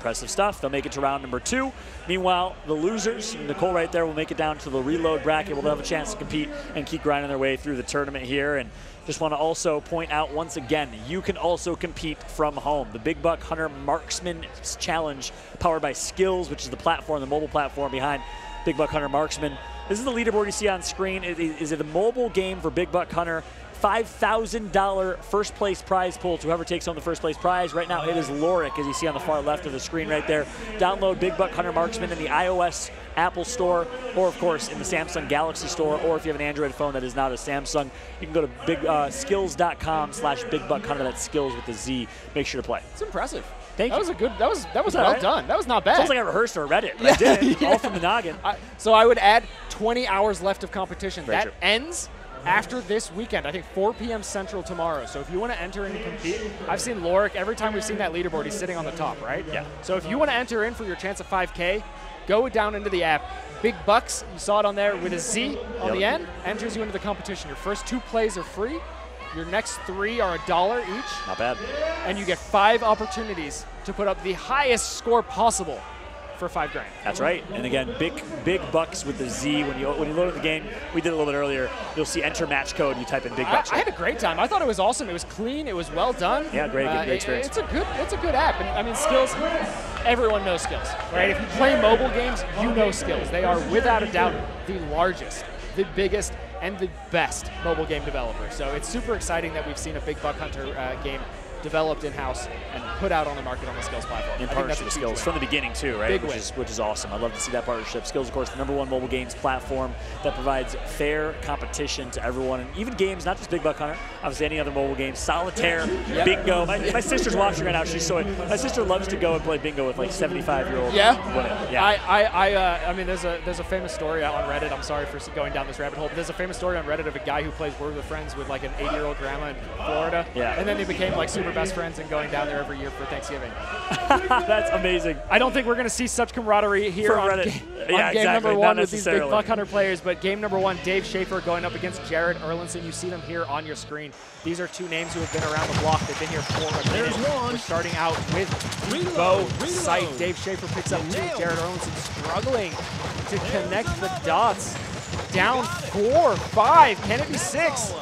Impressive stuff. They'll make it to round number two. Meanwhile, the losers, Nicole right there, will make it down to the reload bracket. Will have a chance to compete and keep grinding their way through the tournament here. And just want to also point out once again, you can also compete from home. The Big Buck Hunter Marksman Challenge, powered by Skillz, which is the platform, the mobile platform behind Big Buck Hunter Marksman. This is the leaderboard you see on screen. Is it a mobile game for Big Buck Hunter. $5,000 first place prize pool to whoever takes home the first place prize. Right now, it is Lorik, as you see on the far left of the screen right there. Download Big Buck Hunter Marksman in the iOS Apple Store, or of course in the Samsung Galaxy Store, or if you have an Android phone that is not a Samsung, you can go to big, uh, skillz.com slash Big Buck Hunter. That's Skillz with a Z. Make sure to play. It's impressive. Thank that you. was a good. That was that was well right. done. That was not bad. Sounds like I rehearsed or read it, but I did it all from the noggin. I- so I would add 20 hours left of competition. Very that true. ends after this weekend. I think 4 p.m. Central tomorrow. So if you want to enter in and compete, I've seen Lorik every time we've seen that leaderboard. He's sitting on the top, right? Yeah. So if you want to enter in for your chance of 5K, go down into the app. Big Bucks, you saw it on there with a Z on Yep. the end, enters you into the competition. Your first two plays are free. Your next three are a dollar each, Not bad. and you get five opportunities to put up the highest score possible for five grand. That's right. And again, big big bucks with the Z. When you when you load up the game, we did it a little bit earlier. You'll see enter match code. You type in big bucks. I had a great time. I thought it was awesome. It was clean. It was well done. Yeah, great- Uh, great experience. It's a good. It's a good app. And I mean, Skillz. Everyone knows Skillz, right? If you play mobile games, you know Skillz. They are without a doubt the largest, the biggest, and the best mobile game developer. So it's super exciting that we've seen a big buck hunter uh, game developed in-house and put out on the market on the Skillz platform. in I think that's partnership with Skillz from the beginning too, right? Big which win. is which is awesome. I love to see that partnership. Skillz, of course, the number one mobile games platform that provides fair competition to everyone, and even games, not just Big Buck Hunter. Obviously, any other mobile games, solitaire, Yep. bingo. My, my sister's watching right now. She's so my sister loves to go and play bingo with like 75 year old Yeah, women. Yeah. I, I, I, uh, I mean, there's a there's a famous story on Reddit. I'm sorry for going down this rabbit hole, but there's a famous story on Reddit of a guy who plays Word with Friends with like an 80 year old grandma in Florida. Yeah. And then they became like super best friends and going down there every year for Thanksgiving. That's amazing. I don't think we're going to see such camaraderie here For on, Reddit. ga- Yeah, on game exactly. number one with these big necessarily. Buck Hunter players. But game number one, Dave Schaefer going up against Jared Erlinson. You see them here on your screen. These are two names who have been around the block. They've been here for a minute. There's one. We're starting out with Reload, bow sight. Dave Schaefer picks up two. Jared Erlinson struggling to connect the dots. Down four, five. Can it be six?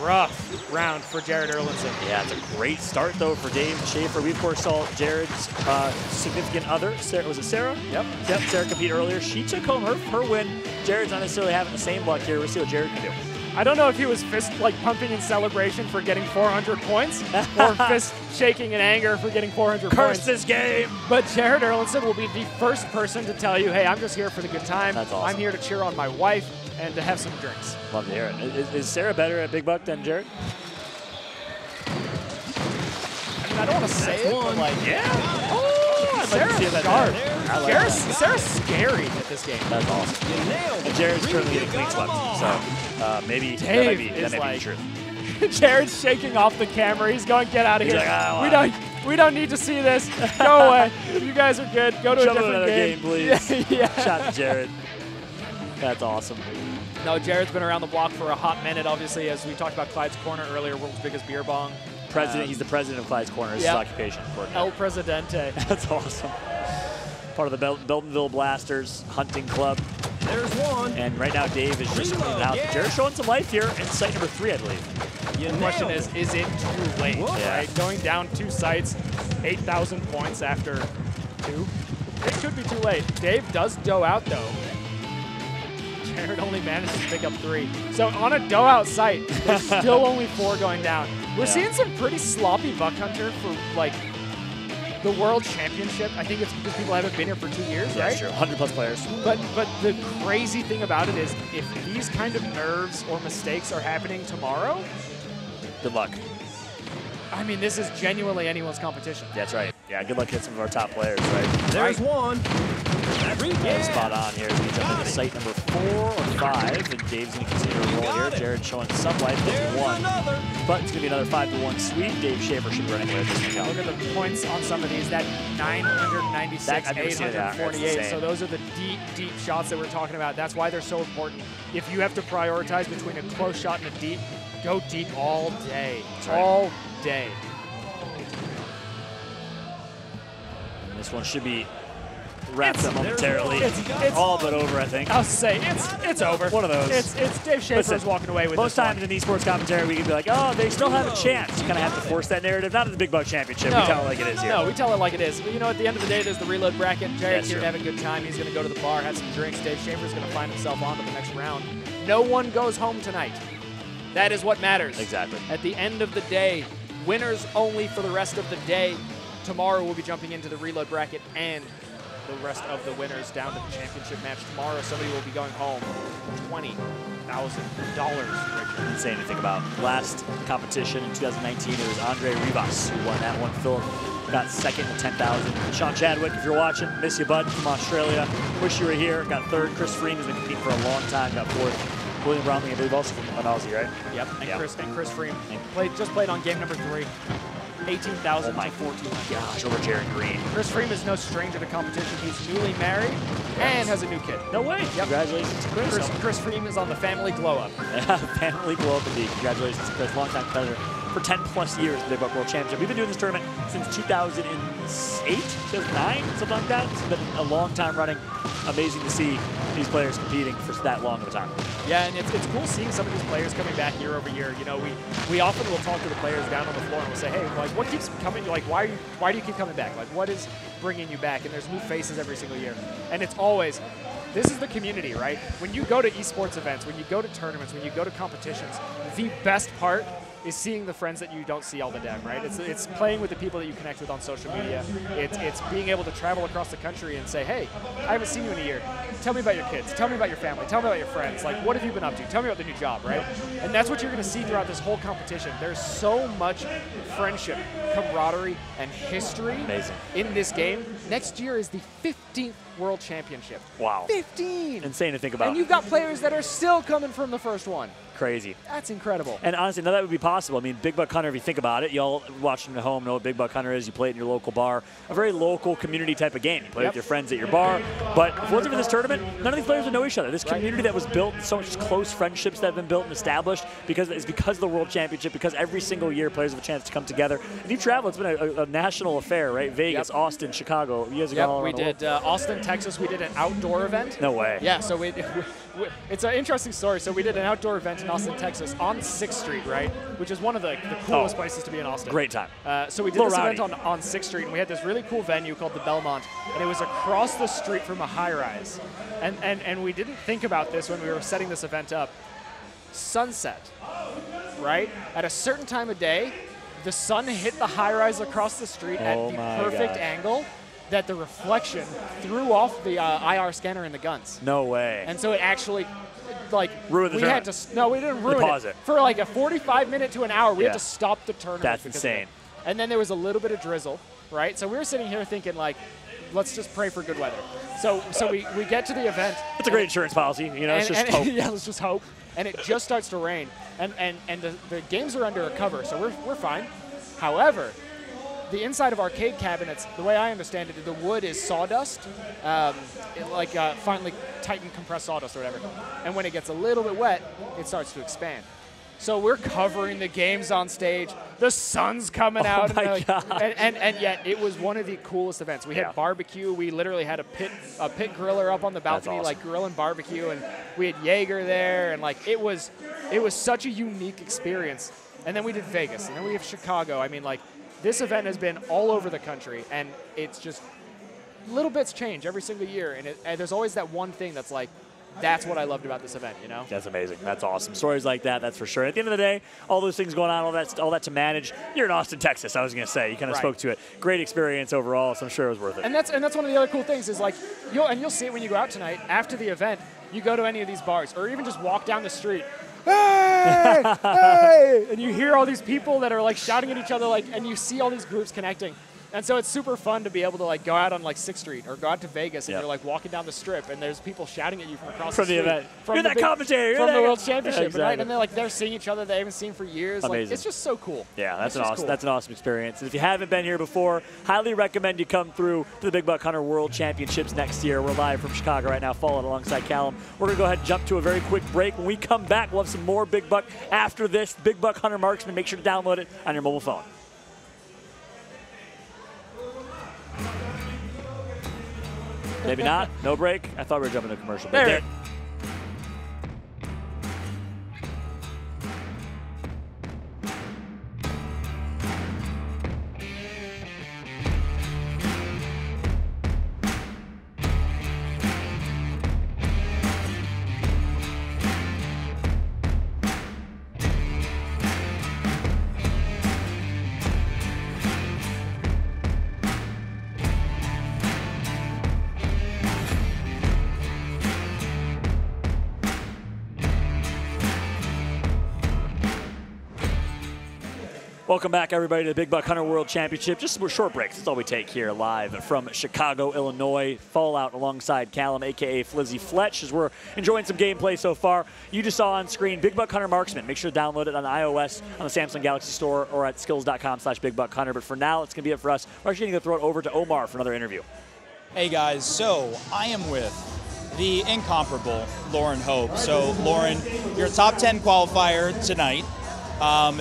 Rough round for Jared Erlinson. Yeah, it's a great start though for Dave Schaefer. We of course saw Jared's uh, significant other. Sarah, was it Sarah? Yep. Yep. Sarah compete earlier. She took home her her win. Jared's not necessarily having the same luck here. We'll see what Jared can do. I don't know if he was fist like pumping in celebration for getting 400 points or fist shaking in anger for getting 400 Curse points. this game. But Jared Erlinson will be the first person to tell you, hey, I'm just here for the good time. That's awesome. I'm here to cheer on my wife and to have some drinks. Love to hear it. Is, is Sarah better at Big Buck than Jared? I mean, I don't want to say it, but like, Yeah. oh, I'd like to Sarah's see that sharp. Like Sarah's, that. Sarah's scary at this game. That's awesome. You nailed And. Jared's currently getting clean swept, so uh, maybe that Dave might be, is that may like- be the truth. Jared's shaking off the camera. He's going, to get out of He's here. like, "Ah, we well." don't, we don't need to see this. Go away. You guys are good. Go to Jump a different another game, please. yeah. Shout to Jared. That's awesome. No, Jared's been around the block for a hot minute. Obviously, as we talked about Clyde's Corner earlier, world's biggest beer bong. President, Um, he's the president of Clyde's Corner. His yep. occupation. coordinator. El Presidente. That's awesome. Part of the Bel- Beldenville Blasters hunting club. There's one. And right now, Dave is just Reload, cleaning out. yeah. Jared's showing some life here in site number three, I believe. You The question is, is, it too late? Yeah. Right? Going down two sites, 8,000 points after two. It could be too late. Dave does dough out, though. Jared only manages to pick up three. So on a dough out site, there's still only four going down. We're Yeah. seeing some pretty sloppy buck hunter for, like, the World Championship. I think it's because people haven't been here for two years, Yeah, right? that's true. 100 plus players. But but the crazy thing about it is if these kind of nerves or mistakes are happening tomorrow, Good luck. I mean this is genuinely anyone's competition. That's right. Yeah, good luck hitting some of our top players, right? There's one. Three. Yeah. Spot on here as we jump into site number four or five, and Dave's going to continue to roll here. it. Jared showing some life with There's one, another. but it's going to be another five to one sweep. Dave Schaefer should be running away with this one. Look at the points on some of these. That 996, That- I've never seen that. 848. So those are the deep, deep shots that we're talking about. That's why they're so important. If you have to prioritize between a close shot and a deep, go deep all day. right. All day. And this one should be wrapped It's- up momentarily. it's- it's- all but over, I think. I'll say it's it's over. One of those. It's it's Dave Schaefer's Listen, walking away with Most times in esports commentary, we can be like, oh, they still have a chance. You kind of have to force that narrative. Not at the Big Buck Championship. We tell it like it is here. No, we tell it like it is. But you know, at the end of the day, there's the reload bracket. Jared's here to sure. a good time. He's going to go to the bar, have some drinks. Dave Schaefer's going to find himself on to the next round. No one goes home tonight. That is what matters. Exactly. At the end of the day, winners only for the rest of the day. Tomorrow we'll be jumping into the reload bracket and the rest of the winners down to the championship match tomorrow. Somebody will be going home twenty thousand dollars. insane to think about. Last competition in 2019, it was Andre Rivas who won that one. Phil got second with 10,000. Sean Chadwick, if you're watching, miss you, bud, from Australia. Wish you were here. Got third. Chris Freeman's been competing for a long time. Got fourth. William Brownlee, I believe, also from an Aussie, right? Yep, and Yeah. Chris and Chris Freeman played just played on game number three. Eighteen Oh thousand my to fourteen. gosh, over Jared Green. Chris Freeman is no stranger to competition. He's newly married and has a new kid. No way. Congratulations to Chris. Chris, Chris Freeman is on the family glow up. Family glow up indeed. Congratulations to Chris, longtime competitor for 10 plus years in the Big Buck World Championship. We've been doing this tournament since 2008, 2009, something like that. It's been a long time running. Amazing to see these players competing for that long of a time. Yeah, and it's, it's cool seeing some of these players coming back year over year. You know, we, we often will talk to the players down on the floor and we'll say, hey, like, what keeps coming? Like, why are you, why do you keep coming back? Like, what is bringing you back? And there's new faces every single year. And it's always, this is the community, right? When you go to esports events, when you go to tournaments, when you go to competitions, the best part is seeing the friends that you don't see all the time, right? It's, it's playing with the people that you connect with on social media. It's, it's being able to travel across the country and say, hey, I haven't seen you in a year. Tell me about your kids. Tell me about your family. Tell me about your friends. Like, what have you been up to? Tell me about the new job, right? And that's what you're going to see throughout this whole competition. There's so much friendship, camaraderie, and history Amazing. in this game. Next year is the 15th World Championship. Wow. 15! Insane to think about. And you've got players that are still coming from the first one. Crazy. That's incredible. And honestly, none of that would be possible. I mean, Big Buck Hunter, if you think about it, y'all watching at home know what Big Buck Hunter is. You play it in your local bar. A very local community type of game. You play Yep. with your friends at your bar. But if it wasn't for this tournament, none of these players would know each other. This Right. community that was built, so much close friendships that have been built and established because it's because of the World Championship, because every single year players have a chance to come together. And you travel, it's been a, a, a national affair, right? Vegas, Yep. Austin, Chicago. You guys all Yep, we around the world. did uh, Austin, Texas. We did an outdoor event. No way. Yeah, so we, we, it's an interesting story. So we did an outdoor event in Austin, Texas, on Sixth Street, right, which is one of the, the coolest Oh. places to be in Austin. Great time. Uh, so we did Little this event on, on Sixth Street, and we had this really cool venue called the Belmont, and it was across the street from a high-rise. And, and, and we didn't think about this when we were setting this event up. Sunset, right? At a certain time of day, the sun hit the high-rise across the street Oh at the perfect God. angle that the reflection threw off the uh, IR scanner in the guns. No way. And so it actually, like, Ruined the we tournament. had to. No, we didn't ruin pause it. For like a 45 minute to an hour, we Yeah. had to stop the tournament. That's because of it. insane. And then there was a little bit of drizzle, right? So we were sitting here thinking like, let's just pray for good weather. So so we, we get to the event. It's a great insurance policy. You know, it's and- just and- hope. yeah, let's just hope. And it just starts to rain, and and and the, the games are under a cover, so we're we're fine. However, the inside of arcade cabinets, the way I understand it, the wood is sawdust, um, it- like uh, finely tightened compressed sawdust or whatever. And when it gets a little bit wet, it starts to expand. So we're covering the games on stage. The sun's coming Oh out, and, like- and, and and yet it was one of the coolest events. We had barbecue. We literally had a pit a pit griller up on the balcony, awesome. like grilling barbecue, and we had Jaeger there, and like it was it was such a unique experience. And then we did Vegas, and then we have Chicago. I mean, like this event has been all over the country, and it's just little bits change every single year, and, it, and there's always that one thing that's like, that's what I loved about this event, you know? That's amazing. That's awesome. Stories like that, that's for sure. At the end of the day, all those things going on, all that, all that to manage. You're in Austin, Texas. I was going to say. You kind of Right. spoke to it. Great experience overall. So I'm sure it was worth it. And that's and that's one of the other cool things is like you'll and you'll see it when you go out tonight after the event. You go to any of these bars or even just walk down the street. Hey, hey, and you hear all these people that are like shouting at each other, like, and you see all these groups connecting. And so it's super fun to be able to like go out on like Sixth Street or go out to Vegas and Yeah. you're like walking down the strip and there's people shouting at you from across From the the street. event. From You're the that big- commentator, from the guy. World Championship, Yeah, right? And they're like they're seeing each other they haven't seen for years. Like Amazing. it's just so cool. Yeah, that's It's an awesome. cool. That's an awesome experience. And if you haven't been here before, highly recommend you come through to the Big Buck Hunter World Championships next year. We're live from Chicago right now, following alongside Callum. We're gonna go ahead and jump to a very quick break. When we come back, we'll have some more Big Buck after this. Big Buck Hunter Marksman. Make sure to download it on your mobile phone. Maybe not. No break. I thought we were jumping to commercial. but There. Welcome back, everybody, to the Big Buck Hunter World Championship. Just some short breaks. That's all we take here live from Chicago, Illinois. Fallout alongside Callum, aka Flizzy Fletch, as we're enjoying some gameplay so far. You just saw on screen Big Buck Hunter Marksman. Make sure to download it on iOS, on the Samsung Galaxy Store, or at skillz.com slash Big Buck Hunter. But for now, it's going to be it for us. We're actually going to throw it over to Omar for another interview. Hey guys, so I am with the incomparable Lauren Hope. So, Lauren, you're a top 10 qualifier tonight. Um,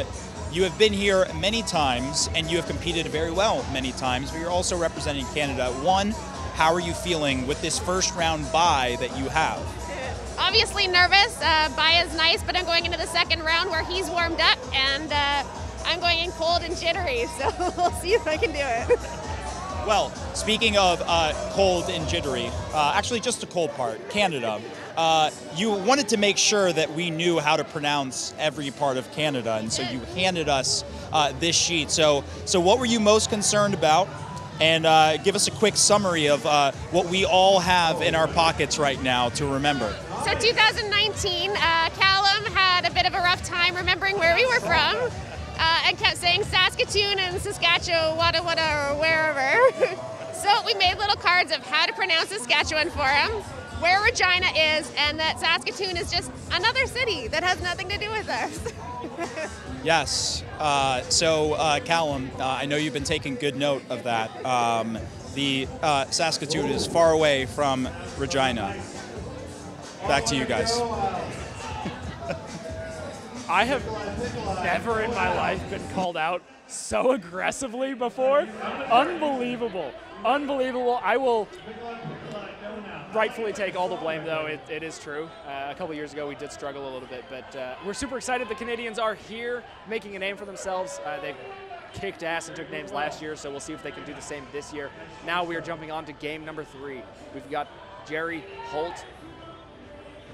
you have been here many times and you have competed very well many times, but you're also representing Canada. One, how are you feeling with this first round bye that you have? obviously nervous. Uh, Baya is nice, but I'm going into the second round where he's warmed up, and uh, I'm going in cold and jittery. So we'll see if I can do it. Well, speaking of uh, cold and jittery, uh, actually just the cold part, Canada. Uh, you wanted to make sure that we knew how to pronounce every part of Canada, and so you handed us uh, this sheet. So, so what were you most concerned about? And uh, give us a quick summary of uh, what we all have in our pockets right now to remember. So 2019, uh, Callum had a bit of a rough time remembering where we were from uh, and kept saying Saskatoon and Saskatchewan, Wada Wada, or wherever. so we made little cards of how to pronounce Saskatchewan for him, where Regina is, and that Saskatoon is just another city that has nothing to do with us. Yes. Uh, so, uh, Callum, uh, I know you've been taking good note of that. Um, the uh, Saskatoon is far away from Regina. Back to you guys. I have never in my life been called out so aggressively before. Unbelievable. Unbelievable. I will rightfully take all the blame, though. It, it is true. Uh, a couple years ago, we did struggle a little bit, but uh, we're super excited the Canadians are here making a name for themselves. Uh, they've kicked ass and took names last year, so we'll see if they can do the same this year. Now we are jumping on to game number three. We've got Jerry Holt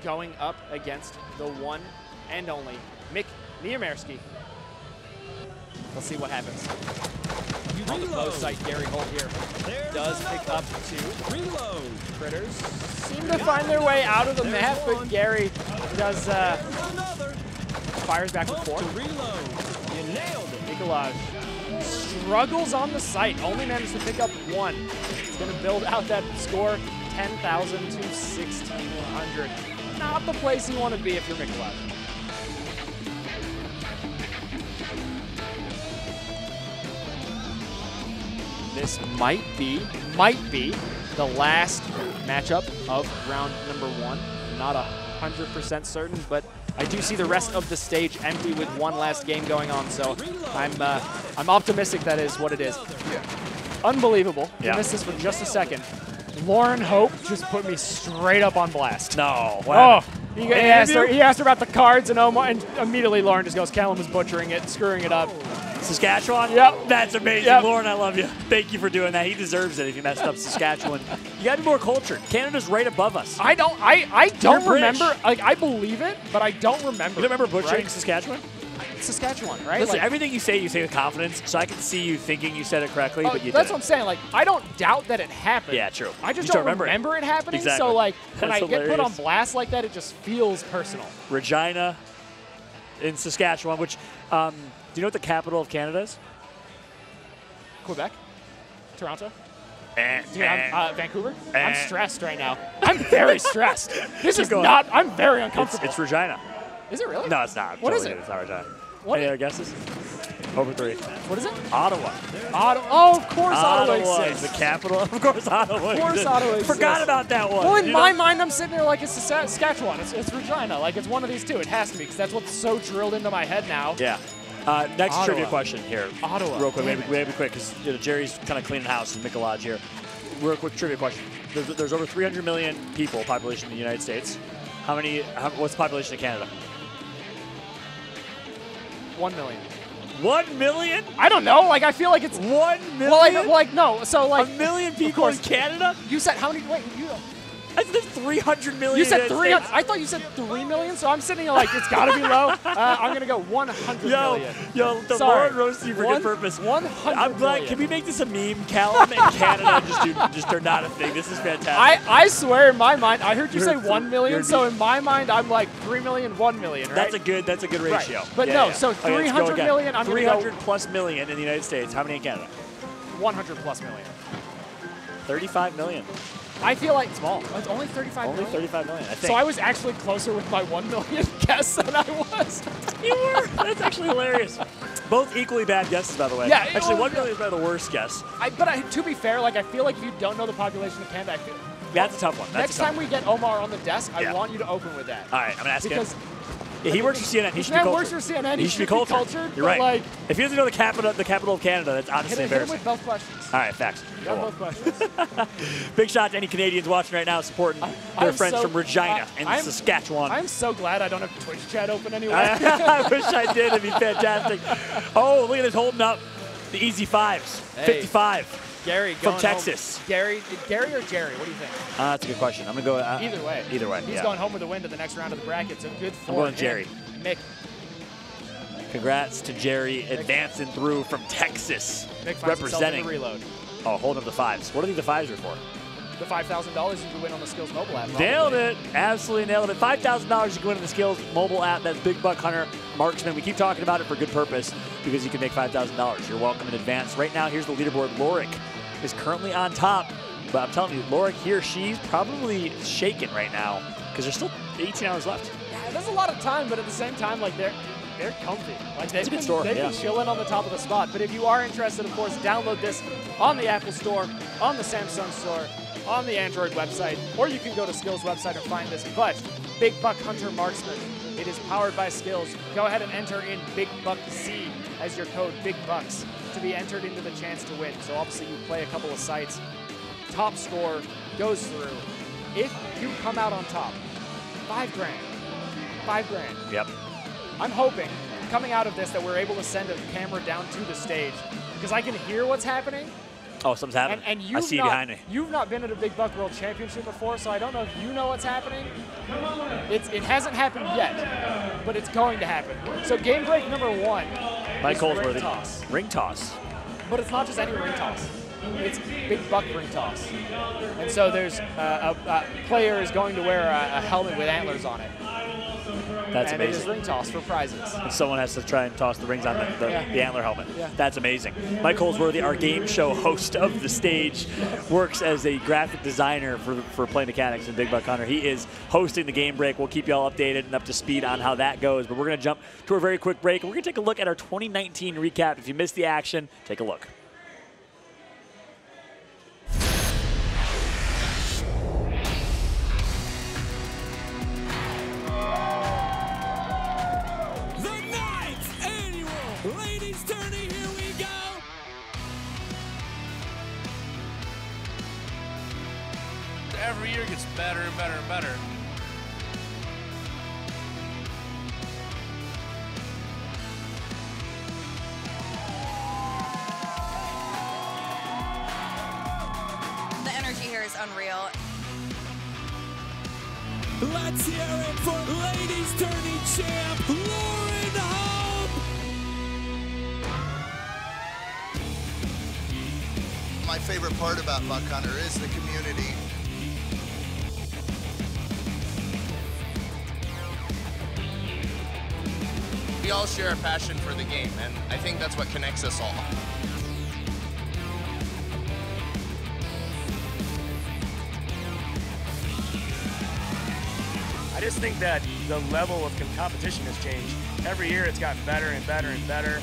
going up against the one and only Mick Niemirski. Let's see what happens. You On the bow site, Gary Holt here does pick up two. Reload. Critters seem to find their way out of the map, but Gary does uh, fires back with four. Reload. You nailed it. Nikolaj struggles on the site, only managed to pick up one. He's going to build out that score 10,000 to 1,600. Not the place you want to be if you're Nikolaj. This might be, might be the last matchup of round number one. Not a 100% certain, but I do see the rest of the stage empty with one last game going on, so I'm uh, I'm optimistic that is what it is. Unbelievable. Yeah. missed this for just a second. Lauren Hope just put me straight up on blast. No. Oh, Wow. he, he asked her, he asked her about the cards, and Omar, and immediately Lauren just goes, Callum was butchering it, screwing it up. Saskatchewan? Yep. That's amazing. Yep. Lauren, I love you. Thank you for doing that. He deserves it if he messed up Saskatchewan. You got to be more cultured. Canada's right above us. I don't, I, I don't You're British. remember, like, I believe it, but I don't remember. You don't remember butchering right? Saskatchewan? Saskatchewan, right? Listen, Like- everything you say, you say with confidence, so I can see you thinking you said it correctly, Oh, but you that's didn't. what I'm saying. Like, I don't doubt that it happened. Yeah, true. I just just don't don't remember remember, it. it happening. Exactly. So, like, when That's I get put on blast like that, it just feels personal. Regina in Saskatchewan, which, um, do you know what the capital of Canada is? Quebec, Toronto, Eh, Dude, I'm, uh, Vancouver. I'm Eh. stressed right now. I'm very stressed. This is going. not. I'm very uncomfortable. it's Regina. is it really? No, it's not. What is Totally it? It's not Regina. What Any other guesses? Over three. What is it? Ottawa. Ottawa. Oh, of course, Ottawa, Ottawa is exists. the capital. Of course, Ottawa. Of course, exists. Ottawa Forgot about that one. Well, in You my know- mind, I'm sitting there like it's Saskatchewan. It's, it's Regina. Like it's one of these two. It has to be because that's what's so drilled into my head now. Yeah. Uh, next Ottawa. trivia question here. Ottawa. Real quick, maybe, maybe quick, because you know, Jerry's kind of cleaning house and Mikolaj here. Real quick trivia question. There's, there's over 300 million people population in the United States. How many? How, what's the population of Canada? One million. One million? I don't know. Like I feel like it's One million? well, like, well, like no. So like a million people in. Canada? You said how many? Wait, you. I said there's 300 million. You said in the three. I thought you said three million. So I'm sitting here like it's got to be low. Uh, I'm gonna go one hundred Yo, million. yo, the Sorry. Lord roast you for One- good purpose. 100 I'm glad. million. Can we make this a meme? Callum and Canada just do, just are not a thing. This is fantastic. I, I swear in my mind, I heard you say one million, so in my mind, I'm like three million, one million, right? That's a good. That's a good Right. ratio. But Yeah, no, yeah. so Okay, let's 300 again. million, I'm gonna go- 300 plus million in the United States. How many in Canada? 100 plus million. 35 million. I feel like small. Oh, it's only 35 Only million? 35 million. I think. So I was actually closer with my one million guess than I was. you were. That's actually hilarious. Both equally bad guesses, by the way. Yeah, Actually, well, one million is probably the worst guess. I, but I, to be fair, like I feel like if you don't know the population of Canada, I feel That's a tough one. That's next tough time we get Omar on the desk, Yeah. I want you to open with that. All right, I'm gonna ask because him. Yeah, he works for CNN. He should be man cultured. works for CNN. He, should be cultured. cultured, You're right. like- if he doesn't know the capital, the capital of Canada, that's Hit, honestly hit him embarrassing. with both questions. All right, facts. Got both questions. Big shout to any Canadians watching right now supporting their I'm friends so- from Regina I- and I'm- Saskatchewan. I'm so glad I don't have Twitch chat open anyway. I, I wish I did. It'd be fantastic. Oh, look at this holding up the easy fives. Hey. 55. Gary From Texas. Home. Gary, Gary or Jerry? What do you think? Uh, that's a good question. I'm gonna go uh, Either way. Either way. He's yeah. going home with a win to the next round of the bracket. So good for going him. Jerry. Mick, Congrats to Jerry advancing through from Texas, Mick finds himself in representing. reload. Oh, holding up the fives. What do you think the fives are for? The five thousand dollars you can win on the Skillz mobile app. Nailed it. Absolutely nailed it. $5,000 you can win in the Skillz mobile app. That's Big Buck Hunter Marksman. We keep talking about it for good purpose because you can make $5,000. You're welcome in advance. Right now, here's the leaderboard. Lorik is currently on top. But I'm telling you, Lorik, he or she's probably shaking right now because there's still 18 hours left. Yeah, there's a lot of time, but at the same time, like they're they're comfy. Like they've a good been, store, they've yeah. been chilling on the top of the spot. But if you are interested, of course, download this on the Apple Store, on the Samsung Store, on the Android website, or you can go to Skillz website and find this. But Big Buck Hunter Marksman, it is powered by Skillz. Go ahead and enter in Big Buck C as your code, Big Bucks, to be entered into the chance to win. So obviously you play a couple of sites, top score goes through. If you come out on top, five grand, five grand. Yep. I'm hoping coming out of this that we're able to send a camera down to the stage because I can hear what's happening. Oh, something's happening. And, and you've I see you not, behind me. You've not been at a Big Buck World Championship before, so I don't know if you know what's happening. It's, it hasn't happened yet, but it's going to happen. So game break number one Mike is ring toss. Ring toss. But it's not just any ring toss. It's big buck ring toss. And so there's uh, a, a player is going to wear a, a helmet with antlers on it. That's and amazing. ring toss for prizes. And someone has to try and toss the rings on the, the, Yeah. the antler helmet. Yeah. That's amazing. Mike Holsworthy, our game show host of the stage, works as a graphic designer for, for Play Mechanix and Big Buck Hunter. He is hosting the game break. We'll keep you all updated and up to speed on how that goes. But we're going to jump to a very quick break. We're going to take a look at our 2019 recap. If you missed the action, take a look. Every year gets better and better and better. The energy here is unreal. Let's hear it for ladies tourney champ Lauren Hope. My favorite part about Buck Hunter is the community. We all share a passion for the game, and I think that's what connects us all. I just think that the level of competition has changed. Every year it's gotten better and better and better.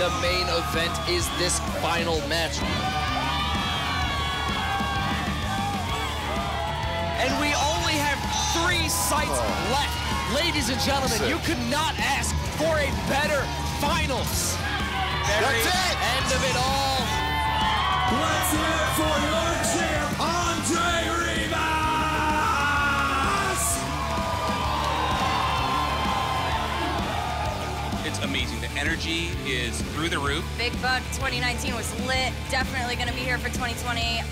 The main event is this final match. And we only have three sites oh. left. Ladies and gentlemen, Sick. you could not ask for a better finals. Very That's it. end of it all. Let's hear it for your champ Andre Rivas. It's amazing. The energy is through the roof. Big Buck 2019 was lit. Definitely going to be here for 2020.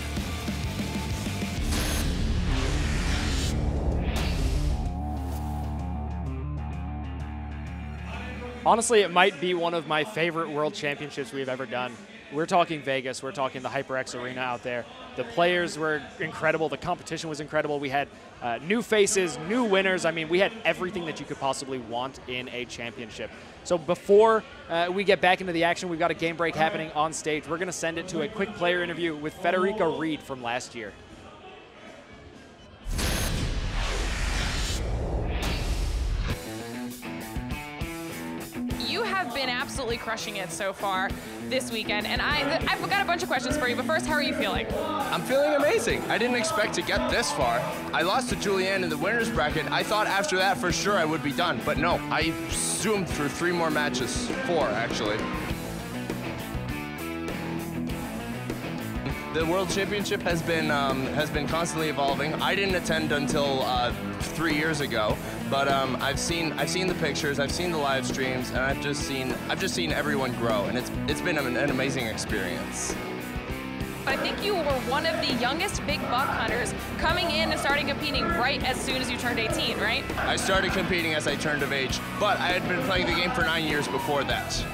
Honestly, it might be one of my favorite world championships we've ever done. We're talking Vegas, we're talking the HyperX Arena out there. The players were incredible, the competition was incredible. We had uh, new faces, new winners. I mean, we had everything that you could possibly want in a championship. So before uh, we get back into the action, we've got a game break happening on stage. We're going to send it to a quick player interview with Federica Reed from last year. You have been absolutely crushing it so far this weekend, and I, I've got a bunch of questions for you. But first, how are you feeling? I'm feeling amazing. I didn't expect to get this far. I lost to Julianne in the winner's bracket. I thought after that for sure I would be done, but no, I zoomed through three more matches, four actually. The World Championship has been um, has been constantly evolving. I didn't attend until uh, three years ago, but um, I've seen I've seen the pictures, I've seen the live streams, and I've just seen I've just seen everyone grow, and it's it's been an, an amazing experience. I think you were one of the youngest big buck hunters coming in and starting competing right as soon as you turned 18, right? I started competing as I turned of age, but I had been playing the game for nine years before that.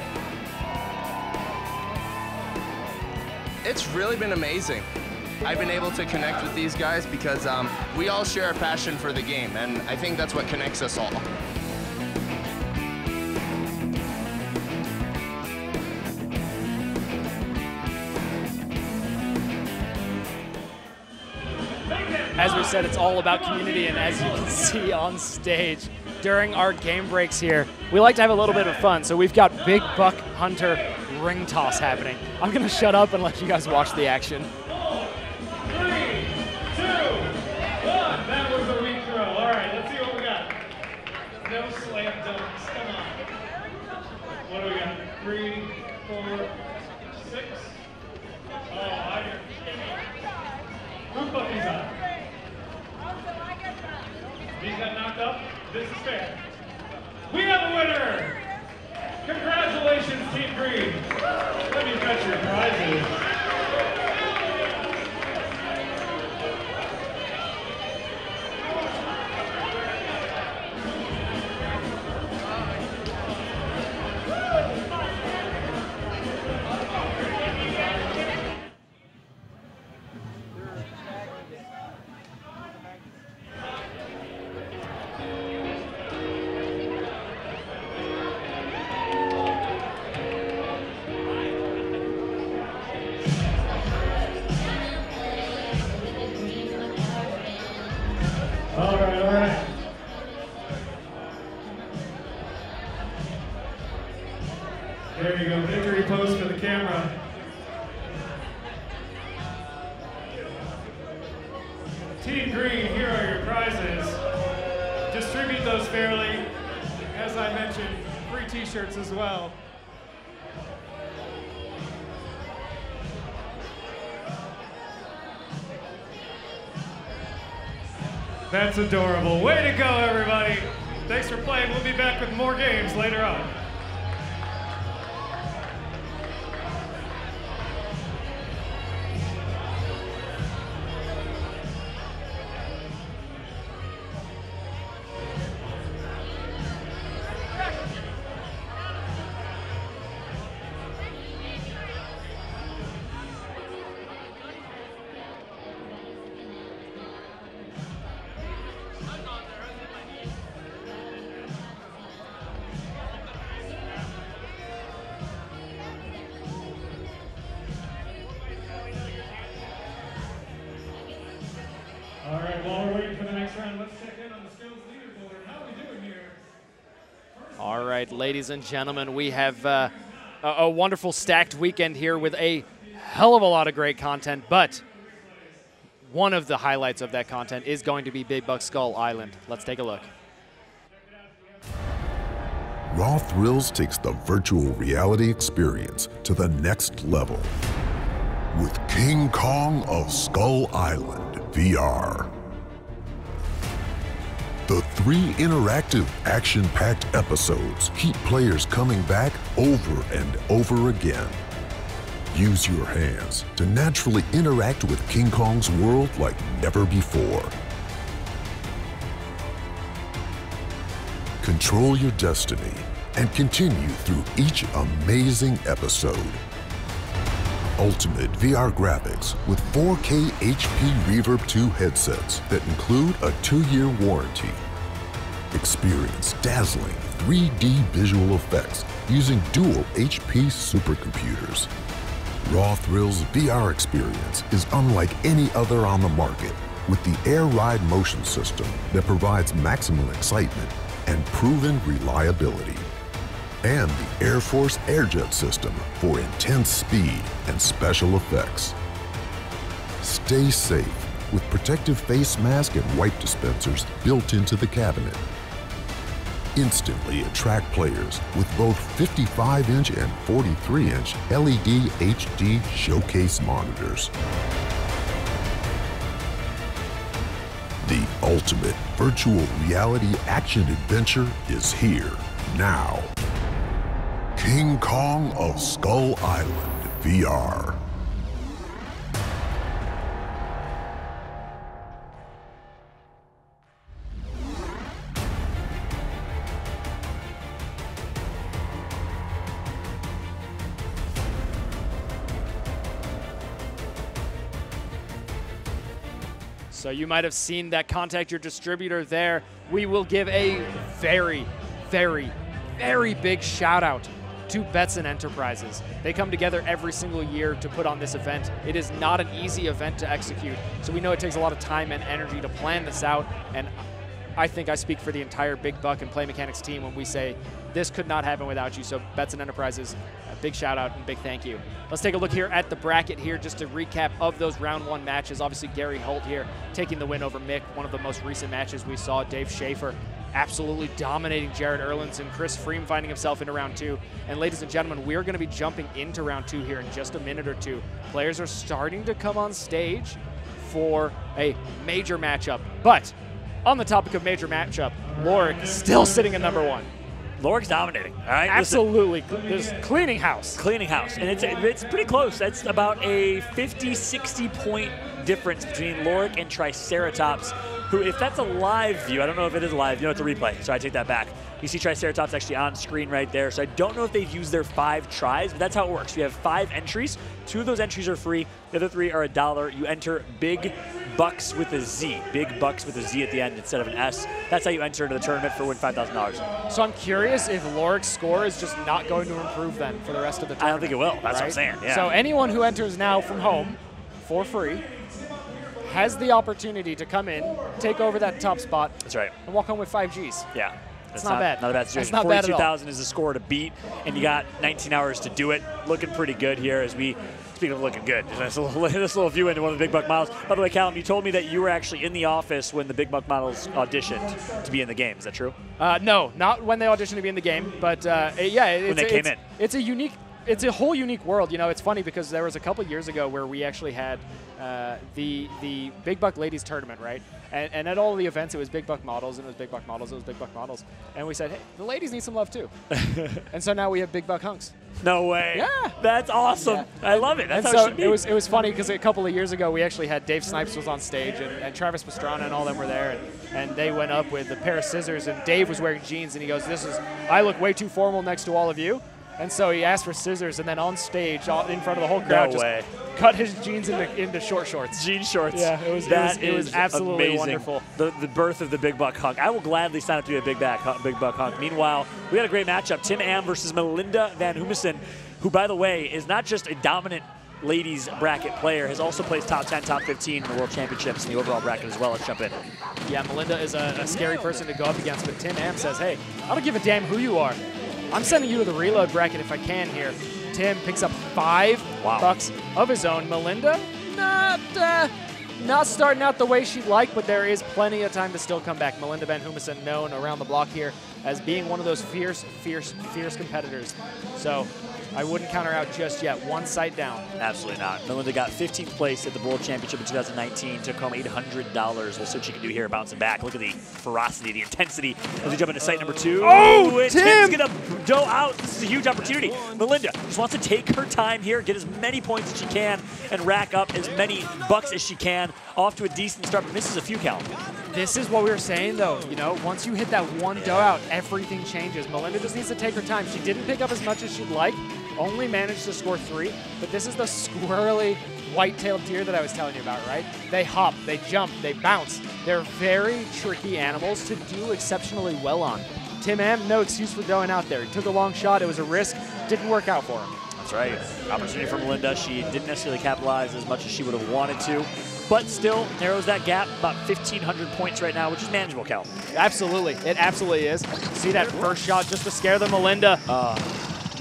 It's really been amazing. I've been able to connect with these guys because um, we all share a passion for the game, and I think that's what connects us all. As we said, it's all about community, and as you can see on stage during our game breaks here, we like to have a little bit of fun. So we've got Big Buck Hunter ring toss happening. I'm gonna shut up and let you guys watch the action. Winner. Congratulations, Team Green. Let me fetch your prizes. That's adorable. Way to go, everybody. Thanks for playing. We'll be back with more games later on. Ladies and gentlemen, we have uh, a, a wonderful stacked weekend here with a hell of a lot of great content, but one of the highlights of that content is going to be Big Buck Skull Island. Let's take a look. Raw Thrills takes the virtual reality experience to the next level with King Kong of Skull Island VR. The three interactive, action packed episodes keep players coming back over and over again. Use your hands to naturally interact with King Kong's world like never before. Control your destiny and continue through each amazing episode. Ultimate VR graphics with 4K HP Reverb 2 headsets that include a two-year warranty. Experience dazzling 3D visual effects using dual HP supercomputers. Raw Thrills VR experience is unlike any other on the market with the Air Ride motion system that provides maximum excitement and proven reliability and the Air Force Airjet system for intense speed and special effects. Stay safe with protective face mask and wipe dispensers built into the cabinet. Instantly attract players with both 55-inch and 43-inch LED HD showcase monitors. The ultimate virtual reality action adventure is here now. King Kong of Skull Island VR. So you might have seen that contact your distributor there. We will give a very, very, very big shout out to Betson Enterprises. They come together every single year to put on this event. It is not an easy event to execute, so we know it takes a lot of time and energy to plan this out. And I think I speak for the entire Big Buck and Play Mechanix team when we say this could not happen without you. So Betson Enterprises, a big shout out and big thank you. Let's take a look here at the bracket here, just to recap of those round one matches. Obviously, Gary Holt here taking the win over Mick, one of the most recent matches we saw. Dave Schaefer absolutely dominating Jared Erlinson. Chris Freem finding himself into round two. And ladies and gentlemen, we're going to be jumping into round two here in just a minute or two. Players are starting to come on stage for a major matchup. But on the topic of major matchup, Lorik still sitting at number one. Lorik's dominating. All right, Absolutely. There's cleaning house. Cleaning house. And it's it's pretty close. That's about a 50, 60 point difference between Lorik and Triceratops, who, if that's a live view, I don't know if it is a live view, no, it's a replay, so I take that back. You see Triceratops actually on screen right there, so I don't know if they've used their five tries, but that's how it works. You have five entries. Two of those entries are free. The other three are a dollar. You enter big bucks with a Z, big bucks with a Z at the end instead of an S. That's how you enter into the tournament for win $5,000. So I'm curious if Lorik's score is just not going to improve then for the rest of the tournament. I don't think it will. That's what I'm saying, yeah. So anyone who enters now from home for free has the opportunity to come in, take over that top spot. That's right. And walk home with five Gs. Yeah. It's That's not bad. Not a bad That's situation. not bad at all. 42,000 is the score to beat, and you got 19 hours to do it. Looking pretty good here as we, speaking of looking good, just this little, this little view into one of the Big Buck models. By the way, Callum, you told me that you were actually in the office when the Big Buck models auditioned to be in the game. Is that true? Uh, no, not when they auditioned to be in the game, but uh, yeah, it's, they came it's, in. It's a unique, it's a whole unique world. You know, it's funny because there was a couple years ago where we actually had uh, the the Big Buck Ladies Tournament, right? And, and at all the events, it was Big Buck models, and it was Big Buck models, it was Big Buck models, and we said, hey, the ladies need some love too. and so now we have Big Buck hunks. No way. Yeah. That's awesome. I love it. That's and how so it should be. it was it was funny because a couple of years ago we actually had Dave Snipes was on stage and, and Travis Pastrana and all them were there and, and they went up with a pair of scissors and Dave was wearing jeans and he goes this is I look way too formal next to all of you and so he asked for scissors and then on stage all- in front of the whole crowd No just way. cut his jeans into, into short shorts. Jean shorts. Yeah, it was That it was, it was absolutely amazing. wonderful. The, the birth of the Big Buck Hunk. I will gladly sign up to be a Big Buck. Big Buck Hunk. Meanwhile, we had a great matchup: Tim Am versus Melinda Van Humesen, who, by the way, is not just a dominant ladies bracket player, has also placed top 10, top 15 in the World Championships in the overall bracket as well. Let's jump in. Yeah, Melinda is a, a scary person to go up against, but Tim Am says, hey, I don't give a damn who you are. I'm sending you to the reload bracket if I can here. Tim picks up five bucks of his own. Melinda, not, uh, not starting out the way she'd like, but there is plenty of time to still come back. Melinda Van Humesen known around the block here as being one of those fierce, fierce, fierce competitors. So I wouldn't count her out just yet. One sight down. Absolutely not. Melinda got 15th place at the World Championship in 2019, took home $800. We'll see what she can do here, bouncing back. Look at the ferocity, the intensity as we jump into site number two. Oh, and Tim! Tim's going to go out. This is a huge opportunity. Melinda just wants to take her time here, get as many points as she can, and rack up as many bucks as she can. Off to a decent start, but misses a few, Cal. This is what we were saying, though. You know, once you hit that one dough out, everything changes. Melinda just needs to take her time. She didn't pick up as much as she'd like, only managed to score three, but this is the squirrely white-tailed deer that I was telling you about, right? They hop, they jump, they bounce. They're very tricky animals to do exceptionally well on. Tim Am, no excuse for going out there. He took a long shot. It was a risk. Didn't work out for him. That's right. Opportunity for Melinda. She didn't necessarily capitalize as much as she would have wanted to, but still narrows that gap about 1,500 points right now, which is manageable, Cal. Absolutely. It absolutely is. See that first shot just to scare the Melinda. Uh,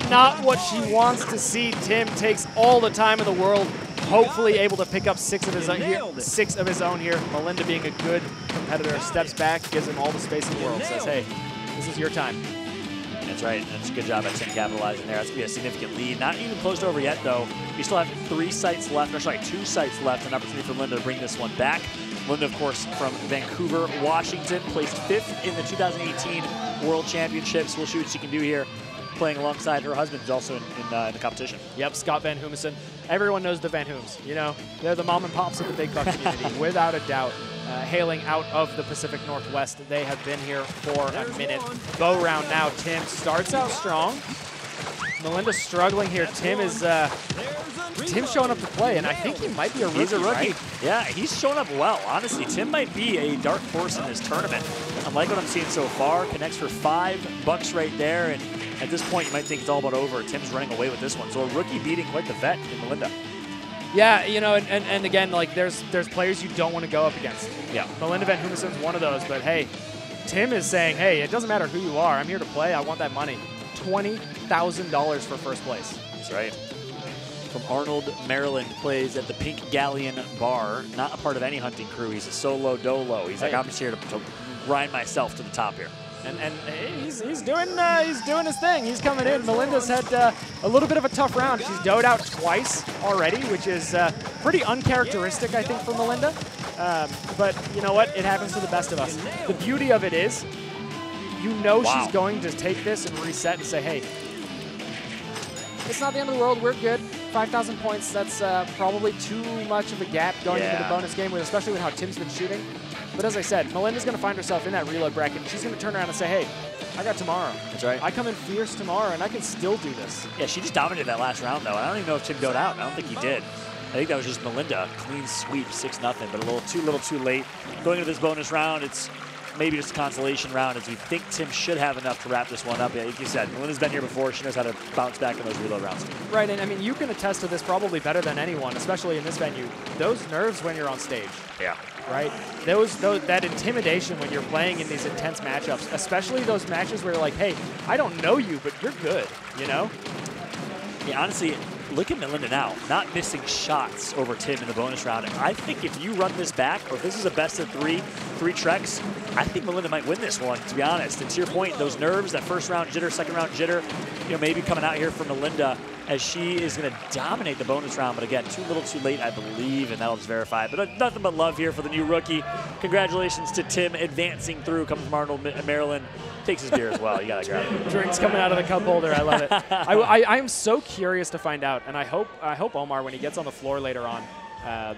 Not what she wants to see. Tim takes all the time in the world. Hopefully able to pick up six of his own here. Six of his own here. Melinda being a good competitor steps back, gives him all the space in the world. Says, hey, this is your time. That's right. That's a good job at Tim capitalizing there. That's going to be a significant lead. Not even closed over yet, though. We still have three sites left, or sorry, two sites left. An opportunity for Linda to bring this one back. Linda, of course, from Vancouver, Washington, placed fifth in the 2018 World Championships. We'll see what she can do here, playing alongside her husband, who's also in, in, uh, in the competition. Yep, Scott Van Humison. Everyone knows the Van Hooms. You know, they're the mom and pops of the Big Buck community, without a doubt. Uh, hailing out of the Pacific Northwest, they have been here for a minute. Bow round now. Tim starts out strong. Melinda's struggling here. Tim is uh, Tim's showing up to play, and I think he might be a rookie. He's a rookie. right? Yeah, he's showing up well. Honestly, Tim might be a dark horse in this tournament. I like what I'm seeing so far. Connects for five bucks right there, and at this point, you might think it's all about over. Tim's running away with this one. So a rookie beating quite the vet in Melinda. Yeah, you know, and, and, and again, like there's there's players you don't want to go up against. Yeah. Melinda Van Humison's one of those, but hey, Tim is saying, hey, it doesn't matter who you are. I'm here to play. I want that money. Twenty thousand dollars for first place. That's right. From Arnold, Maryland, plays at the Pink Galleon Bar. Not a part of any hunting crew. He's a solo dolo. He's like, I'm just here to, to grind myself to the top here. And and he's, he's doing uh, he's doing his thing. He's coming in. Melinda's had uh, a little bit of a tough round. She's doed out twice already, which is uh, pretty uncharacteristic, I think, for Melinda. Um, but you know what? It happens to the best of us. The beauty of it is, you know Wow. she's going to take this and reset and say, hey, it's not the end of the world. We're good. 5,000 points. That's uh, probably too much of a gap going into the bonus game, especially with how Tim's been shooting. But as I said, Melinda's going to find herself in that reload bracket. and She's going to turn around and say, hey, I got tomorrow. That's right. I come in fierce tomorrow, and I can still do this. Yeah, she just dominated that last round, though. I don't even know if Tim got out. I don't think he did. I think that was just Melinda. Clean sweep, 6 nothing, but a little too little too late. Going into this bonus round, it's maybe just a consolation round as we think Tim should have enough to wrap this one up. Yeah, like you said, Melinda's been here before. She knows how to bounce back in those reload rounds. Right, and I mean, you can attest to this probably better than anyone, especially in this venue. Those nerves when you're on stage. Yeah. Right? Those, those that intimidation when you're playing in these intense matchups, especially those matches where you're like, hey, I don't know you, but you're good, you know? Yeah, honestly, look at Melinda now, not missing shots over Tim in the bonus round. I think if you run this back, or if this is a best of three, three treks, I think Melinda might win this one, to be honest. And to your point, those nerves, that first round jitter, second round jitter, you know, maybe coming out here for Melinda as she is going to dominate the bonus round. But again, too little too late, I believe, and that'll just verify. But uh, nothing but love here for the new rookie. Congratulations to Tim advancing through, Comes from Arnold, Maryland. Takes his beer as well. You got to grab it. Drinks coming out of the cup holder. I love it. I, I, I am so curious to find out, and I hope I hope Omar, when he gets on the floor later on, um,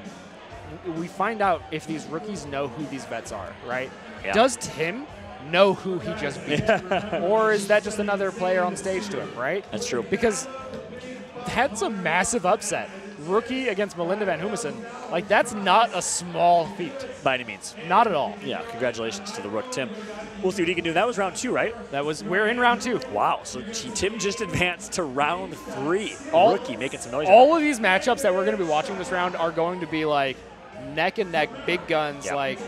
we find out if these rookies know who these vets are. Right? Yeah. Does Tim know who he just beat, or is that just another player on stage to him? Right? That's true. Because that's a massive upset. Rookie against Melinda Van Humison. Like that's not a small feat. By any means. Not at all. Yeah, congratulations to the Rook, Tim. We'll see what he can do. That was round two, right? That was. We're in round two. Wow. So Tim just advanced to round three. All- Rookie making some noise. All of these matchups that we're going to be watching this round are going to be like neck and neck, big guns. Yep. Like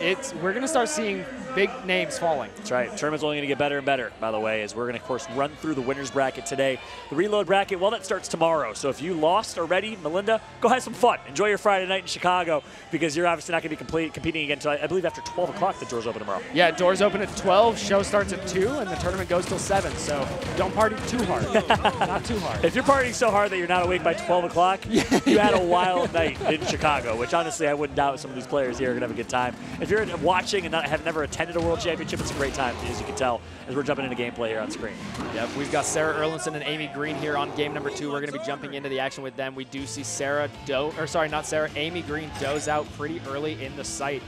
it's we're going to start seeing big names falling. That's right. Tournament's only going to get better and better, by the way, as we're going to, of course, run through the winners bracket today. The reload bracket, well, that starts tomorrow. So if you lost already, Melinda, go have some fun. Enjoy your Friday night in Chicago because you're obviously not going to be complete, competing again until, I believe, after 12 o'clock, the doors open tomorrow. Yeah, doors open at 12, show starts at 2, and the tournament goes till 7. So don't party too hard. Not too hard. If you're partying so hard that you're not awake by 12 o'clock, you had a wild night in Chicago, which honestly I wouldn't doubt some of these players here are going to have a good time. If you're watching and not, have never attended a World Championship, it's a great time, as you can tell, as we're jumping into gameplay here on screen. Yep, we've got Sarah Erlinson and Amy Green here on game number two. We're going to be jumping into the action with them. We do see Sarah do, or sorry, not Sarah, Amy Green does out pretty early in the site.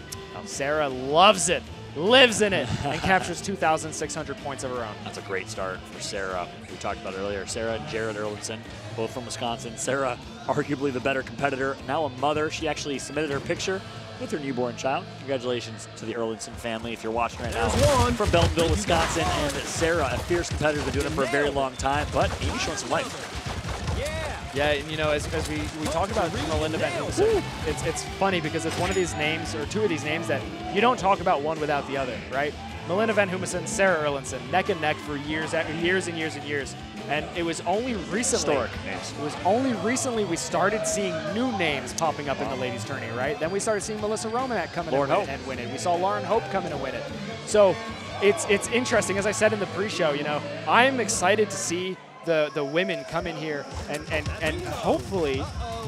Sarah loves it, lives in it, and captures 2,600 points of her own. That's a great start for Sarah. We talked about earlier. Sarah and Jared Erlinson, both from Wisconsin. Sarah, arguably the better competitor, now a mother. She actually submitted her picture with her newborn child. Congratulations to the Erlinson family if you're watching right now. One. From Beldenville, Wisconsin. And Sarah, a fierce competitor, been doing it for a very long time, but Amy showing some life. Yeah, Yeah, and you know, as, as we, we talk about Melinda Van Humison, it's, it's funny because it's one of these names, or two of these names, that you don't talk about one without the other, right? Melinda Van Humison, Sarah Erlinson, neck and neck for years, years and years and years. And it was only recently, it was only recently we started seeing new names popping up in the ladies' tourney, right? Then we started seeing Melissa Romanek come in and win, it and win it. We saw Lauren Hope come in and win it. So it's it's interesting. As I said in the pre-show, you know, I'm excited to see the the women come in here and and and hopefully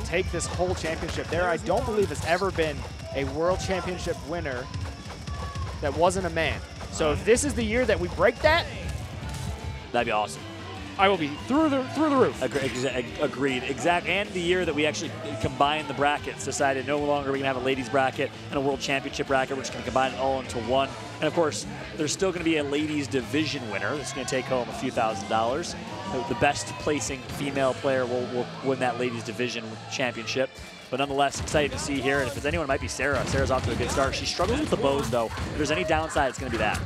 take this whole championship. There, I don't believe has ever been a World Championship winner that wasn't a man. So if this is the year that we break that, That'd be awesome. I will be through the through the roof. Agre- exa- Agreed. Exact. And the year that we actually combined the brackets, decided no longer we can have a ladies bracket and a world championship bracket. We're just to combine it all into one. And of course, there's still going to be a ladies division winner that's going to take home a few thousand dollars. The- The best placing female player will, will win that ladies division championship. But nonetheless, excited to see here. And if it's anyone, it might be Sarah. Sarah's off to a good start. She struggles with the bows, though. If there's any downside, it's going to be that.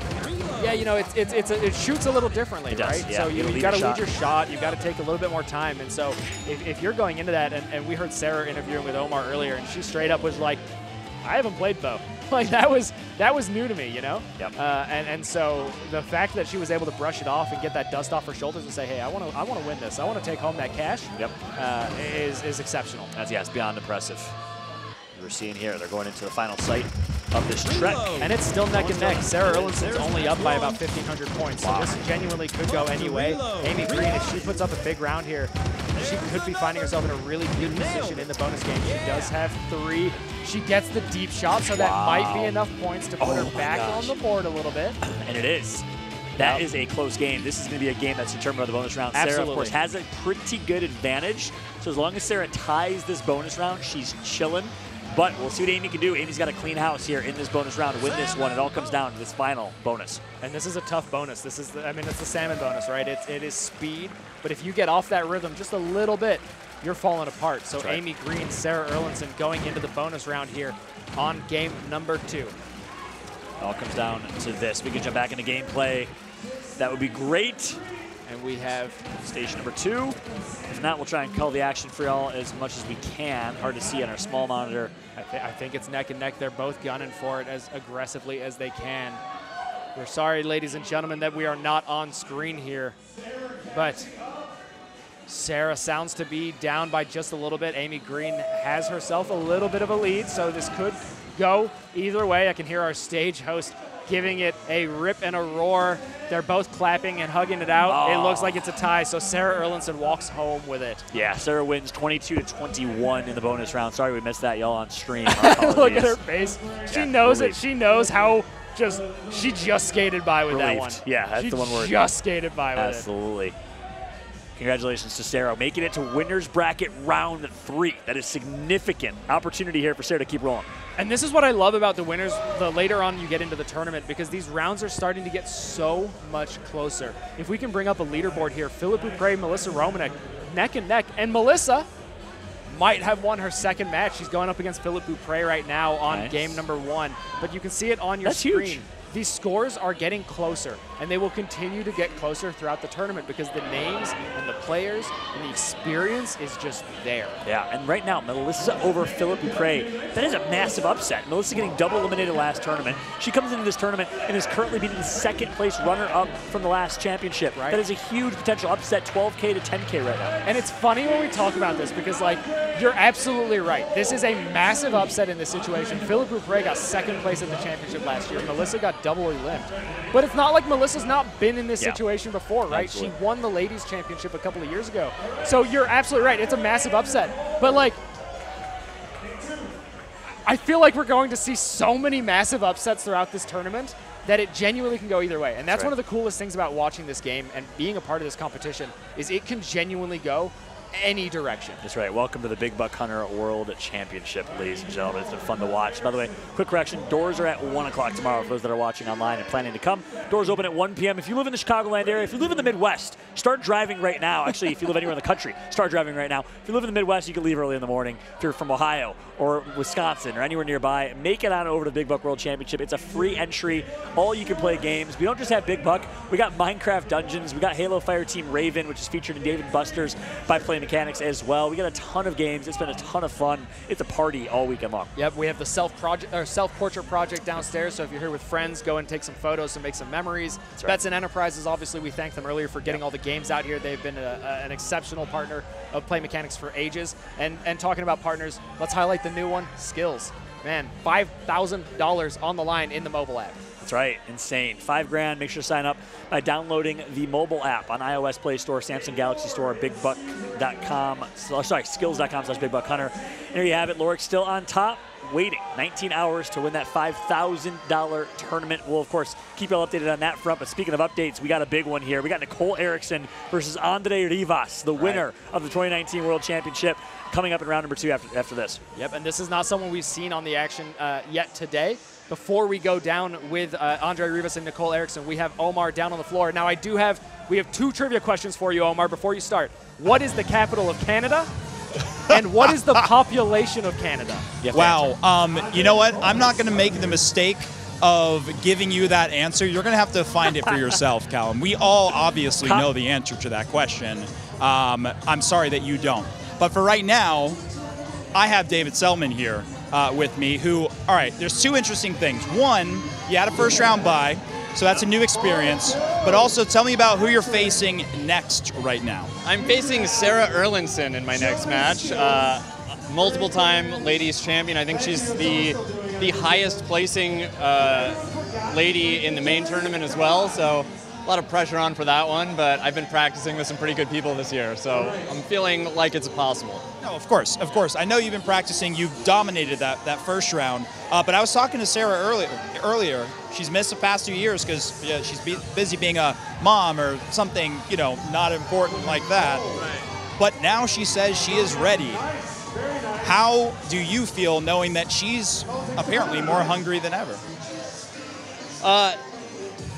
Yeah, you know, it's, it's, it's a, it shoots a little differently, It does, right? yeah. So You you, got to lead your lead your shot. You've got to take a little bit more time. And so if, if you're going into that, and, and we heard Sarah interviewing with Omar earlier, and she straight up was like, I haven't played bow. Like that was that was new to me, you know. Yep. Uh, and and so the fact that she was able to brush it off and get that dust off her shoulders and say, hey, I want to I want to win this. I want to take home that cash. Yep. Uh, is is exceptional. That's yeah, it's beyond impressive. We're seeing here they're going into the final sight of this trek. And it's still neck and neck. Sarah Erlinson's only up by about 1,500 points, so this genuinely could go anyway. Amy Green, if she puts up a big round here, she could be finding herself in a really good position in the bonus game. She does have three. She gets the deep shot, so that might be enough points to put Oh her back gosh. on the board a little bit. And it is. That is a close game. This is going to be a game that's determined by the bonus round. Sarah, of course, has a pretty good advantage. So as long as Sarah ties this bonus round, she's chilling. But we'll see what Amy can do. Amy's got a clean house here in this bonus round to win this one. It all comes down to this final bonus. And this is a tough bonus. This is, the, I mean, it's the salmon bonus, right? It's, it is speed, but if you get off that rhythm just a little bit, you're falling apart. So right. Amy Green, Sarah Erlinson going into the bonus round here on game number two. It all comes down to this. We can jump back into gameplay. That would be great. And we have station number two. If not, we'll try and call the action for y'all as much as we can. Hard to see on our small monitor. I, thi- I think it's neck and neck. They're both gunning for it as aggressively as they can. We're sorry, ladies and gentlemen, that we are not on screen here, but Sarah sounds to be down by just a little bit. Amy Green has herself a little bit of a lead, so this could go either way. I can hear our stage host giving it a rip and a roar. They're both clapping and hugging it out. It looks like it's a tie, so Sarah Erlinson walks home with it. Yeah, Sarah wins 22 to 21 in the bonus round. Sorry we missed that, y'all on stream. Look at her face. She Yeah, knows it. She knows how just she just skated by with that one. Yeah, that's she the one word. Just skated by with Absolutely. Congratulations to Sarah making it to winners bracket round three. That is significant opportunity here for Sarah to keep rolling. And this is what I love about the winners. The later on you get into the tournament because these rounds are starting to get so much closer. If we can bring up a leaderboard here, Philip Dupre, Melissa Romanek, neck and neck, and Melissa might have won her second match. She's going up against Philip Dupre right now on Nice. game number one. But you can see it on your That's huge. These scores are getting closer, and they will continue to get closer throughout the tournament because the names and the players and the experience is just there. Yeah, and right now, Melissa over Philip Dupre. That is a massive upset. Melissa getting double eliminated last tournament. She comes into this tournament and is currently beating the second place runner up from the last championship. Right. That is a huge potential upset, 12K to 10K right now. And it's funny when we talk about this because, like, you're absolutely right. This is a massive upset in this situation. Philip Dupre got second place at the championship last year. Melissa got doubly limped. But it's not like Melissa's not been in this Yeah. situation before, right? Absolutely. She won the ladies' championship a couple of years ago. So you're absolutely right. It's a massive upset. But, like, I feel like we're going to see so many massive upsets throughout this tournament that it genuinely can go either way. And that's That's one of the coolest things about watching this game and being a part of this competition is it can genuinely go any direction. That's right. Welcome to the Big Buck Hunter World Championship, ladies and gentlemen. It's been fun to watch. By the way, quick correction: doors are at one o'clock tomorrow for those that are watching online and planning to come. Doors open at 1 p.m. If you live in the Chicagoland area, if you live in the Midwest, start driving right now. Actually, if you live anywhere in the country, start driving right now. If you live in the Midwest, you can leave early in the morning. If you're from Ohio or Wisconsin or anywhere nearby, make it on over to the Big Buck World Championship. It's a free entry. All you can play games. We don't just have Big Buck. We got Minecraft Dungeons. We got Halo Fireteam Raven, which is featured in David Buster's by Play Mechanix as well. We got a ton of games. It's been a ton of fun. It's a party all weekend long. Yep, we have the self project or self portrait project downstairs. So if you're here with friends, go and take some photos and make some memories. right. Betson Enterprises, obviously, we thanked them earlier for getting all the games out here. They've been a, a- an exceptional partner of Play Mechanix for ages. And and talking about partners, let's highlight the new one, Skillz. Man, five thousand dollars on the line in the mobile app. That's right, insane. Five grand. Make sure to sign up by downloading the mobile app on iOS Play Store, Samsung Galaxy Store, BigBuck.com. so- Sorry, Skillz.com slash BigBuckHunter. There you have it. Lorik's still on top. waiting 19 hours to win that $5,000 tournament. We'll, of course, keep you all updated on that front. But speaking of updates, we got a big one here. We got Nicole Erickson versus Andre Rivas, the winner of the 2019 World Championship, coming up in round number two after, after this. Yep, and this is not someone we've seen on the action uh, yet today. Before we go down with uh, Andre Rivas and Nicole Erickson, we have Omar down on the floor. Now, I do have, we have two trivia questions for you, Omar, before you start. What is the capital of Canada? and what is the population of Canada? You Wow. Um, you know what? I'm not going to make the mistake of giving you that answer. You're going to have to find it for yourself, Callum. We all obviously know the answer to that question. Um, I'm sorry that you don't. But for right now, I have David Selman here uh, with me, who, all right, there's two interesting things. One, you had a first round bye, so that's a new experience. But also, tell me about who you're facing next right now. I'm facing Sarah Erlinson in my next match. Uh, multiple time ladies champion. I think she's the the highest placing uh, lady in the main tournament as well. So a lot of pressure on for that one. But I've been practicing with some pretty good people this year, so I'm feeling like it's possible. No, of course, of course. I know you've been practicing. You've dominated that, that first round. Uh, but I was talking to Sarah earlier. Earlier, she's missed the past two years because yeah, she's be- busy being a mom or something, you know, not important like that. But now she says she is ready. How do you feel knowing that she's apparently more hungry than ever? Uh,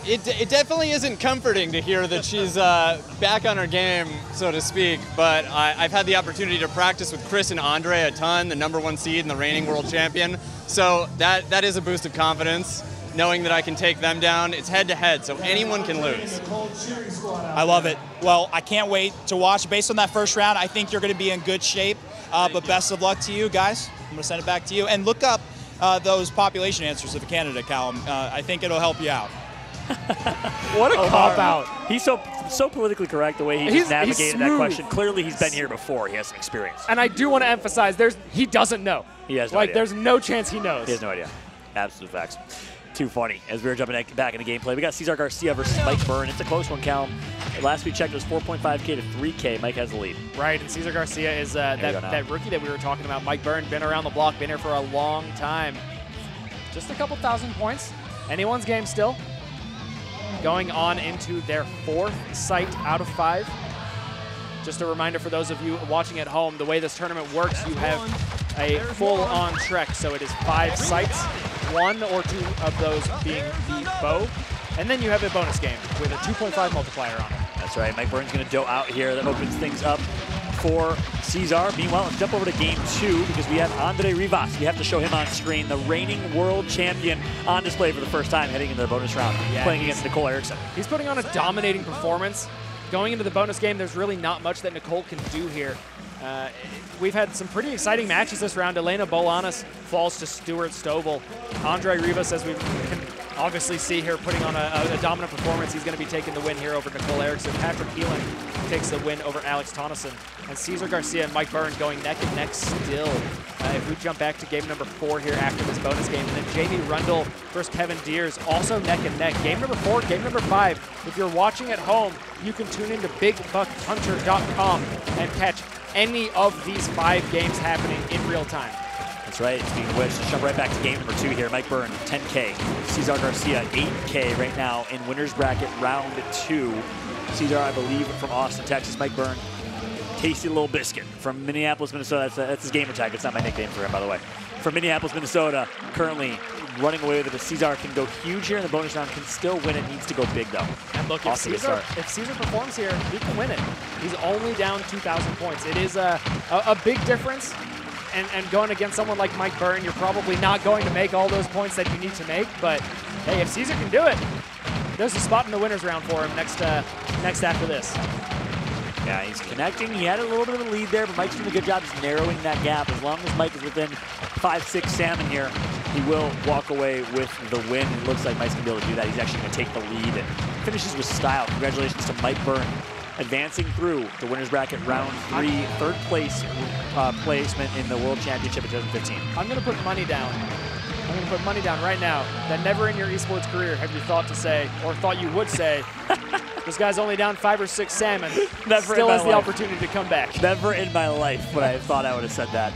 it, it definitely isn't comforting to hear that she's uh, back on her game, so to speak. But I, I've had the opportunity to practice with Chris and Andre a ton, the number one seed and the reigning world champion. So that that is a boost of confidence, knowing that I can take them down. It's head to head, so anyone can lose. I love it. Well, I can't wait to watch. Based on that first round, I think you're going to be in good shape. Uh, but best of luck to you guys. I'm going to send it back to you. And look up uh, those population answers of Canada, Callum. Uh, I think it'll help you out. What a cop-out. He's so so politically correct the way he He's- navigated he's that question. Clearly, he's been here before. He has some experience. And I do want to emphasize, there's he doesn't know. He has no like idea. there's no chance he knows. He has no idea. Absolute facts. Too funny. As we were jumping back into gameplay, we got Cesar Garcia versus Mike Byrne. It's a close one, Callum. Last we checked, it was 4.5K to 3K. Mike has the lead. Right, and Cesar Garcia is uh, that, that rookie that we were talking about. Mike Byrne, been around the block, been here for a long time. Just a couple thousand points. Anyone's game still. Going on into their fourth site out of five. Just a reminder for those of you watching at home, the way this tournament works, you have a full-on trek. So it is five sites, one or two of those being the bow, and then you have a bonus game with a 2.5 multiplier on it. That's right. Mike going to dough out here. That opens things up for Cesar. Meanwhile, let's jump over to game two because we have Andre Rivas. We have to show him on screen, the reigning world champion on display for the first time heading into the bonus round, Yeah, playing against Nicole Erickson. He's putting on a dominating performance. Going into the bonus game, there's really not much that Nicole can do here. Uh, we've had some pretty exciting matches this round. Elena Bolanos falls to Stuart Stovall. Andre Rivas, as we can obviously see here, putting on a, a- dominant performance. He's going to be taking the win here over Nicole Erickson. Patrick Keelan takes the win over Alex Tonneson. And Cesar Garcia and Mike Byrne going neck and neck still. Uh, if we jump back to game number four here after this bonus game, and then Jamie Rundle versus Kevin Deers, also neck and neck. Game number four, game number five. If you're watching at home, you can tune into BigBuckHunter.com and catch any of these five games happening in real time. That's right. Speaking of which, jump right back to game number two here. Mike Byrne, 10K. Cesar Garcia, 8K right now in winner's bracket round two. Cesar, I believe, from Austin, Texas. Mike Byrne, tasty little biscuit from Minneapolis, Minnesota. That's, that's his gamer tag. It's not my nickname for him, by the way. From Minneapolis, Minnesota, currently running away with it. If Cesar can go huge here in the bonus round, can still win it. Needs to go big, though. And look, if Awesome Cesar, if Cesar performs here, he can win it. He's only down 2,000 points. It is a, a, a big difference. And, and going against someone like Mike Byrne, you're probably not going to make all those points that you need to make. But hey, if Cesar can do it, there's a spot in the winners round for him next uh, next after this. Yeah, he's connecting. He had a little bit of a lead there, but Mike's doing a good job just narrowing that gap. As long as Mike is within five, six salmon here, he will walk away with the win. It looks like Mike's going to be able to do that. He's actually going to take the lead and finishes with style. Congratulations to Mike Byrne advancing through the winner's bracket round three, third place uh, placement in the World Championship in 2015. I'm going to put money down. I'm going to put money down right now that never in your esports career have you thought to say, or thought you would say, this guy's only down five or six salmon. Never Still has the life. opportunity to come back. Never in my life would I have thought I would have said that.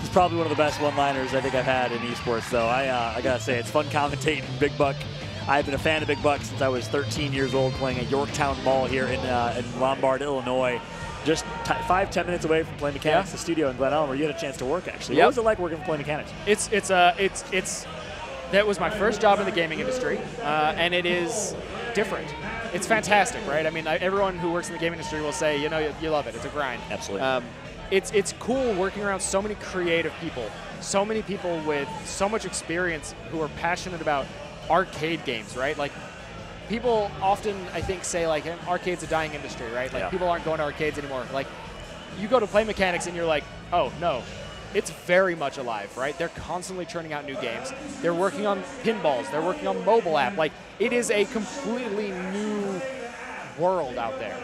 It's probably one of the best one-liners I think I've had in esports, though. I, uh, I gotta say, it's fun commentating Big Buck. I've been a fan of Big Buck since I was 13 years old, playing at Yorktown Mall here in, uh, in Lombard, Illinois. Just five, ten minutes away from Play Mechanix, Yeah. the studio in Glen Ellyn, where you had a chance to work. Actually, Yep. what was it like working for Play Mechanix? It's it's uh it's it's that was my first job in the gaming industry, uh, and it is different. It's fantastic, right? I mean, I, everyone who works in the gaming industry will say, you know, you, you love it. It's a grind. Absolutely. Um, it's it's cool working around so many creative people, so many people with so much experience who are passionate about arcade games, right? Like people often I think say like arcade's a dying industry, right? Like Yeah. people aren't going to arcades anymore. Like you go to Play Mechanix and you're like, oh no, it's very much alive, right? They're constantly churning out new games. They're working on pinballs. They're working on mobile app. Like it is a completely new world out there.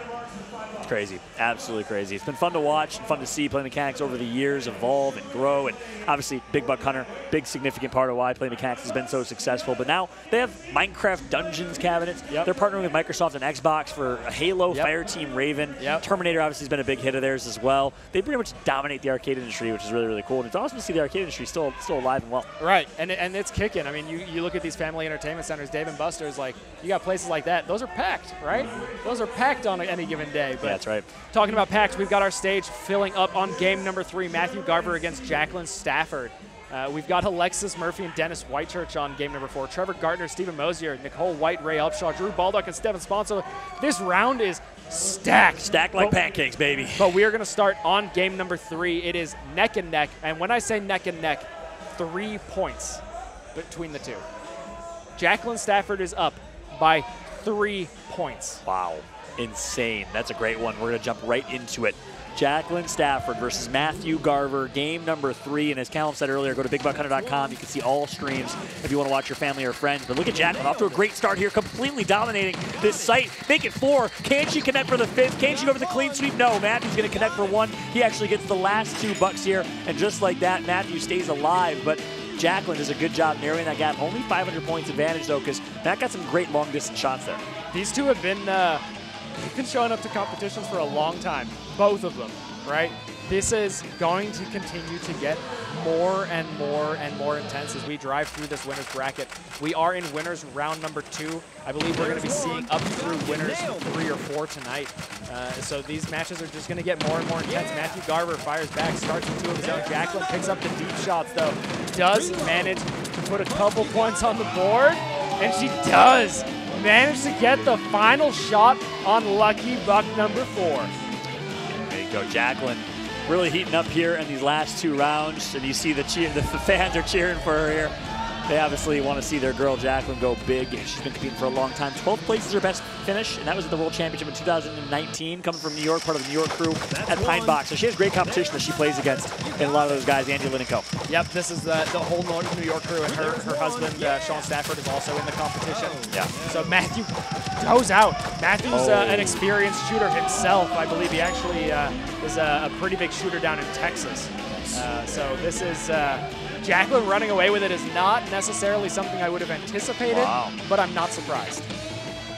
It's crazy, absolutely crazy. It's been fun to watch and fun to see Play Mechanix over the years evolve and grow. And obviously, Big Buck Hunter, big significant part of why Play Mechanix has been so successful. But now they have Minecraft Dungeons cabinets. They're partnering with Microsoft and Xbox for Halo, Fireteam Raven. Terminator obviously has been a big hit of theirs as well. They pretty much dominate the arcade industry, which is really, really cool. And it's awesome to see the arcade industry still still alive and well. Right, and, and it's kicking. I mean, you, you look at these family entertainment centers, Dave and Buster's, like, you got places like that. Those are packed, right? Those are packed on any given day. But Yeah, that's right. Talking about packs, we've got our stage filling up on game number three Matthew Garver against Jacqueline Stafford. Uh, we've got Alexis Murphy and Dennis Whitechurch on game number four. Trevor Gardner, Stephen Mosier, Nicole White, Ray Upshaw, Drew Baldock, and Stefan Sponsor. This round is stacked. Stacked like But- pancakes, baby. But we are going to start on game number three. It is neck and neck. And when I say neck and neck, three points between the two. Jacqueline Stafford is up by three points. Wow. Insane. That's a great one. We're going to jump right into it. Jacqueline Stafford versus Matthew Garver, game number three. And as Callum said earlier, go to bigbuckhunter.com. You can see all streams if you want to watch your family or friends. But look at Jacqueline, off to a great start here, completely dominating this site. Make it four. Can she connect for the fifth? Can she go for the clean sweep? No. Matthew's going to connect for one. He actually gets the last two bucks here. And just like that, Matthew stays alive. But Jacqueline does a good job narrowing that gap. Only 500 points advantage, though, because Matt got some great long distance shots there. These two have been uh, been showing up to competitions for a long time, both of them, right? This is going to continue to get more and more and more intense as we drive through this winners bracket. We are in winners round number two. I believe we're going to be seeing up through winners three or four tonight. Uh, so these matches are just going to get more and more intense. Matthew Garver fires back, starts with two of his own. Jacqueline picks up the deep shots though, does manage to put a couple points on the board, and she does manage to get the final shot on Lucky Buck number four. There you go, Jacqueline. Really heating up here in these last two rounds, and you see the the fans are cheering for her here. They obviously want to see their girl Jacqueline go big. She's been competing for a long time. 12th place is her best finish, and that was at the World Championship in 2019, coming from New York, part of the New York crew at Pine Box. So she has great competition that she plays against, and a lot of those guys, Andy Lynn and Co. Yep, this is the, the whole New York crew, and her, her husband, uh, Sean Stafford, is also in the competition. Yeah. So Matthew goes out. Matthew's uh, Oh. an experienced shooter himself. I believe he actually uh, is a, a pretty big shooter down in Texas. Uh, so this is uh, Jacqueline running away with it is not necessarily something I would have anticipated, Wow. but I'm not surprised.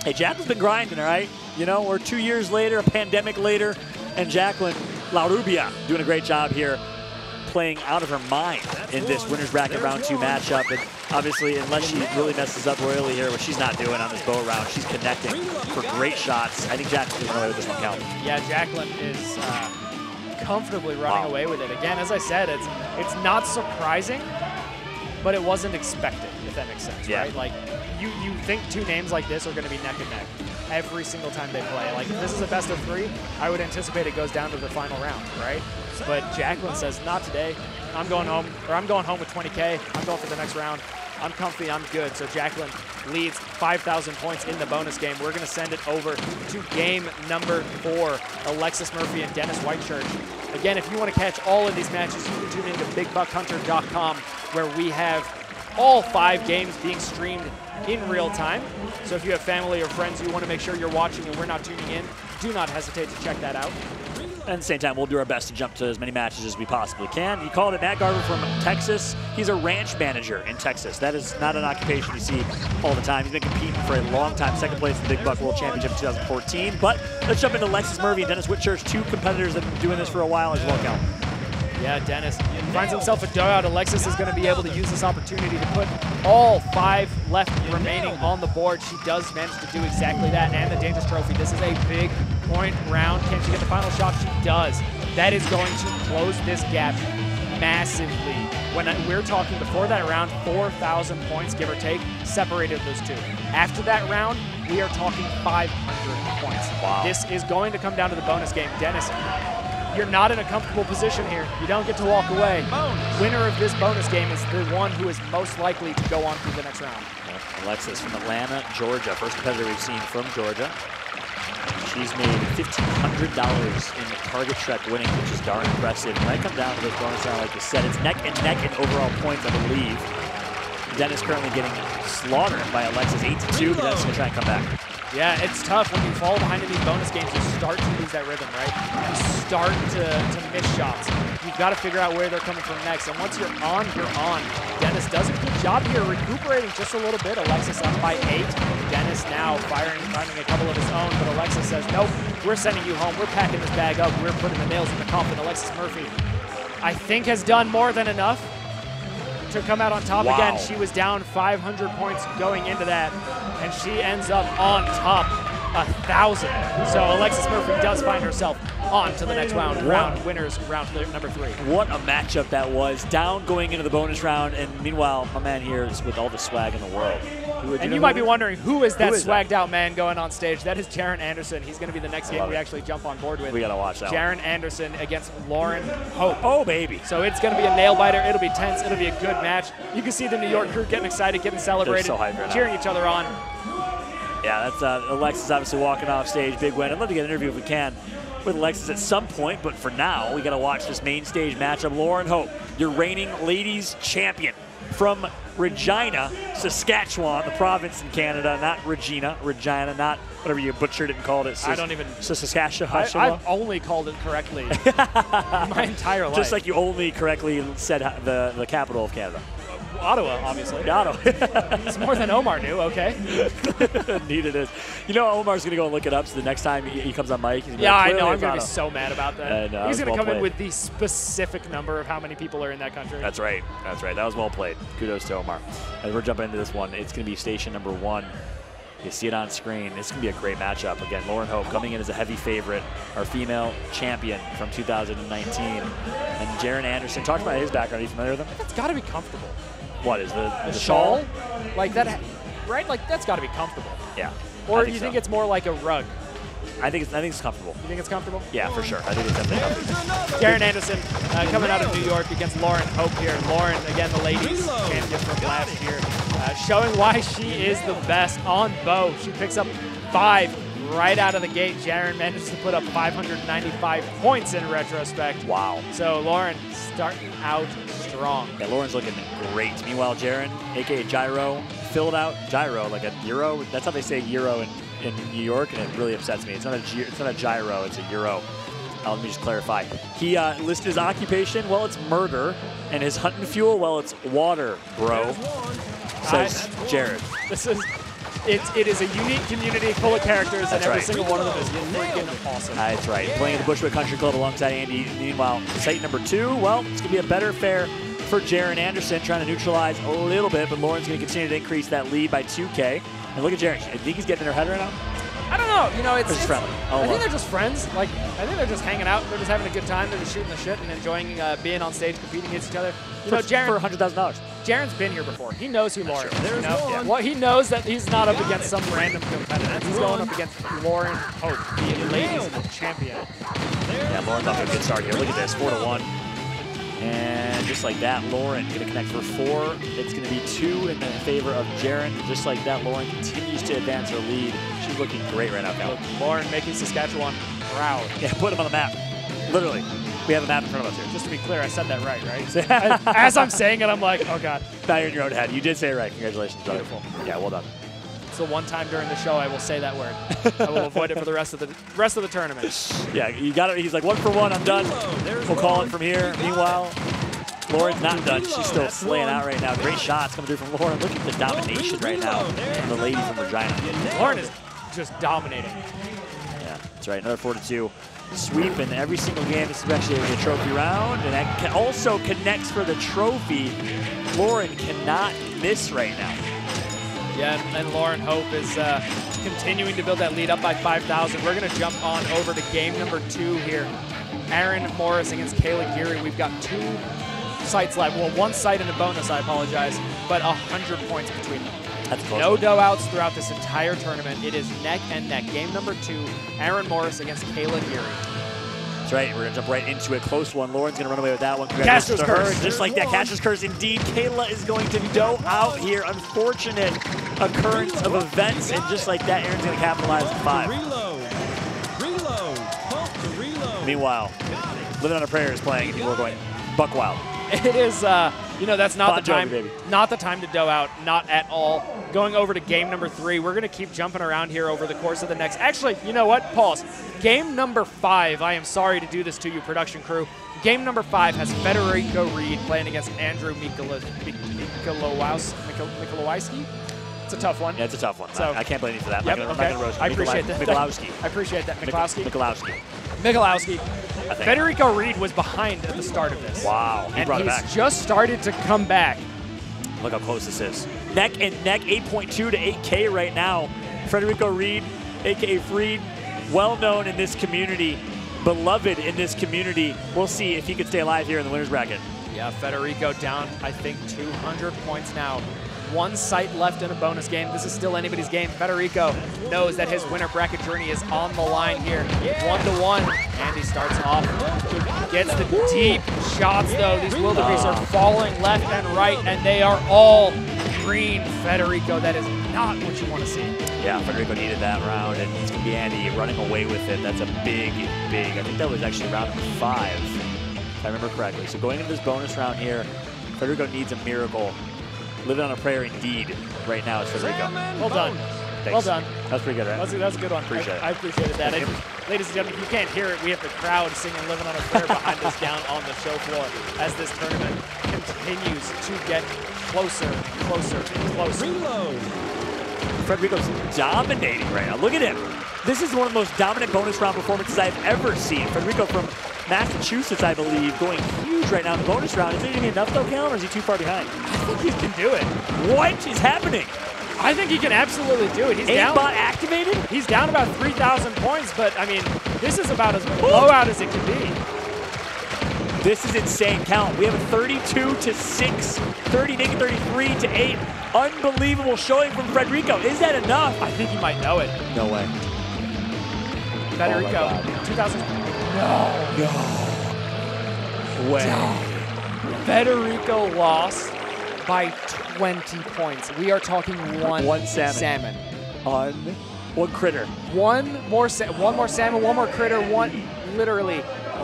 Hey, Jacqueline's been grinding, all right? You know, we're two years later, a pandemic later, and Jacqueline Larubia doing a great job here playing out of her mind in this winner's bracket round two matchup. And obviously, unless she really messes up royally here, which she's not doing on this bow round, she's connecting for great shots. I think Jacqueline's going to away with this one, Cal. Yeah, Jacqueline is uh, comfortably running Wow. away with it. Again, as I said, it's it's not surprising, but it wasn't expected, if that makes sense, Yeah. right? Like, you, you think two names like this are going to be neck and neck every single time they play. Like, if this is a best of three, I would anticipate it goes down to the final round, right? But Jacqueline says, not today. I'm going home, or I'm going home with 20K. I'm going for the next round. I'm comfy, I'm good. So Jacqueline leads 5,000 points in the bonus game. We're going to send it over to game number four, Alexis Murphy and Dennis Whitechurch. Again, if you want to catch all of these matches, you can tune into BigBuckHunter.com where we have all five games being streamed in real time. So if you have family or friends you want to make sure you're watching and we're not tuning in, do not hesitate to check that out. And at the same time, we'll do our best to jump to as many matches as we possibly can. He called it Matt Garver from Texas. He's a ranch manager in Texas. That is not an occupation you see all the time. He's been competing for a long time, second place in the Big Buck World Championship in 2014. But let's jump into Alexis Murphy and Dennis Whitchurch, two competitors that have been doing this for a while as well, Cal. Yeah, Dennis finds himself a dugout. Alexis is going to be able to use this opportunity to put all five left remaining on the board. She does manage to do exactly that, and the Dangerous Trophy. This is a big point round. Can she get the final shot? She does. That is going to close this gap massively. When I- we're talking before that round, 4,000 points, give or take, separated those two. After that round, we are talking 500 points. Wow. This is going to come down to the bonus game. Dennis, you're not in a comfortable position here. You don't get to walk away. Winner of this bonus game is the one who is most likely to go on to the next round. Alexis from Atlanta, Georgia. First competitor we've seen from Georgia. She's made $1,500 in the target Trek winning, which is darn impressive. When Might come down to this bonus round, like you said. It's neck and neck in overall points, I believe. Dennis currently getting slaughtered by Alexis 8-2, but Dennis going to try and come back. Yeah, it's tough when you fall behind in these bonus games. You start to lose that rhythm, right? You start to, to miss shots. You've got to figure out where they're coming from next. And once you're on, you're on. Dennis does a good job here, recuperating just a little bit. Alexis up by eight. Dennis now firing, finding a couple of his own, but Alexis says, nope, we're sending you home. We're packing this bag up. We're putting the nails in the coffin. Alexis Murphy, I think, has done more than enough to come out on top Wow. again. She was down 500 points going into that, and she ends up on top a thousand. So Alexis Murphy does find herself on to the next round. Round winners, round th- number three. What a matchup that was. Down going into the bonus round, and meanwhile, my man here is with all the swag in the world. Who- And know you might be wondering who is that Who is that? swagged out man going on stage? That is Jaron Anderson. He's going to be the next I game we it. actually jump on board with. We gotta watch that one. Jaron Anderson against Lauren Hope. Oh, baby. So it's going to be a nail biter. It'll be tense. It'll be a good match. You can see the New York crew getting excited, getting celebrated, so hyped right cheering each other on. Yeah, that's uh, Alexis obviously walking off stage, big win. I'd love to get an interview if we can with Alexis at some point, but for now, we got to watch this main stage matchup. Lauren Hope, your reigning ladies champion from Regina, Saskatchewan, the province in Canada, not Regina, Regina, not whatever you butchered it and called it. I don't even- Saskatchewan. I, I've only called it correctly my entire life. Just like you only correctly said the, the capital of Canada. Ottawa, obviously. Ottawa. it's more than Omar knew, okay? Indeed it is. You know, Omar's going to go and look it up so the next time he, he comes on mic, he's Yeah, like, I know. I'm going to be so mad about that. And, uh, He's going to come well in with the specific number of how many people are in that country. That's right. That's right. That was well played. Kudos to Omar. As we're jumping into this one, it's going to be station number one. You see it on screen. It's going to be a great matchup. Again, Lauren Hope coming in as a heavy favorite, our female champion from 2019. And Jaron Anderson, talk about his background. Are you familiar with him? That's got to be comfortable. What is the, The, the, shawl? Like that, right? Like that's got to be comfortable. Yeah. Or I you think think it's more like a rug? I think it's, I think it's comfortable. You think it's comfortable? Yeah, for sure. I think it's definitely comfortable. Darren Anderson uh, coming out of New York against Lauren Hope here. Lauren, again, the ladies champion from last year, uh, showing why she is the best on bow. She picks up five right out of the gate. Jaren managed to put up 595 points in retrospect. Wow. So Lauren starting out strong. Yeah, Lauren's looking great. Meanwhile, Jaron, aka Gyro, filled out Gyro like a Euro. That's how they say Euro in, in New York, and it really upsets me. It's not a it's not a gyro. It's a Euro. Uh, let me just clarify. He uh, listed his occupation. Well, it's murder, and his hunting fuel. Well, it's water, bro. Says Jared. This is. It, it is a unique community full of characters, and every right. single one of them is freaking awesome. That's right. Playing at the Bushwick Country Club alongside Andy. Meanwhile, site number two, well, it's going to be a better fare for Jaron Anderson, trying to neutralize a little bit, but Lauren's going to continue to increase that lead by 2K. And look at Jaron. I think he's getting in her head right now. I don't know. You know, it's, just it's- friendly. Oh, I think they're just friends. Like, I think they're just hanging out. They're just having a good time. They're just shooting the shit and enjoying uh, being on stage, competing against each other. You For- know, Jaron. for $100,000. Jaron's been here before. He knows who Lauren is. true. You know? one. Well, he knows that he's not up against some random competitor. He's going up against Lauren Hope, the ladies champion. Yeah, Lauren's off to a good start here. Look at this, four to one. And just like that, Lauren going to connect for four. It's going to be two in the favor of Jaren. Just like that, Lauren continues to advance her lead. She's looking great right now, Cal. Lauren making Saskatchewan proud. Yeah, put him on the map. Literally, we have a map in front of us here. Just to be clear, I said that right, right? As I'm saying it, I'm like, oh god. Now you're in your own head. You did say it right. Congratulations, brother. Yeah, well done. The one time during the show I will say that word. I will avoid it for the rest of the rest of the tournament. Yeah, you got it. He's like one for one. I'm done. We'll call it from here. Meanwhile, Lauren's not done. She's still slaying out right now. Great shots coming through from Lauren. Look at the domination right now from the lady from Regina. Lauren is just dominating. Yeah, that's right. Another four to two. sweep in every single game. This is actually a trophy round, and that also connects for the trophy. Lauren cannot miss right now. Yeah, and, and Lauren Hope is uh, continuing to build that lead up by 5,000. We're going to jump on over to game number two here. Aaron Morris against Kayla Geary. We've got two sites left. Well, one site and a bonus, I apologize, but 100 points between them. That's close. No dough outs throughout this entire tournament. It is neck and neck. Game number two, Aaron Morris against Kayla Geary. That's right. We're gonna jump right into a close one. Lauren's gonna run away with that one. Congratulations caster's to her. curse. Just like that, caster's curse. Indeed, Kayla is going to dough out here. Unfortunate occurrence of events, and just like that, Aaron's gonna capitalize at five. Reload. Reload. Pump the reload. Meanwhile, Living on a Prayer is playing, and people are going buck wild. It is, uh, you know, that's not the time. Not the time to dough out. Not at all. Going over to game number three. We're going to keep jumping around here over the course of the next. Actually, you know what? Pause. Game number five. I am sorry to do this to you, production crew. Game number five has Federico Reed playing against Andrew Mikola- Mik- Mikolaus- Mikol- Mikolowski. It's a tough one. Yeah, it's a tough one. So- I, I can't blame you for that. I'm not gonna, I'm okay. not gonna. I appreciate that. Mikolowski. I appreciate that. Mik- Mikolowski. Mikolowski. Mikolowski. I think. Federico Reed was behind at the start of this. Wow, he and brought it he's back. just started to come back. Look how close this is. Neck and neck, 8.2 to 8K right now. Federico Reed, aka Freed, well known in this community, beloved in this community. We'll see if he can stay alive here in the winners bracket. Yeah, Federico down, I think, 200 points now. One site left in a bonus game. This is still anybody's game. Federico knows that his winner bracket journey is on the line here. One to one, and he starts off. Gets the deep shots though. These wildebeest are falling left and right, and they are all green. Federico, that is not what you want to see. Yeah, Federico needed that round, and it's going to be Andy running away with it. That's a big, big, I think that was actually round five, if I remember correctly. So going into this bonus round here, Federico needs a miracle. Living on a prayer indeed right now is Federico. Well done. Thanks. Well done. That's pretty good, right? That's a, that's a good one. Appreciate I, it. I appreciated that. And ladies and gentlemen, if you can't hear it, we have the crowd singing Living on a Prayer behind us down on the show floor as this tournament continues to get closer, closer, closer. Reload. Federico's dominating right now. Look at him. This is one of the most dominant bonus round performances I've ever seen. Federico from Massachusetts, I believe, going huge right now in the bonus round. Is it going to be enough though, Callum, or is he too far behind? I think he can do it. What is happening? I think he can absolutely do it. He's down. Aimbot activated? He's down about 3,000 points, but I mean, this is about as blowout as it can be. This is insane count. We have a 32 to 6, 30 naked 33 to 8. Unbelievable showing from Federico. Is that enough? I think he might know it. No way. Federico, Oh my God. 2000. No. No. Way. Federico lost by 20 points. We are talking one, One salmon. salmon. On one critter. One more, sa- one more salmon, one more critter, one literally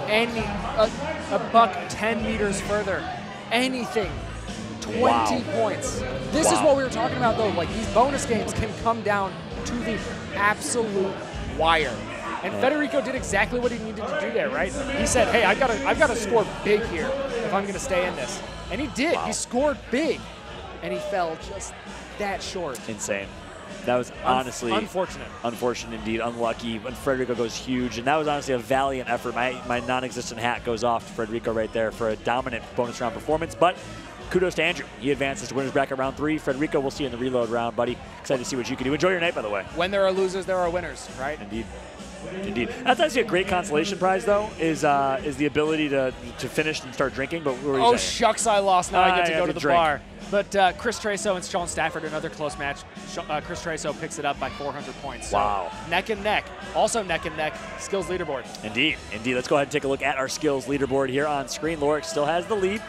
any a, a buck 10 meters further, anything. 20 Wow. points. This is what we were talking about though. Like these bonus games can come down to the absolute wire. And Federico did exactly what he needed to do there, right? He said, "Hey, I've got to, I've got to score big here if I'm going to stay in this," and he did. He scored big, and he fell just that short. Insane. That was honestly unfortunate. Unfortunate indeed, unlucky. When Frederico goes huge, and that was honestly a valiant effort. My my non-existent hat goes off to Frederico right there for a dominant bonus round performance. But kudos to Andrew. He advances to winners bracket round three. Frederico, we'll see you in the reload round, buddy. Excited to see what you can do. Enjoy your night, by the way. When there are losers, there are winners, right? Indeed. Indeed. That's actually a great consolation prize, though, is uh, is the ability to to finish and start drinking. But Oh saying? shucks, I lost. Now I Ah, get to go to to the drink. bar. But uh, Chris Treso and Sean Stafford, another close match. Uh, Chris Treso picks it up by 400 points. So Wow. Neck and neck. Also neck and neck. Skillz leaderboard. Indeed, indeed. Let's go ahead and take a look at our Skillz leaderboard here on screen. Lorik still has the lead.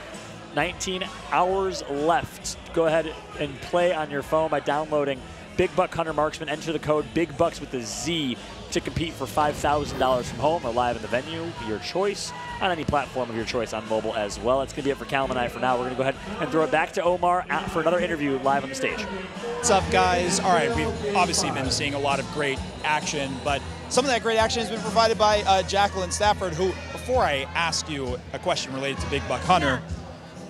19 hours left. Go ahead and play on your phone by downloading Big Buck Hunter Marksman. Enter the code Big Bucks with a Z to compete for $5,000 from home or live in the venue, your choice, on any platform of your choice on mobile as well. That's going to be it for Callum and I for now. We're going to go ahead and throw it back to Omar for another interview live on the stage. What's up, guys? All right, we've obviously been seeing a lot of great action, but some of that great action has been provided by uh, Jacqueline Stafford, who, before I ask you a question related to Big Buck Hunter,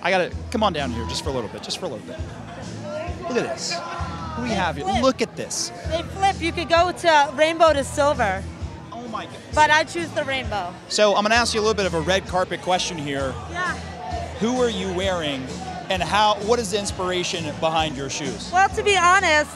I gotta come on down here just for a little bit, just for a little bit. Look at this. We have here? Look at this. They flip. You could go to rainbow to silver. Oh mic. But I choose the rainbow. So I'm going to ask you a little bit of a red carpet question here. Yeah. Who are you wearing, and how? What is the inspiration behind your shoes? Well, to be honest,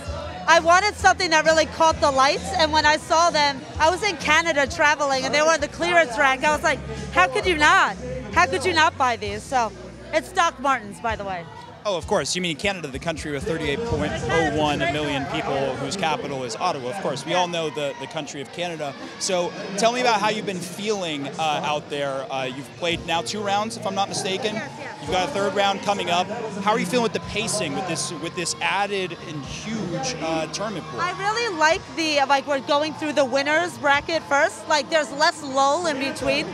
I wanted something that really caught the lights, and when I saw them, I was in Canada traveling, and they were in the clearance rack. I was like, how could you not? How could you not buy these? So, it's Doc Martens, by the way. Oh, of course. You mean Canada, the country with 38.01 million people, whose capital is Ottawa. Of course, we all know the, the country of Canada. So, tell me about how you've been feeling uh, out there. Uh, you've played now two rounds, if I'm not mistaken. You've got a third round coming up. How are you feeling with the pacing with this with this added and huge uh, tournament pool? I really like the, like, we're going through the winners bracket first. Like, there's less lull in between.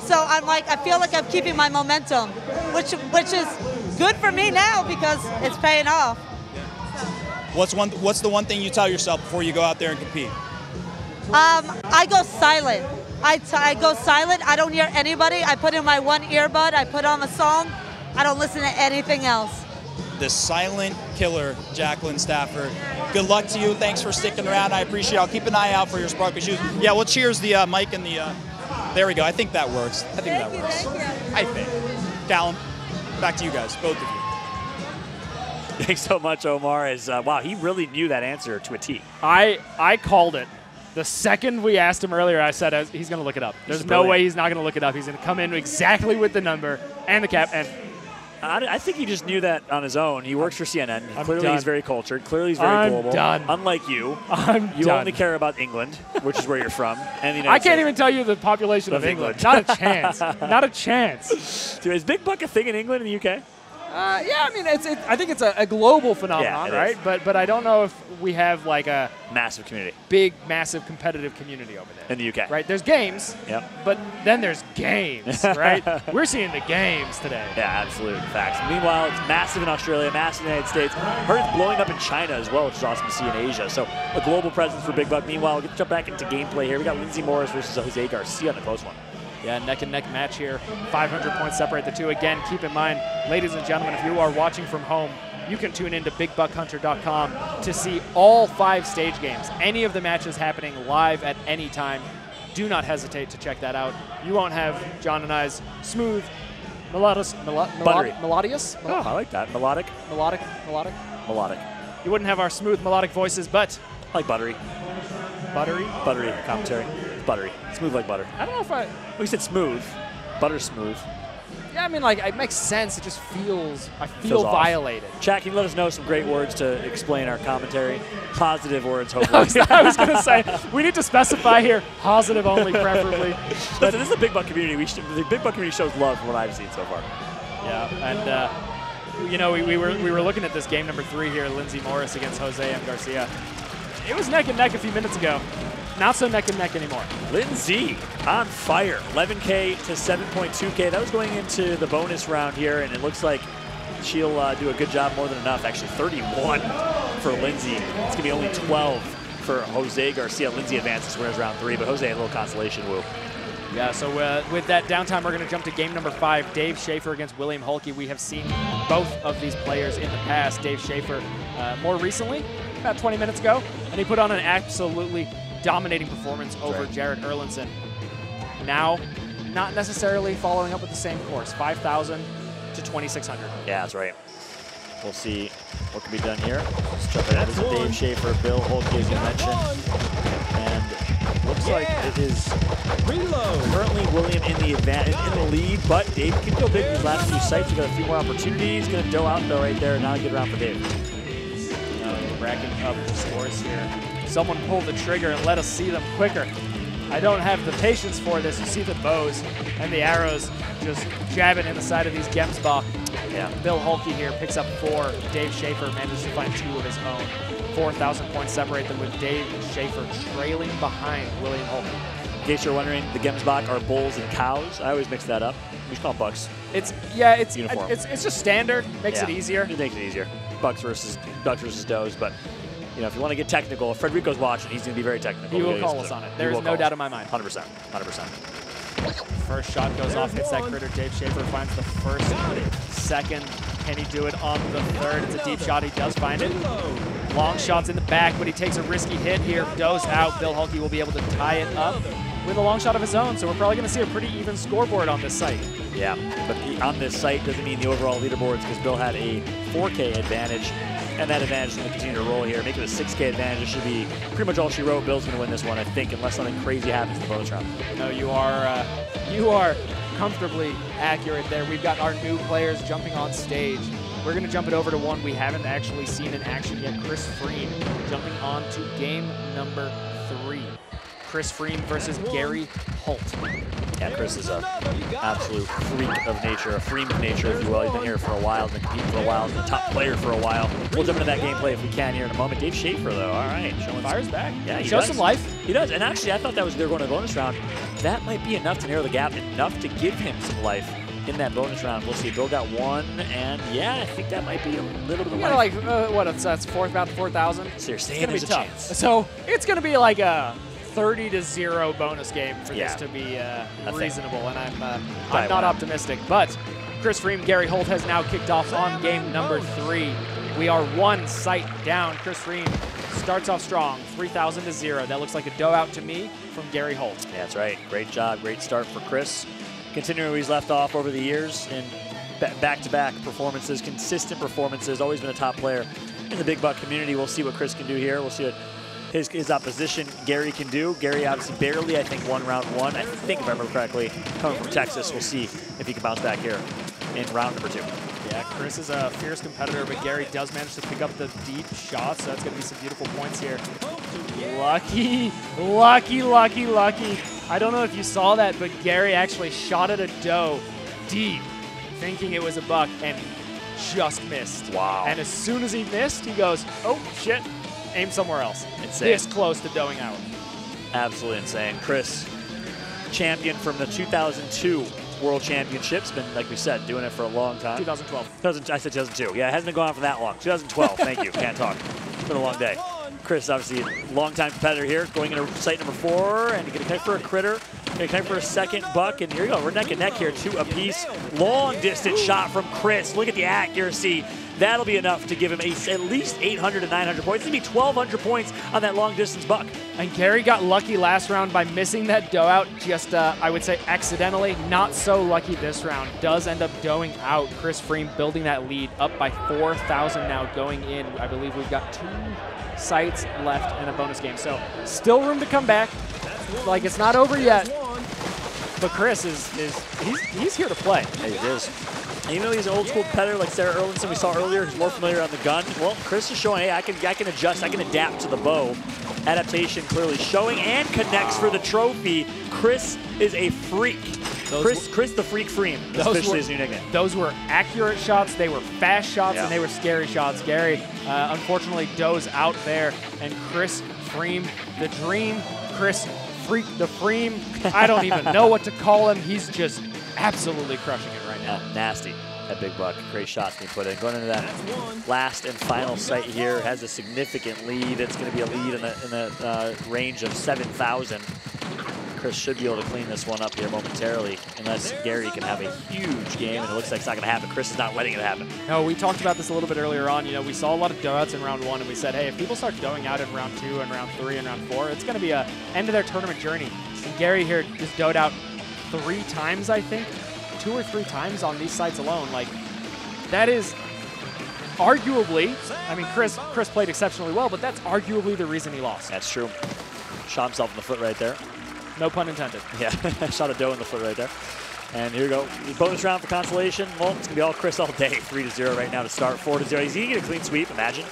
So I'm like, I feel like I'm keeping my momentum, which which is good for me now because it's paying off. What's one? What's the one thing you tell yourself before you go out there and compete? Um, I go silent. I, t- I go silent. I don't hear anybody. I put in my one earbud. I put on a song. I don't listen to anything else. The silent killer, Jacqueline Stafford. Good luck to you. Thanks for sticking around. I appreciate. it. I'll keep an eye out for your sparkly shoes. Yeah, well, cheers the uh, mic and the. Uh, there we go. I think that works. I think that works. I think. Callum, back to you guys, both of you. Thanks so much, Omar. As uh, wow, he really knew that answer to a T. I I called it. The second we asked him earlier, I said uh, he's going to look it up. There's no way he's not going to look it up. He's going to come in exactly with the number and the cap. And I, I think he just knew that on his own. He works for CNN. I'm Clearly, done. he's very cultured. Clearly, he's very I'm global. done. Unlike you, I'm you done. only care about England, which is where you're from, and the United I can't States. even tell you the population of, Of England. England. Not a chance. Not a chance. Dude, is Big Buck a thing in England and the UK? Uh, yeah, I mean, it's. It, I think it's a, a global phenomenon, is. right? But but I don't know if we have like a Massive community big, massive competitive community over there. in the UK. Right? There's games. Yep. But then there's games, right? We're seeing the games today. Yeah, absolute facts. Meanwhile, it's massive in Australia, massive in the United States. Heard it's blowing up in China as well, which is awesome to see in Asia. So a global presence for Big Buck. Meanwhile, we'll get to jump back into gameplay here. We got Lindsey Morris versus Jose Garcia in a close one. Yeah, neck and neck match here. 500 points separate the two. Again, keep in mind, ladies and gentlemen, if you are watching from home, you can tune into BigBuckHunter.com to see all five stage games. Any of the matches happening live at any time. Do not hesitate to check that out. You won't have John and I's smooth, melodious, melo- melod- melodious, Oh, I like that. Melodic. melodic, melodic. Melodic. You wouldn't have our smooth melodic voices, but I like buttery. Buttery. Buttery commentary. Buttery. Smooth like butter. I don't know if I. We said smooth. Butter smooth. Yeah, I mean, like it makes sense. It just feels. I feel Feels off. violated. Chat, can you let us know some great words to explain our commentary? Positive words, hopefully. was, I was gonna say we need to specify here positive only, preferably. Listen, this is a Big Buck community. We should, the Big Buck community shows love from what I've seen so far. Yeah, and uh, you know we, we were we were looking at this game number three here, Lindsey Morris against Jose M. Garcia. It was neck and neck a few minutes ago. Not so neck and neck anymore. Lindsay on fire. 11K to 7.2K. That was going into the bonus round here, and it looks like she'll uh, do a good job, more than enough. Actually, 31 for Lindsay. It's going to be only 12 for Jose Garcia. Lindsay advances, wins round three, but Jose a little consolation woo. Yeah, so uh, with that downtime, we're going to jump to game number five. Dave Schaefer against William Holke. We have seen both of these players in the past. Dave Schaefer uh, more recently, about 20 minutes ago, and he put on an absolutely dominating performance over right. Jared Erlinson. Now, not necessarily following up with the same course, 5,000 to 2,600. Yeah, that's right. We'll see what can be done here. Let's jump ahead. This is Dave Schaefer, Bill Holke, as you mentioned. And looks like it is Reload. currently William in the advan- in the lead, but Dave can go big in these last few sites. We got a few more opportunities. Going to doe out though right there. Not a good round for Dave. Uh, racking up the scores here. Someone pull the trigger and let us see them quicker. I don't have the patience for this. You see the bows and the arrows just jabbing in the side of these Gemsbok. Yeah. Bill Holke here picks up four. Dave Schaefer manages to find two of his own. 4,000 points separate them with Dave Schaefer trailing behind William Holke. In case you're wondering, the Gemsbok are bulls and cows. I always mix that up. We should call them bucks. It's yeah, it's Uniform. it's it's just standard. Makes Yeah, it easier. It makes it easier. Bucks versus bucks versus does, but you know, if you want to get technical, if Frederico's watching, he's going to be very technical. He will call us on it. There is no doubt us. in my mind. 100%. 100%. First shot goes off, hits that critter. Dave Schaefer finds the first, second. Can he do it on the third? It's a deep shot. He does find it. Long shots in the back, but he takes a risky hit here. Does out. Bill Hulke will be able to tie it up with a long shot of his own, so we're probably going to see a pretty even scoreboard on this site. Yeah, but the, on this site doesn't mean the overall leaderboards because Bill had a 4K advantage, and that advantage is going to continue to roll here. Make it a 6K advantage. This should be pretty much all she wrote. Bill's going to win this one, I think, unless something crazy happens in the bonus round. No, you are uh, you are comfortably accurate there. We've got our new players jumping on stage. We're going to jump it over to one we haven't actually seen in action yet. Chris Freem jumping on to game number three. Chris Freem versus Gary Holt. Yeah, Chris is a absolute freak of nature, a freak of nature, if you will. He's been here for a while, been competing for a while, been a top player for a while. We'll jump into that gameplay if we can here in a moment. Dave Schaefer, though, all right. Showing Fires back. Yeah, he Shows some life. He does. And actually, I thought that was they're going to the bonus round. That might be enough to narrow the gap, enough to give him some life in that bonus round. We'll see. Bill got one, and yeah, I think that might be a little bit of life. like uh, what? It's, that's fourth, about four thousand. So you're It's saying there's a tough. chance. So it's gonna be like a thirty to zero bonus game for Yeah. this to be uh, reasonable, and I'm uh, I'm not optimistic. But Chris Freem, Gary Holt has now kicked off on game number three. We are one sight down. Chris Freem starts off strong, 3,000 to zero. That looks like a doe out to me from Gary Holt. Yeah, that's right. Great job. Great start for Chris. Continuing where he's left off over the years in back-to-back performances, consistent performances, always been a top player in the big buck community. We'll see what Chris can do here. We'll see what his, his opposition, Gary, can do. Gary obviously barely, I think, won round one. I think, if I remember correctly, coming from Texas. We'll see if he can bounce back here in round number two. Yeah, Chris is a fierce competitor, but Gary does manage to pick up the deep shots, so that's going to be some beautiful points here. Lucky, lucky, lucky, lucky. I don't know if you saw that, but Gary actually shot at a doe deep, thinking it was a buck, and just missed. Wow. And as soon as he missed, he goes, oh, shit, aim somewhere else. Insane. This close to doing out. Absolutely insane. Chris, champion from the 2002 World Championships. Been, like we said, doing it for a long time. 2012. 2000, I said 2002. Yeah, it hasn't been going on for that long. 2012. Thank you. Can't talk. It's been a long day. Chris, obviously, a longtime competitor here, going into site number four, and going to connect for a critter. Going to connect for a second buck, and here you go. We're neck and neck here, two apiece. Long distance shot from Chris. Look at the accuracy. That'll be enough to give him a, at least 800 to 900 points. It's going to be 1,200 points on that long distance buck. And Gary got lucky last round by missing that doe out, just uh, I would say accidentally. Not so lucky this round. Does end up doing out. Chris Freem building that lead up by 4,000 now going in. I believe we've got two sites left in a bonus game. So still room to come back. Like it's not over yet. But Chris is, is he's, he's here to play. Hey, it is. And even though he's an old school competitor like Sarah Erlinson we saw earlier, who's more familiar on the gun, well, Chris is showing, hey, I can, I can adjust, I can adapt to the bow. Adaptation clearly showing and connects for the trophy. Chris is a freak. Those Chris, Chris the Freak Freem is officially were- his new nickname. Those were accurate shots, they were fast shots, Yeah. and they were scary shots. Gary, uh, unfortunately, does out there, and Chris Freem, the dream, Chris Freak the Freem. I don't even know what to call him. He's just absolutely crushing it right nasty. That big buck. Great shots being put in. Going into that last and final site here has a significant lead. It's going to be a lead in the, in the uh, range of 7,000. Chris should be able to clean this one up here momentarily, unless Gary can have a huge game, and it looks like it's not going to happen. Chris is not letting it happen. No, we talked about this a little bit earlier on. You know, we saw a lot of doouts in round one, and we said, hey, if people start doing out in round two and round three and round four, it's going to be a end of their tournament journey. And Gary here just doed out three times, I think, two or three times on these sites alone. Like, that is arguably, I mean, Chris Chris played exceptionally well, but that's arguably the reason he lost. That's true. Shot himself in the foot right there. No pun intended. Yeah, shot a doe in the foot right there. And here we go. Bonus round for consolation. Well, it's gonna be all Chris all day. Three to zero right now to start. Four to zero. Is he gonna get a clean sweep? Imagine.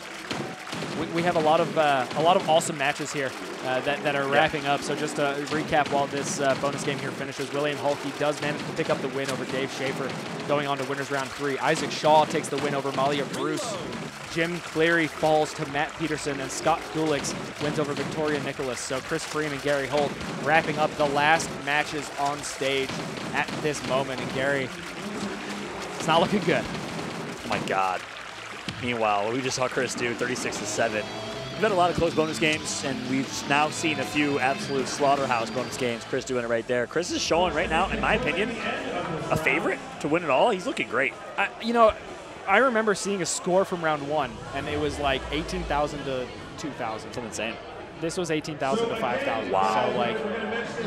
We, we have a lot of uh, a lot of awesome matches here uh, that, that are wrapping up. So just to recap while this uh, bonus game here finishes, William Hulke does manage to pick up the win over Dave Schaefer, going on to winners round three. Isaac Shaw takes the win over Malia Bruce. Jim Cleary falls to Matt Peterson, and Scott Gulix wins over Victoria Nicholas. So Chris Freeman and Gary Holt wrapping up the last matches on stage at this moment. And Gary, it's not looking good. Oh my God. Meanwhile, we just saw Chris do, 36 to 7. We've had a lot of close bonus games, and we've now seen a few absolute slaughterhouse bonus games. Chris doing it right there. Chris is showing right now, in my opinion, a favorite to win it all. He's looking great. I, you know, I remember seeing a score from round one, and it was like 18,000 to 2,000. It's insane. This was 18,000 to 5,000. Wow. So like,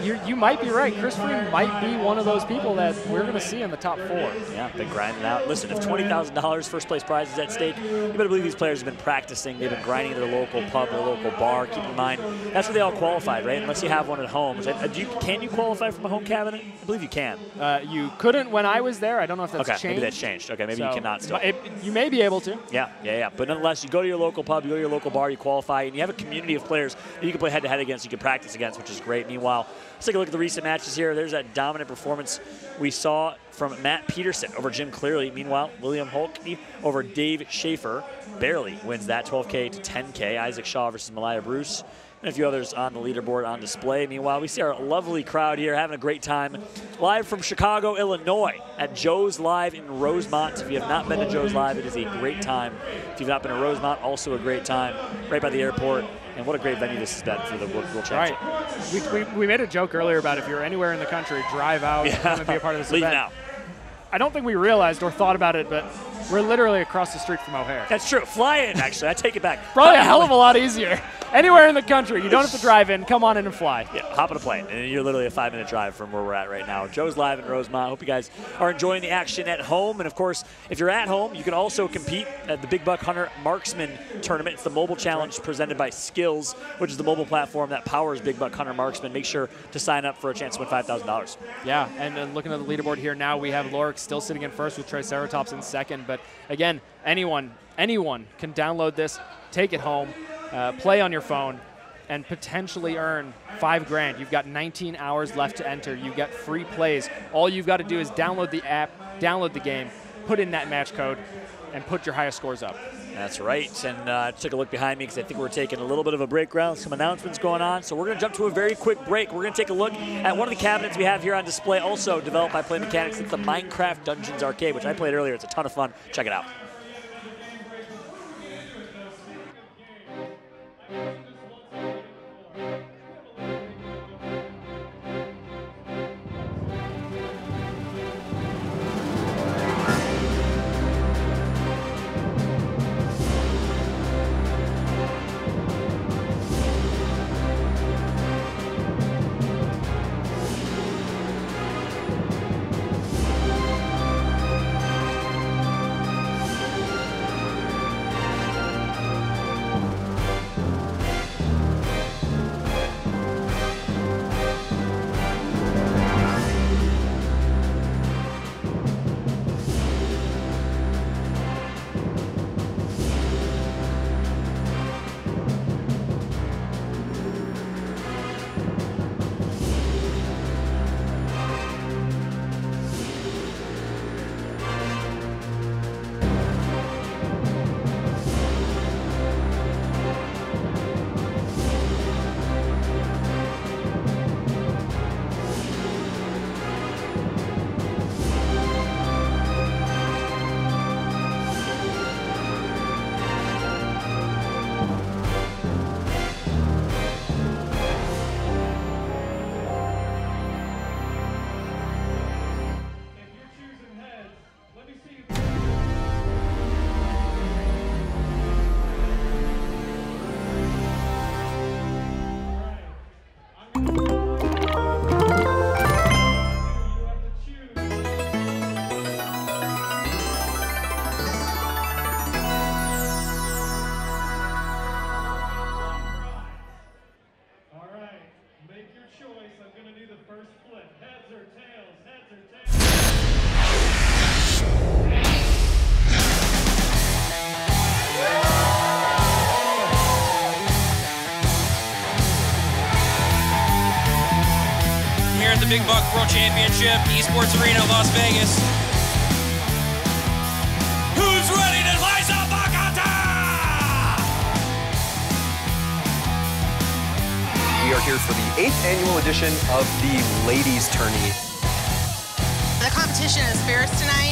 you you might be right. Chris Free might be one of those people that we're going to see in the top four. Yeah, been grinding out. Listen, if twenty thousand dollars first place prize is at stake, you better believe these players have been practicing. They've been grinding at their local pub, their local bar. Keep in mind, that's where they all qualified, right? Unless you have one at home. I- uh, you, can you qualify from a home cabinet? I believe you can. Uh, you couldn't when I was there. I don't know if that's okay, changed. maybe that's changed. Okay, maybe you cannot still. it- you may be able to. Yeah, yeah, yeah. But nonetheless, you go to your local pub, you go to your local bar, you qualify, and you have a community of players that you can play head to head against, you can practice against, which is great. Meanwhile, let's take a look at the recent matches here. There's that dominant performance we saw from Matt Peterson over Jim Cleary. Meanwhile, William Holke over Dave Schaefer barely wins that 12K to 10K. Isaac Shaw versus Malaya Bruce. And a few others on the leaderboard on display. Meanwhile, we see our lovely crowd here having a great time. Live from Chicago, Illinois at Joe's Live in Rosemont. If you have not been to Joe's Live, it is a great time. If you've not been to Rosemont, also a great time. Right by the airport. And what a great venue this has been for the World, World Right. We, we, we made a joke earlier about if you're anywhere in the country, drive out Yeah. and and be a part of this Leave event. now. I don't think we realized or thought about it, but we're literally across the street from O'Hare. That's true. Fly in, actually. I take it back. Probably a hell of a lot easier. Anywhere in the country, you don't have to drive in. Come on in and fly. Yeah, hop on a plane, and you're literally a five-minute drive from where we're at right now. Joe's live in Rosemont. Hope you guys are enjoying the action at home, and of course, if you're at home, you can also compete at the Big Buck Hunter Marksman Tournament. It's the mobile challenge presented by Skillz, which is the mobile platform that powers Big Buck Hunter Marksman. Make sure to sign up for a chance to win five thousand dollars. Yeah, and uh, looking at the leaderboard here now, we have Lorik still sitting in first with Triceratops in second. But again, anyone, anyone can download this, take it home, uh, play on your phone, and potentially earn five grand. You've got 19 hours left to enter. You've got free plays. All you've got to do is download the app, download the game, put in that match code, and put your highest scores up. That's right. And uh, took a look behind me because I think we're taking a little bit of a break round. Some announcements going on. So we're going to jump to a very quick break. We're going to take a look at one of the cabinets we have here on display, also developed by Play Mechanix. It's the Minecraft Dungeons Arcade, which I played earlier. It's a ton of fun. Check it out. Championship, Esports Arena, Las Vegas. Who's ready to slice up We are here for the eighth annual edition of the Ladies Tourney. The competition is fierce tonight.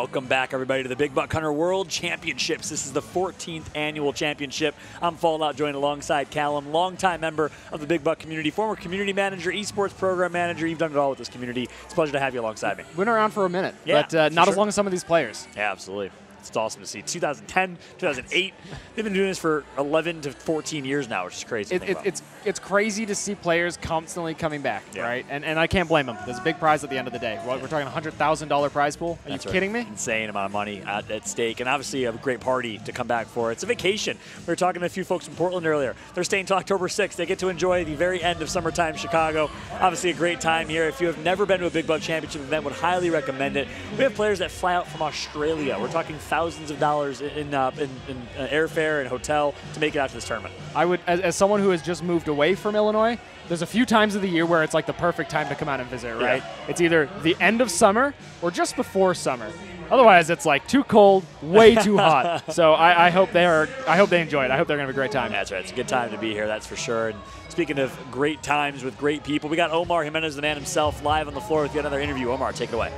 Welcome back, everybody, to the Big Buck Hunter World Championships. This is the 14th annual championship. I'm Fallout, joined alongside Callum, longtime member of the Big Buck community, former community manager, esports program manager. You've done it all with this community. It's a pleasure to have you alongside me. Been around for a minute, Yeah, but uh, not as long as some of these players. Yeah, absolutely. It's awesome to see. 2010, 2008. They've been doing this for 11 to 14 years now, which is crazy. It, it, it's it's crazy to see players constantly coming back, right? And and I can't blame them. There's a big prize at the end of the day. We're talking a hundred thousand dollar prize pool. Are That's you right. kidding me? Insane amount of money at, at stake, and obviously a great party to come back for. It's a vacation. We were talking to a few folks from Portland earlier. They're staying till October 6th. They get to enjoy the very end of summertime Chicago. Obviously, a great time here. If you have never been to a Big Buck Championship event, would highly recommend it. We have players that fly out from Australia. We're talking thousands of dollars in in, uh, in, in uh, airfare and hotel to make it out to this tournament. I would, as, as someone who has just moved away from Illinois, there's a few times of the year where it's like the perfect time to come out and visit, right? It's either the end of summer or just before summer. Otherwise, it's like too cold, way too hot. So I, I hope they are. I hope they enjoy it. I hope they're gonna have a great time. That's right. It's a good time to be here, that's for sure. And speaking of great times with great people, we got Omar Jimenez, the man himself, live on the floor with yet another interview. Omar, take it away.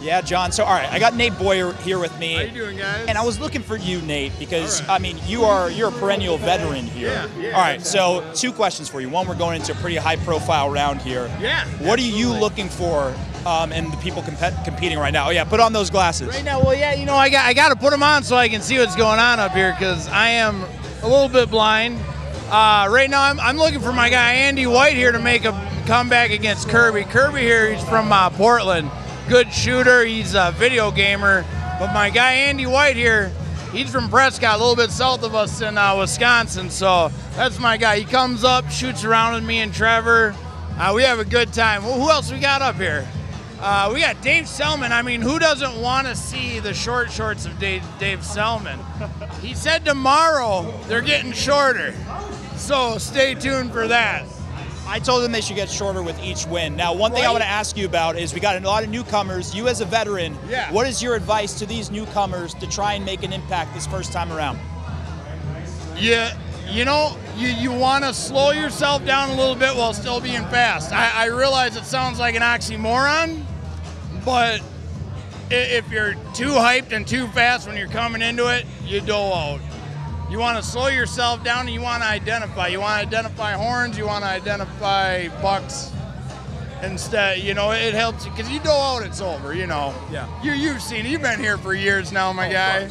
Yeah, John. So, all right, I got Nate Boyer here with me. How you doing, guys? And I was looking for you, Nate, because I mean, you are you're a perennial veteran here. Yeah, yeah, all right. So, two questions for you. One, we're going into a pretty high-profile round here. Yeah, What are you looking for um, in the people compe- competing right now? Oh yeah, put on those glasses. Right now, well, yeah, you know, I got I got to put them on so I can see what's going on up here because I am a little bit blind. Uh, right now, I'm, I'm looking for my guy Andy White here to make a comeback against Kirby. Kirby here, he's from uh, Portland, good shooter. He's a video gamer, but my guy Andy White here, he's from Prescott, a little bit south of us in uh, Wisconsin. So that's my guy. He comes up, shoots around with me and Trevor. Uh, we have a good time. Well, who else we got up here? Uh, we got Dave Selman. I mean, who doesn't want to see the short shorts of Dave, Dave Selman? He said tomorrow they're getting shorter. So stay tuned for that. I told them they should get shorter with each win. Now, one thing I want to ask you about is we got a lot of newcomers. You, as a veteran, Yeah. what is your advice to these newcomers to try and make an impact this first time around? Yeah, you know, you, you want to slow yourself down a little bit while still being fast. I, I realize it sounds like an oxymoron, but if you're too hyped and too fast when you're coming into it, you dole out. You want to slow yourself down and you want to identify. You want to identify horns, you want to identify bucks. Instead, you know, it helps you because you dole out, it's over, you know. Yeah. You, you've seen it. You've been here for years now, my oh, guy.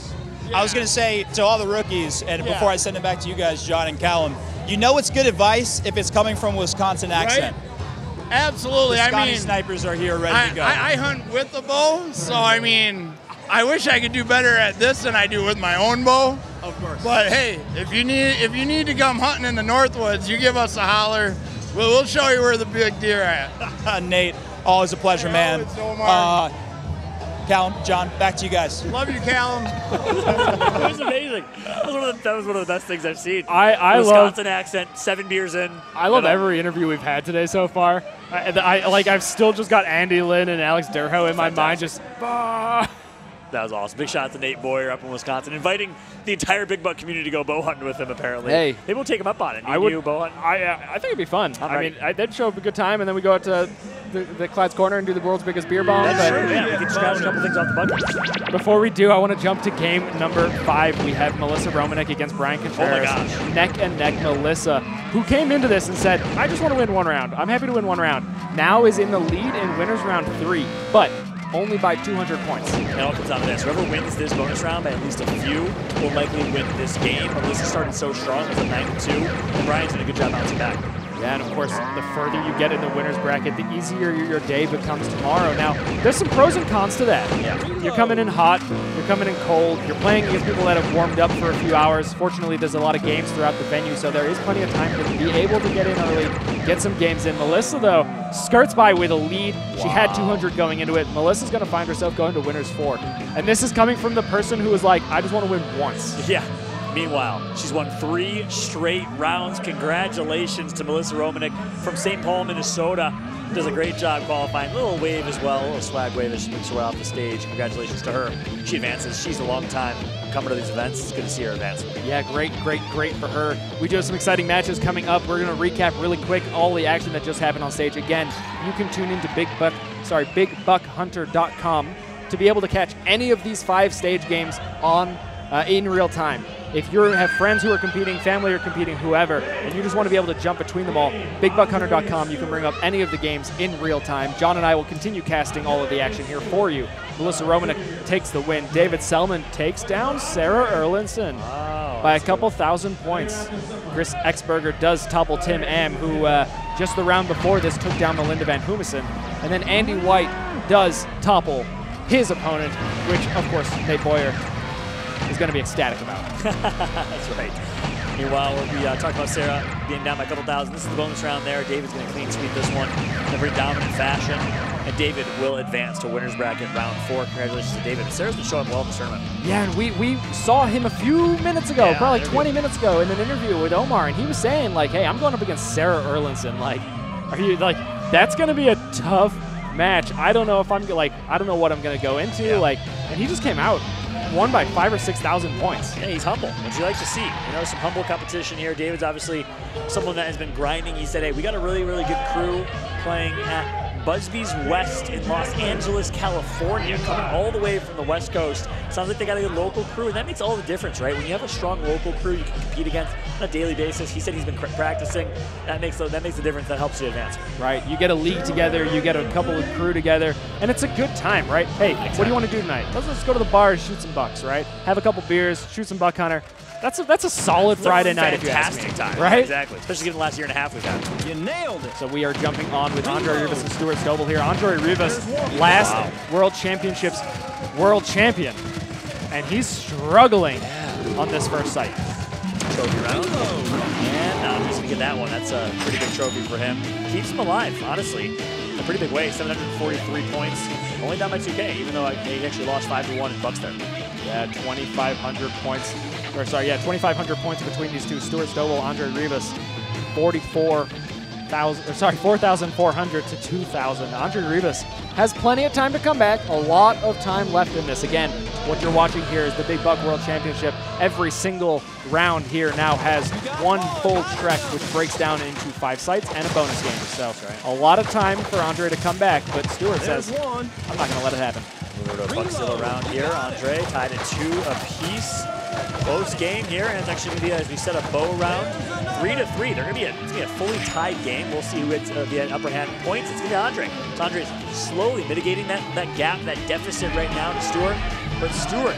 I was going to say to all the rookies, and Yeah. before I send it back to you guys, John and Callum, you know it's good advice if it's coming from Wisconsin accent. Right? Absolutely. The I mean, snipers are here ready I, to go. I, I hunt with a bow, so I mean, I wish I could do better at this than I do with my own bow. Of course. But hey, if you need if you need to come hunting in the Northwoods, you give us a holler. We'll, we'll show you where the big deer at. Nate, always a pleasure, man. always, Omar. Uh, Callum, John, back to you guys. Love you, Callum. it was amazing. That was, one of the, that was one of the best things I've seen. I- I love- Wisconsin accent, seven beers in. I love every interview we've had today so far. I, I like. I've still just got Andy Lynn and Alex Durho in my mind. Just That was awesome. Big shout out to Nate Boyer up in Wisconsin, inviting the entire Big Buck community to go bow hunting with him. Apparently, Hey. maybe we'll take him up on it. I would. you bow hunting. I uh, I think it'd be fun. I'm I ready. mean, I, that'd show up a good time, and then we go out to the, the Clyde's Corner and do the world's biggest beer bomb. That's true. Yeah, we can scratch a couple things off the bucket. Before we do, I want to jump to game number five. We have Melissa Romanek against Brian Contreras. gosh. Neck and neck Melissa, who came into this and said, I just want to win one round. I'm happy to win one round. Now is in the lead in winners round three, but only by 200 points. It all comes down to this. Whoever wins this bonus round by at least a few will likely win this game. Alyssa started so strong, it was a 9-2, and Brian's did a good job bouncing back. Yeah, and of course, the further you get in the winner's bracket, the easier your day becomes tomorrow. Now, there's some pros and cons to that. Yeah. You're coming in hot, you're coming in cold, you're playing against people that have warmed up for a few hours. Fortunately, there's a lot of games throughout the venue, so there is plenty of time to be able to get in early, get some games in. Melissa, though, skirts by with a lead. She had 200 going into it. Melissa's going to find herself going to winners four. And this is coming from the person who was like, I just want to win once. Yeah. Meanwhile, she's won three straight rounds. Congratulations to Melissa Romanek from St. Paul, Minnesota. Does a great job qualifying. Little wave as well, a little swag wave as she makes her way off the stage. Congratulations to her. She advances. She's a long time coming to these events. It's good to see her advance. Yeah, great, great, great for her. We do have some exciting matches coming up. We're going to recap really quick all the action that just happened on stage. Again, you can tune into Big Buck, sorry, BigBuckHunter.com to be able to catch any of these five stage games on uh, in real time. If you have friends who are competing, family are competing, whoever, and you just want to be able to jump between them all, BigBuckHunter.com, you can bring up any of the games in real time. John and I will continue casting all of the action here for you. Melissa Romanek takes the win. David Selman takes down Sarah Erlinson by a couple thousand points. Chris Exberger does topple Tim Am, who uh, just the round before this took down Melinda Van Humison. And then Andy White does topple his opponent, which, of course, Nate Boyer going to be ecstatic about. That's right. Meanwhile, we uh, talked about Sarah being down by a couple thousand. This is the bonus round there. David's going to clean sweep this one in a very dominant fashion. And David will advance to winner's bracket round four. Congratulations to David. Sarah's been showing well in the tournament. Yeah, and we, we saw him a few minutes ago, Yeah, probably like interview. 20 minutes ago, in an interview with Omar, and he was saying like, "Hey, I'm going up against Sarah Erlinson. Like, are you like that's going to be a tough match? I don't know if I'm like I don't know what I'm going to go into. Like, and he just came out, won by five or six thousand points. Yeah, he's humble, which you like to see. You know, some humble competition here. David's obviously someone that has been grinding. He said, hey, we got a really, really good crew playing at Busby's West in Los Angeles, California, coming all the way from the West Coast. Sounds like they got a good local crew, and that makes all the difference, right? When you have a strong local crew you can compete against on a daily basis. He said he's been practicing. That makes that makes the difference. That helps you advance. Right, you get a league together, you get a couple of crew together, and it's a good time, right? Hey, what do you want to do tonight? Let's just go to the bar, and shoot some bucks, right? Have a couple beers, shoot some buck hunter. That's a, that's a solid It's a Friday night if you ask fantastic me. time, right? Exactly, especially given the last year and a half we've had. You nailed it. So we are jumping on with Andre Rivas and Stuart Stovall here. Andre Rivas, last World Championships world champion, and he's struggling on this first site. Trophy round. And uh, he's going to get that one. That's a pretty big trophy for him. Keeps him alive, honestly. A pretty big way, 743 points. Only down by 2K, even though he actually lost 5 to 1 in Bucks there. Yeah, 2,500 points. Or sorry, yeah, 2,500 points between these two. Stuart Stovall, Andre Rivas, 44,000. Or sorry, 4,400 to 2,000. Andre Rivas has plenty of time to come back. A lot of time left in this. Again, what you're watching here is the Big Buck World Championship. Every single round here now has one full trek, which breaks down into five sites and a bonus game. So a lot of time for Andre to come back. But Stuart says, I'm not going to let it happen. Over to Buckstill around here. Andre tied at two apiece. Close game here, and it's actually going to be, as we said, a bow round. Three to three. They're going to be a, it's gonna be a fully tied game. We'll see who hits uh, the upper hand points. It's going to be Andre. So Andre's slowly mitigating that, that gap, that deficit right now to Stewart. But Stewart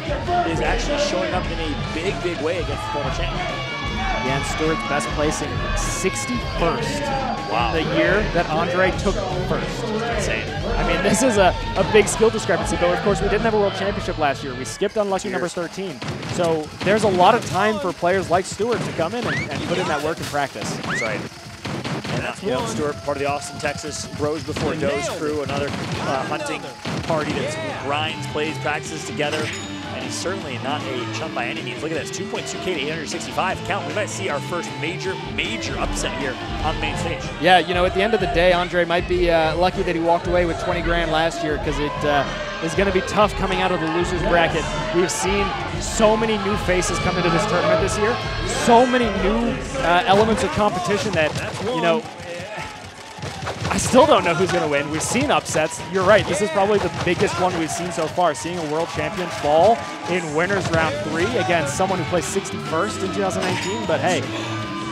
is actually showing up in a big, big way against the former champ. Again, Stewart's best placing 61st. Wow. The year that Andre took first. Insane. I mean, this is a, a big skill discrepancy, but of course, we didn't have a world championship last year. We skipped unlucky number 13. So there's a lot of time for players like Stewart to come in and, and put in that work and practice. That's right. And uh, you know, Stewart, part of the Austin, Texas Bros Before Does crew, another uh, hunting party that grinds, plays, practices together. He's certainly not a chump by any means. Look at this, 2.2K to 865 count. We might see our first major, major upset here on the main stage. Yeah, you know, at the end of the day, Andre might be uh, lucky that he walked away with 20 grand last year because it uh, is going to be tough coming out of the losers bracket. We've seen so many new faces come into this tournament this year, so many new uh, elements of competition that, you know, I still don't know who's going to win. We've seen upsets. You're right. This is probably the biggest one we've seen so far. Seeing a world champion fall in winners round three against someone who placed 61st in 2019. But hey,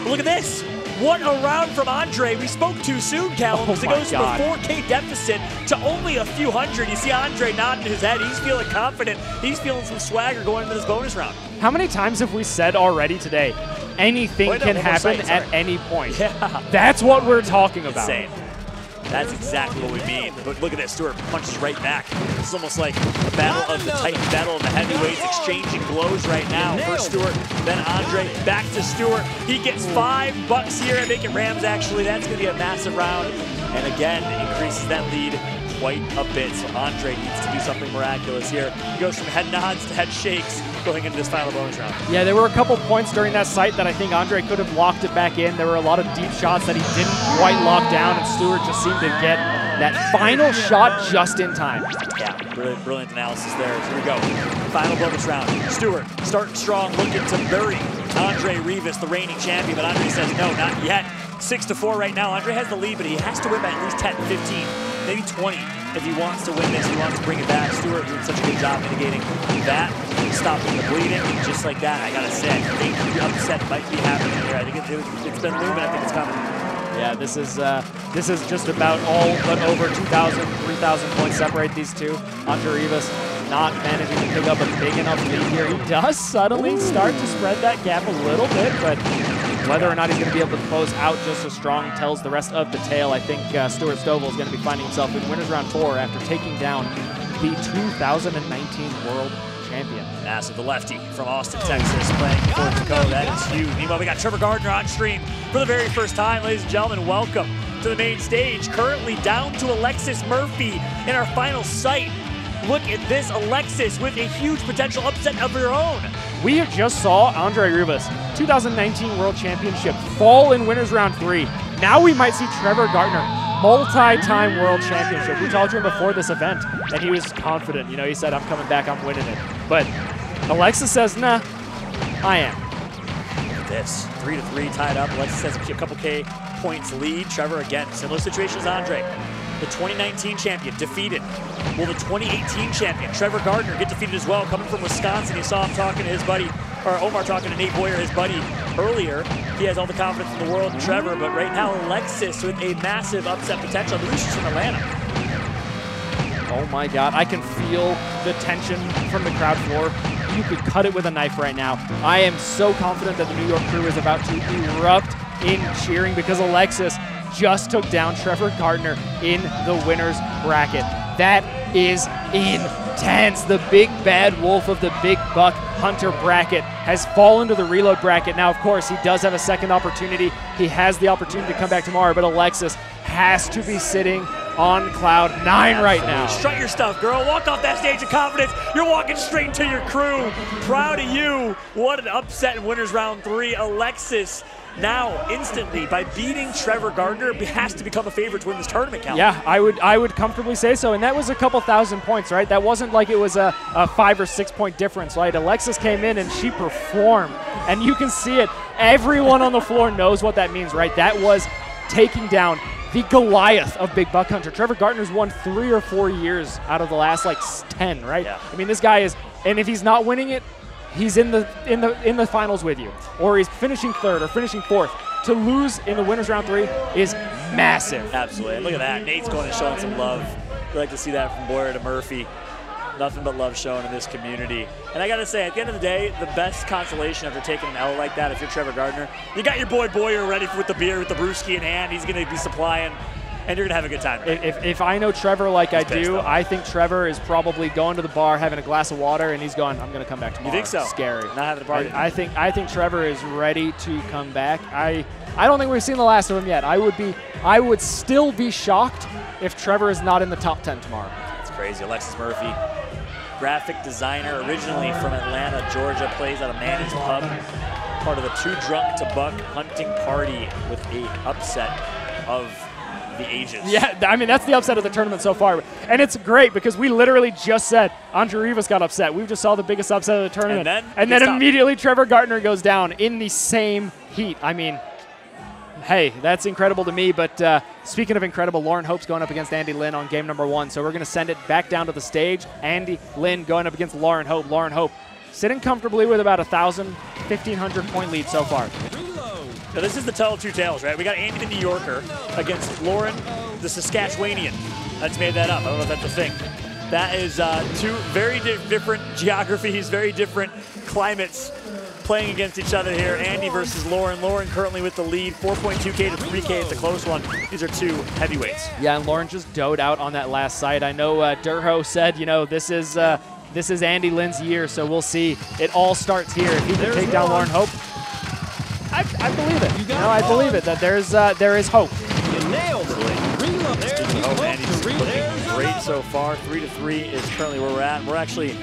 look at this. What a round from Andre. We spoke too soon, Callum, Oh it goes God. from a 4K deficit to only a few hundred. You see Andre nodding his head. He's feeling confident. He's feeling some swagger going into this bonus round. How many times have we said already today, anything Wait, no, can one happen site, at any point? Yeah. That's what we're talking about. Insane. That's exactly what we mean. But look at this. Stewart punches right back. It's almost like a battle of the Titan, battle of the heavyweights, exchanging blows right now. First Stewart, then Andre, back to Stewart. He gets five bucks here at Making Rams, actually. That's going to be a massive round. And again, increases that lead quite a bit. So Andre needs to do something miraculous here. He goes from head nods to head shakes going into this final bonus round. Yeah, there were a couple points during that sight that I think Andre could have locked it back in. There were a lot of deep shots that he didn't quite lock down, and Stewart just seemed to get that final shot just in time. Yeah, brilliant, brilliant analysis there. Here we go. Final bonus round. Stewart starting strong, looking to bury Andre Rivas, the reigning champion, but Andre says no, not yet. Six to four right now. Andre has the lead, but he has to win by at least 10, 15. Maybe 20 if he wants to win this. He wants to bring it back. Stewart did such a good job mitigating that, stopping the bleeding, just like that. I gotta say, I think the upset might be happening here. I think it, it, it's been looming. I think it's coming. Yeah, this is uh, this is just about all but over 2,000, 3,000 points separate these two. Andre Rivas not managing to pick up a big enough lead here. He does suddenly start to spread that gap a little bit, but whether or not he's going to be able to close out just as strong tells the rest of the tale. I think uh, Stuart Stovall is going to be finding himself in winners round four after taking down the 2019 World Champion. Massive, the lefty from Austin, Texas, playing for Dakota. That is huge. Meanwhile, we got Trevor Gardner on stream for the very first time. Ladies and gentlemen, welcome to the main stage. Currently down to Alexis Murphy in our final sight. Look at this, Alexis with a huge potential upset of her own. We just saw Andre Rivas, 2019 World Championship, fall in winners round three. Now we might see Trevor Gardner, multi-time World Championship. We talked to him before this event, and he was confident. You know, he said, "I'm coming back, I'm winning it." But Alexis says, "Nah, I am." Look at this, three to three tied up. Alexis has a couple K points lead. Trevor again, similar situation as Andre. The 2019 champion defeated. Will the 2018 champion, Trevor Gardner, get defeated as well? Coming from Wisconsin, you saw him talking to his buddy, or Omar talking to Nate Boyer, his buddy, earlier. He has all the confidence in the world Trevor, but right now Alexis with a massive upset potential. I believe she's from Atlanta. Oh my God, I can feel the tension from the crowd floor. You could cut it with a knife right now. I am so confident that the New York crew is about to erupt in cheering because Alexis just took down Trevor Gardner in the winner's bracket. That is intense. The big bad wolf of the big buck hunter bracket has fallen to the reload bracket. Now, of course, he does have a second opportunity. He has the opportunity to come back tomorrow, but Alexis has to be sitting on cloud nine right now. Strut your stuff, girl. Walk off that stage of confidence. You're walking straight to your crew. Proud of you. What an upset in winners round three. Alexis now instantly by beating Trevor Gardner has to become a favorite to win this tournament. Cal. Yeah, I would I would comfortably say so, and that was a couple thousand points, right? That wasn't like it was a, a five or six point difference, right? Alexis came in and she performed, and you can see it. Everyone on the floor knows what that means, right? That was taking down the Goliath of Big Buck Hunter. Trevor Gardner's won three or four years out of the last like ten, right? Yeah. I mean, this guy is, and if he's not winning it, he's in the in the in the finals with you, or he's finishing third or finishing fourth. To lose in the winners round three is massive. Absolutely. And look at that. Nate's going and showing some love. We like to see that from Boyer to Murphy. Nothing but love shown in this community. And I got to say, at the end of the day, the best consolation after taking an L like that, if you're Trevor Gardner, you got your boy Boyer ready with the beer, with the brewski in hand. He's going to be supplying, and you're going to have a good time. If, if I know Trevor like I do, though. I think Trevor is probably going to the bar, having a glass of water, and he's going, I'm going to come back tomorrow. You think so? Scary. Not having a party. I, I think I think Trevor is ready to come back. I I don't think we've seen the last of him yet. I would be I would still be shocked if Trevor is not in the top 10 tomorrow. It's crazy. Alexis Murphy, graphic designer, originally from Atlanta, Georgia, plays at a managed pub. Part of the Too Drunk to Buck hunting party with a upset of the ages. Yeah, I mean that's the upset of the tournament so far, and it's great because we literally just said Andre Rivas got upset. We just saw the biggest upset of the tournament, then and then immediately Trevor Gardner goes down in the same heat. I mean, hey, that's incredible to me. But uh, speaking of incredible, Lauren Hope's going up against Andy Lynn on game number one, so we're going to send it back down to the stage. Andy Lynn going up against Lauren Hope. Lauren Hope sitting comfortably with about a thousand, 1500 point lead so far. So this is the tell of two tales, right? We got Andy the New Yorker against Lauren the Saskatchewanian. That's made that up. I don't know if that's a thing. That is uh, two very di- different geographies, very different climates playing against each other here. Andy versus Lauren. Lauren currently with the lead, 4.2K to 3K. It's a close one. These are two heavyweights. Yeah, and Lauren just doed out on that last site. I know uh, Durho said, you know, this is uh, this is Andy Lynn's year, so we'll see. It all starts here. If he can take down Lauren Hope, I, I believe it. You know, I believe it that there's uh, there is hope. You nailed it. Oh, hope Andy's to looking great so far. Three to three is currently where we're at. We're actually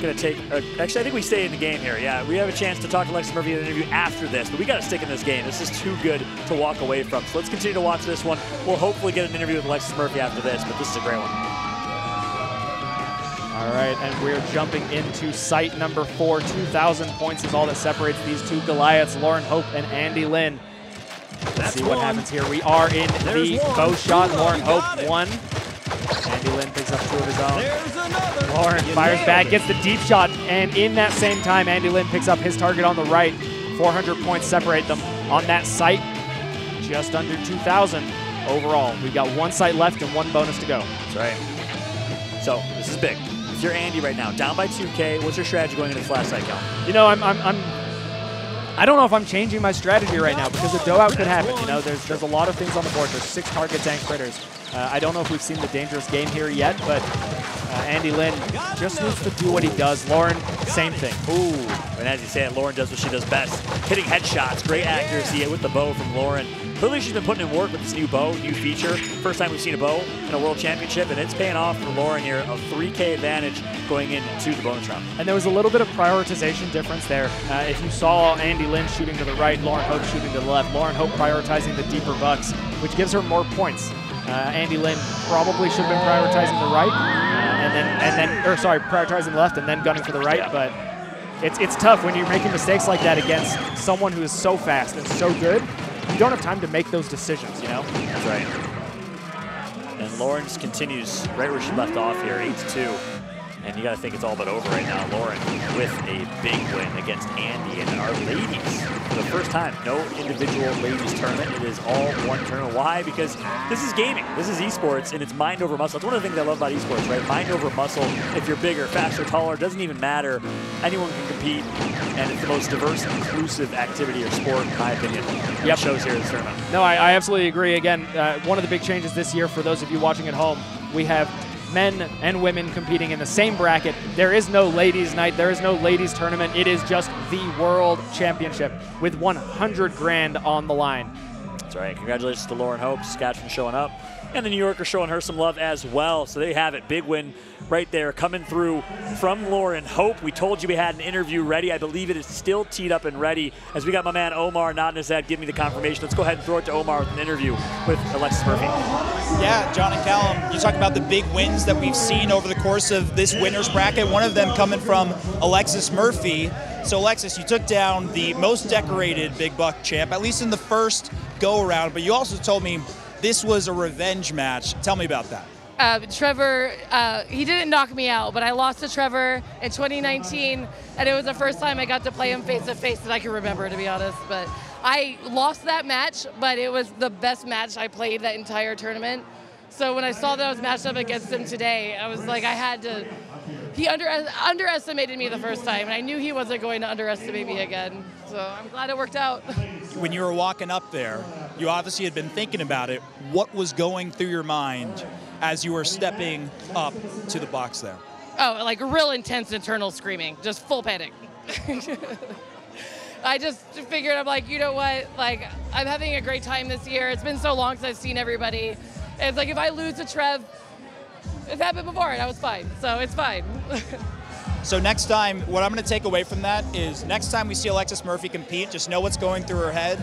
going to take. Uh, actually, I think we stay in the game here. Yeah, we have a chance to talk to Alexis Murphy in an interview after this, but we got to stick in this game. This is too good to walk away from. So let's continue to watch this one. We'll hopefully get an interview with Alexis Murphy after this, but this is a great one. All right, and we're jumping into site number four. 2,000 points is all that separates these two Goliaths, Lauren Hope and Andy Lynn. Let's That's see what one. happens here. We are in There's the one. bow shot. Reload. Lauren Hope got it. one. Andy Lynn picks up two of his own. There's another. Lauren You fires back, it. gets the deep shot, and in that same time, Andy Lynn picks up his target on the right. 400 points separate them on that site. Just under 2,000 overall. We've got one site left and one bonus to go. That's right. So this is big. You're Andy right now, down by 2K, what's your strategy going into this last site count? You know, I'm, I'm, I'm I don't know if I'm changing my strategy right now because the doe out could happen. You know, there's there's a lot of things on the board. There's six targets and critters. Uh, I don't know if we've seen the dangerous game here yet, but uh, Andy Lynn just needs to do what he does. Lauren, same thing. Ooh, and as you say it, Lauren does what she does best. Hitting headshots, great accuracy with the bow from Lauren. Clearly she's been putting in work with this new bow, new feature. First time we've seen a bow in a world championship, and it's paying off for Lauren here. A 3K advantage going into the bonus round. And there was a little bit of prioritization difference there. Uh, if you saw Andy Lynn shooting to the right, Lauren Hope shooting to the left, Lauren Hope prioritizing the deeper bucks, which gives her more points. Uh, Andy Lynn probably should have been prioritizing the right, uh, and then and then or sorry, prioritizing the left and then gunning for the right. But it's it's tough when you're making mistakes like that against someone who is so fast and so good. You don't have time to make those decisions. You know. That's right. And Lawrence continues right where she left off here, 8 to 2. And you got to think it's all but over right now. Lauren with a big win against Andy and our ladies. For the first time, no individual ladies tournament. It is all one tournament. Why? Because this is gaming. This is esports, and it's mind over muscle. It's one of the things I love about esports, right? Mind over muscle. If you're bigger, faster, taller, doesn't even matter. Anyone can compete, and it's the most diverse, inclusive activity or sport, in my opinion. Yep. shows here in this tournament. No, I, I absolutely agree. Again, uh, one of the big changes this year for those of you watching at home, we have men and women competing in the same bracket. There is no ladies' night. There is no ladies' tournament. It is just the World Championship with 100 grand on the line. That's right. Congratulations to Lauren Hope, Saskatchewan showing up. And the New Yorker showing her some love as well. So they have it. Big win right there coming through from Lauren Hope. We told you we had an interview ready. I believe it is still teed up and ready as we got my man Omar nodding his head, giving me the confirmation. Let's go ahead and throw it to Omar with an interview with Alexis Murphy. Yeah, John and Callum, you talk about the big wins that we've seen over the course of this winner's bracket. One of them coming from Alexis Murphy. So, Alexis, you took down the most decorated Big Buck champ, at least in the first go around, but you also told me this was a revenge match. Tell me about that. Uh, Trevor, uh, he didn't knock me out, but I lost to Trevor in 2019, and it was the first time I got to play him face to face that I can remember, to be honest. But I lost that match, but it was the best match I played that entire tournament. So when I saw that I was matched up against him today, I was like, I had to. He under, underestimated me the first time, and I knew he wasn't going to underestimate me again. So I'm glad it worked out. When you were walking up there, you obviously had been thinking about it. What was going through your mind as you were stepping up to the box there? Oh, like real intense internal screaming, just full panic. I just figured I'm like, you know what? Like, I'm having a great time this year. It's been so long since I've seen everybody. It's like if I lose to Trev, it's happened before and I was fine. So it's fine. So next time, what I'm going to take away from that is next time we see Alexis Murphy compete, just know what's going through her head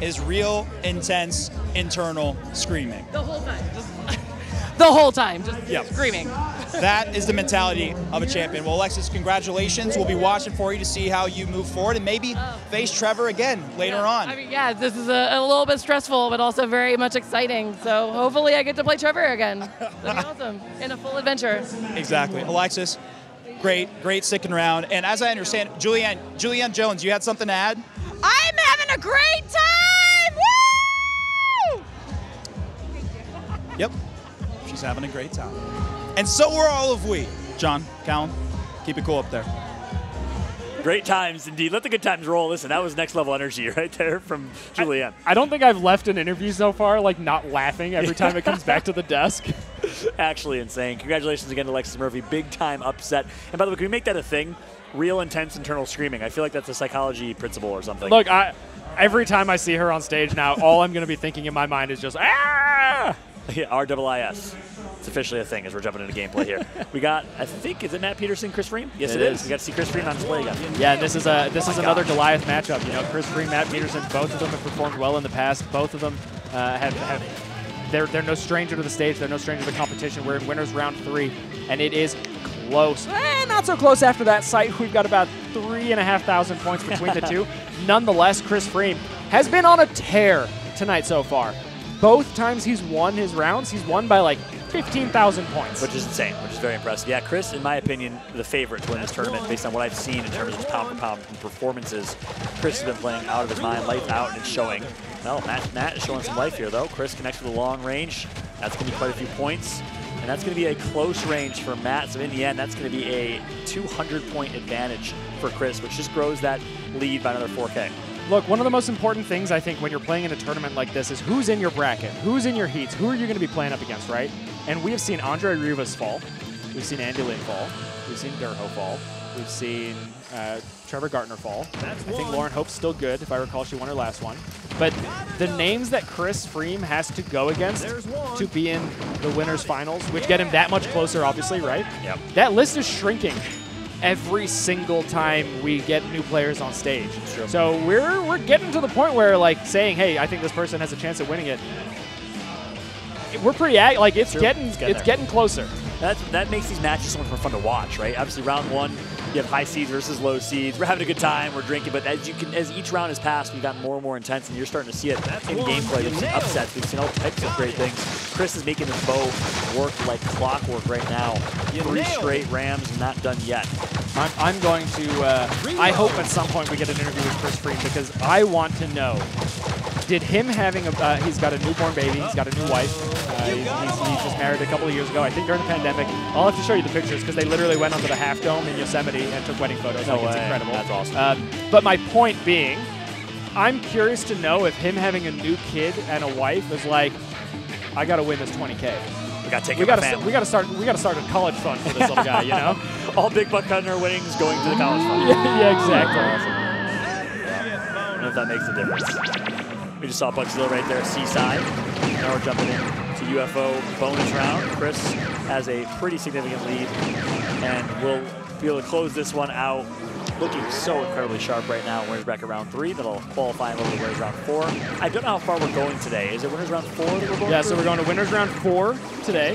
is real intense internal screaming. the whole time. Just the whole time, just Yep. screaming. That is the mentality of a champion. Well, Alexis, congratulations. We'll be watching for you to see how you move forward and maybe oh. face Trevor again later on. I mean, yeah, this is a, a little bit stressful, but also very much exciting. So hopefully I get to play Trevor again. That'd be awesome. In a full adventure. Exactly. Alexis, great, great sticking around. And as I understand, Julianne, Julianne Jones, you had something to add? I'm having a great time! Woo! Yep. She's having a great time. And so are all of we. John, Callum, keep it cool up there. Great times indeed. Let the good times roll. Listen, that was next level energy right there from Julianne. I don't think I've left an interview so far like not laughing every time it comes back to the desk. Actually insane. Congratulations again to Alexis Murphy. Big time upset. And by the way, can we make that a thing? Real intense internal screaming. I feel like that's a psychology principle or something. Look, I every time I see her on stage now, all I'm going to be thinking in my mind is just ah. Yeah, RIIS. It's officially a thing as we're jumping into gameplay here. we got, I think, is it Matt Peterson, Chris Freem? Yes, It it is. is. We got to see Chris Freem on display again. Yeah, this is a this Oh is another gosh. Goliath matchup. You know, Chris Free, Matt Peterson, both of them have performed well in the past. Both of them uh, have, have they're they're no stranger to the stage. They're no stranger to the competition. We're in winners round three, and it is close. Eh, not so close after that site. We've got about three and a half thousand points between the two. Nonetheless, Chris Freem has been on a tear tonight so far. Both times he's won his rounds, he's won by like 15,000 points. Which is insane, which is very impressive. Yeah, Chris, in my opinion, the favorite to win this tournament based on what I've seen in terms of pound for pound performances. Chris has been playing out of his mind, life out, and it's showing. Well, Matt, Matt is showing some life here, though. Chris connects with a long range. That's going to be quite a few points. And that's going to be a close range for Matt. So in the end, that's going to be a 200-point advantage for Chris, which just grows that lead by another 4K. Look, one of the most important things I think when you're playing in a tournament like this is who's in your bracket, who's in your heats, who are you going to be playing up against, right? And we have seen Andre Rivas fall, we've seen Andy Lynn fall, we've seen Durho fall, we've seen uh, Trevor Gardner fall. I think Lauren Hope's still good. If I recall, she won her last one. But the names that Chris Freem has to go against to be in the winners finals, which get him that much closer, obviously, right? Yep. That list is shrinking every single time we get new players on stage. So we're we're getting to the point where like saying, hey, I think this person has a chance at winning it. We're pretty like it's True. getting It's it's, getting closer. That's, that makes these matches so much more fun to watch, right? Obviously, round one, you have high seeds versus low seeds. We're having a good time, we're drinking, but as you can, as each round has passed, we've gotten more and more intense, and you're starting to see it That's in gameplay. We've seen upsets, we've seen all types of great things. Chris is making this bow work like clockwork right now. Three straight Rams, not done yet. I'm, I'm going to. Uh, I hope at some point we get an interview with Chris Freem because I want to know. Did him having a uh, he's got a newborn baby, he's got a new wife. Uh, he's, he's, he's just married a couple of years ago. I think during the pandemic. I'll have to show you the pictures because they literally went onto the Half Dome in Yosemite and took wedding photos. No like it's incredible. That's awesome. Um, but my point being, I'm curious to know if him having a new kid and a wife is like, I got to win this 20k. We got to take we gotta st- we got to start. We got to start a college fund for this little guy. You know. All Big Buck Hunter winnings going to the college fund. yeah, yeah, exactly. I don't know if that makes a difference. We just saw Bucksville right there, Seaside. Now we're jumping in to UFO bonus round. Chris has a pretty significant lead, and we'll be able to close this one out looking so incredibly sharp right now. Winners bracket round three. That'll qualify a little bit winners round four. I don't know how far we're going today. Is it winners round four that we're going Yeah, through? so we're going to winners round four today,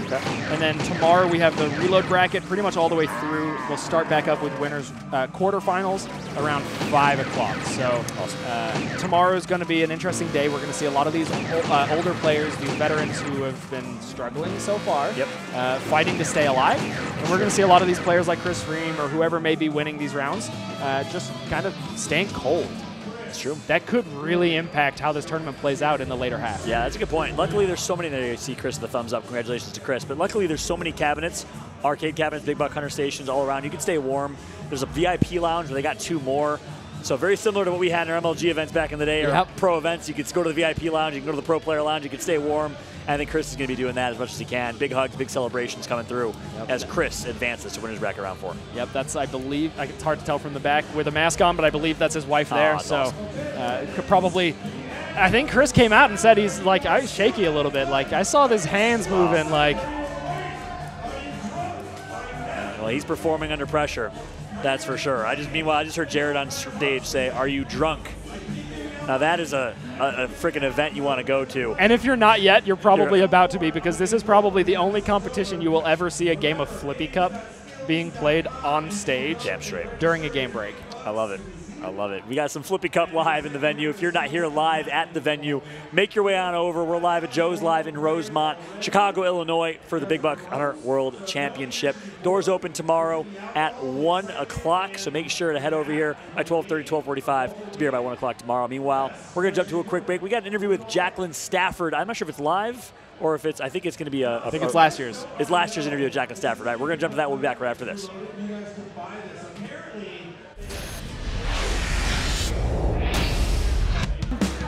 and then tomorrow we have the reload bracket pretty much all the way through. We'll start back up with winners uh, quarterfinals around five o'clock. So uh, tomorrow is going to be an interesting day. We're going to see a lot of these uh, older players, these veterans who have been struggling so far, Yep. uh, fighting to stay alive, and we're going to see a lot of these players like Chris Freem or whoever may be winning these rounds, uh, just kind of staying cold. That's true. That could really impact how this tournament plays out in the later half. Yeah, that's a good point. Luckily, there's so many. There you see Chris with the thumbs up. Congratulations to Chris. But luckily, there's so many cabinets, arcade cabinets, big buck hunter stations all around. You can stay warm. There's a VIP lounge where they got two more. So very similar to what we had in our MLG events back in the day, or Yep. pro events. You could go to the VIP lounge, you can go to the pro player lounge, you can stay warm. And I think Chris is going to be doing that as much as he can. Big hugs, big celebrations coming through Yep. as Chris advances to winners bracket round four. Yep, that's I believe. It's hard to tell from the back with a mask on, but I believe that's his wife Oh, there. that's so awesome. uh, could probably. I think Chris came out and said he's like I was shaky a little bit. Like I saw his hands moving. Like Well, he's performing under pressure. That's for sure. I just meanwhile, I just heard Jared on stage say, "Are you drunk?" Now that is a, a, a freaking event you want to go to. And if you're not yet, you're probably You're- about to be because this is probably the only competition you will ever see a game of Flippy Cup being played on stage Damn straight. during a game break. I love it. I love it. We got some Flippy Cup live in the venue. If you're not here live at the venue, make your way on over. We're live at Joe's Live in Rosemont, Chicago, Illinois for the Big Buck Hunter World Championship. Doors open tomorrow at 1 o'clock, so make sure to head over here at 1230, 1245 to be here by 1 o'clock tomorrow. Meanwhile, we're going to jump to a quick break. We got an interview with Jacqueline Stafford. I'm not sure if it's live or if it's, I think it's going to be a. I think it's last year's. It's last year's interview with Jacqueline Stafford. All right, we're going to jump to that. We'll be back right after this.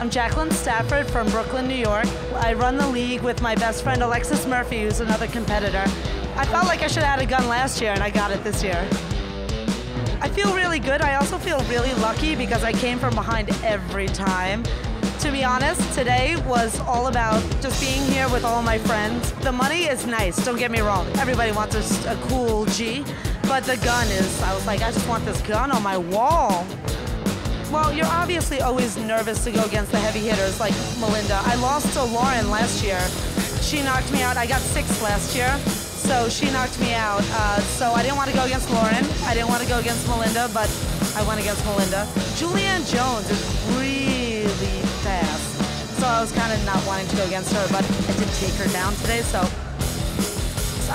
I'm Jacqueline Stafford from Brooklyn, New York. I run the league with my best friend Alexis Murphy, who's another competitor. I felt like I should have had a gun last year, and I got it this year. I feel really good. I also feel really lucky because I came from behind every time. To be honest, today was all about just being here with all my friends. The money is nice, don't get me wrong. Everybody wants a cool G, but the gun is, I was like, I just want this gun on my wall. Well, you're obviously always nervous to go against the heavy hitters like Melinda. I lost to Lauren last year. She knocked me out. I got sixth last year, so she knocked me out. Uh, so I didn't want to go against Lauren. I didn't want to go against Melinda, but I went against Melinda. Julianne Jones is really fast, so I was kind of not wanting to go against her, but I did take her down today, so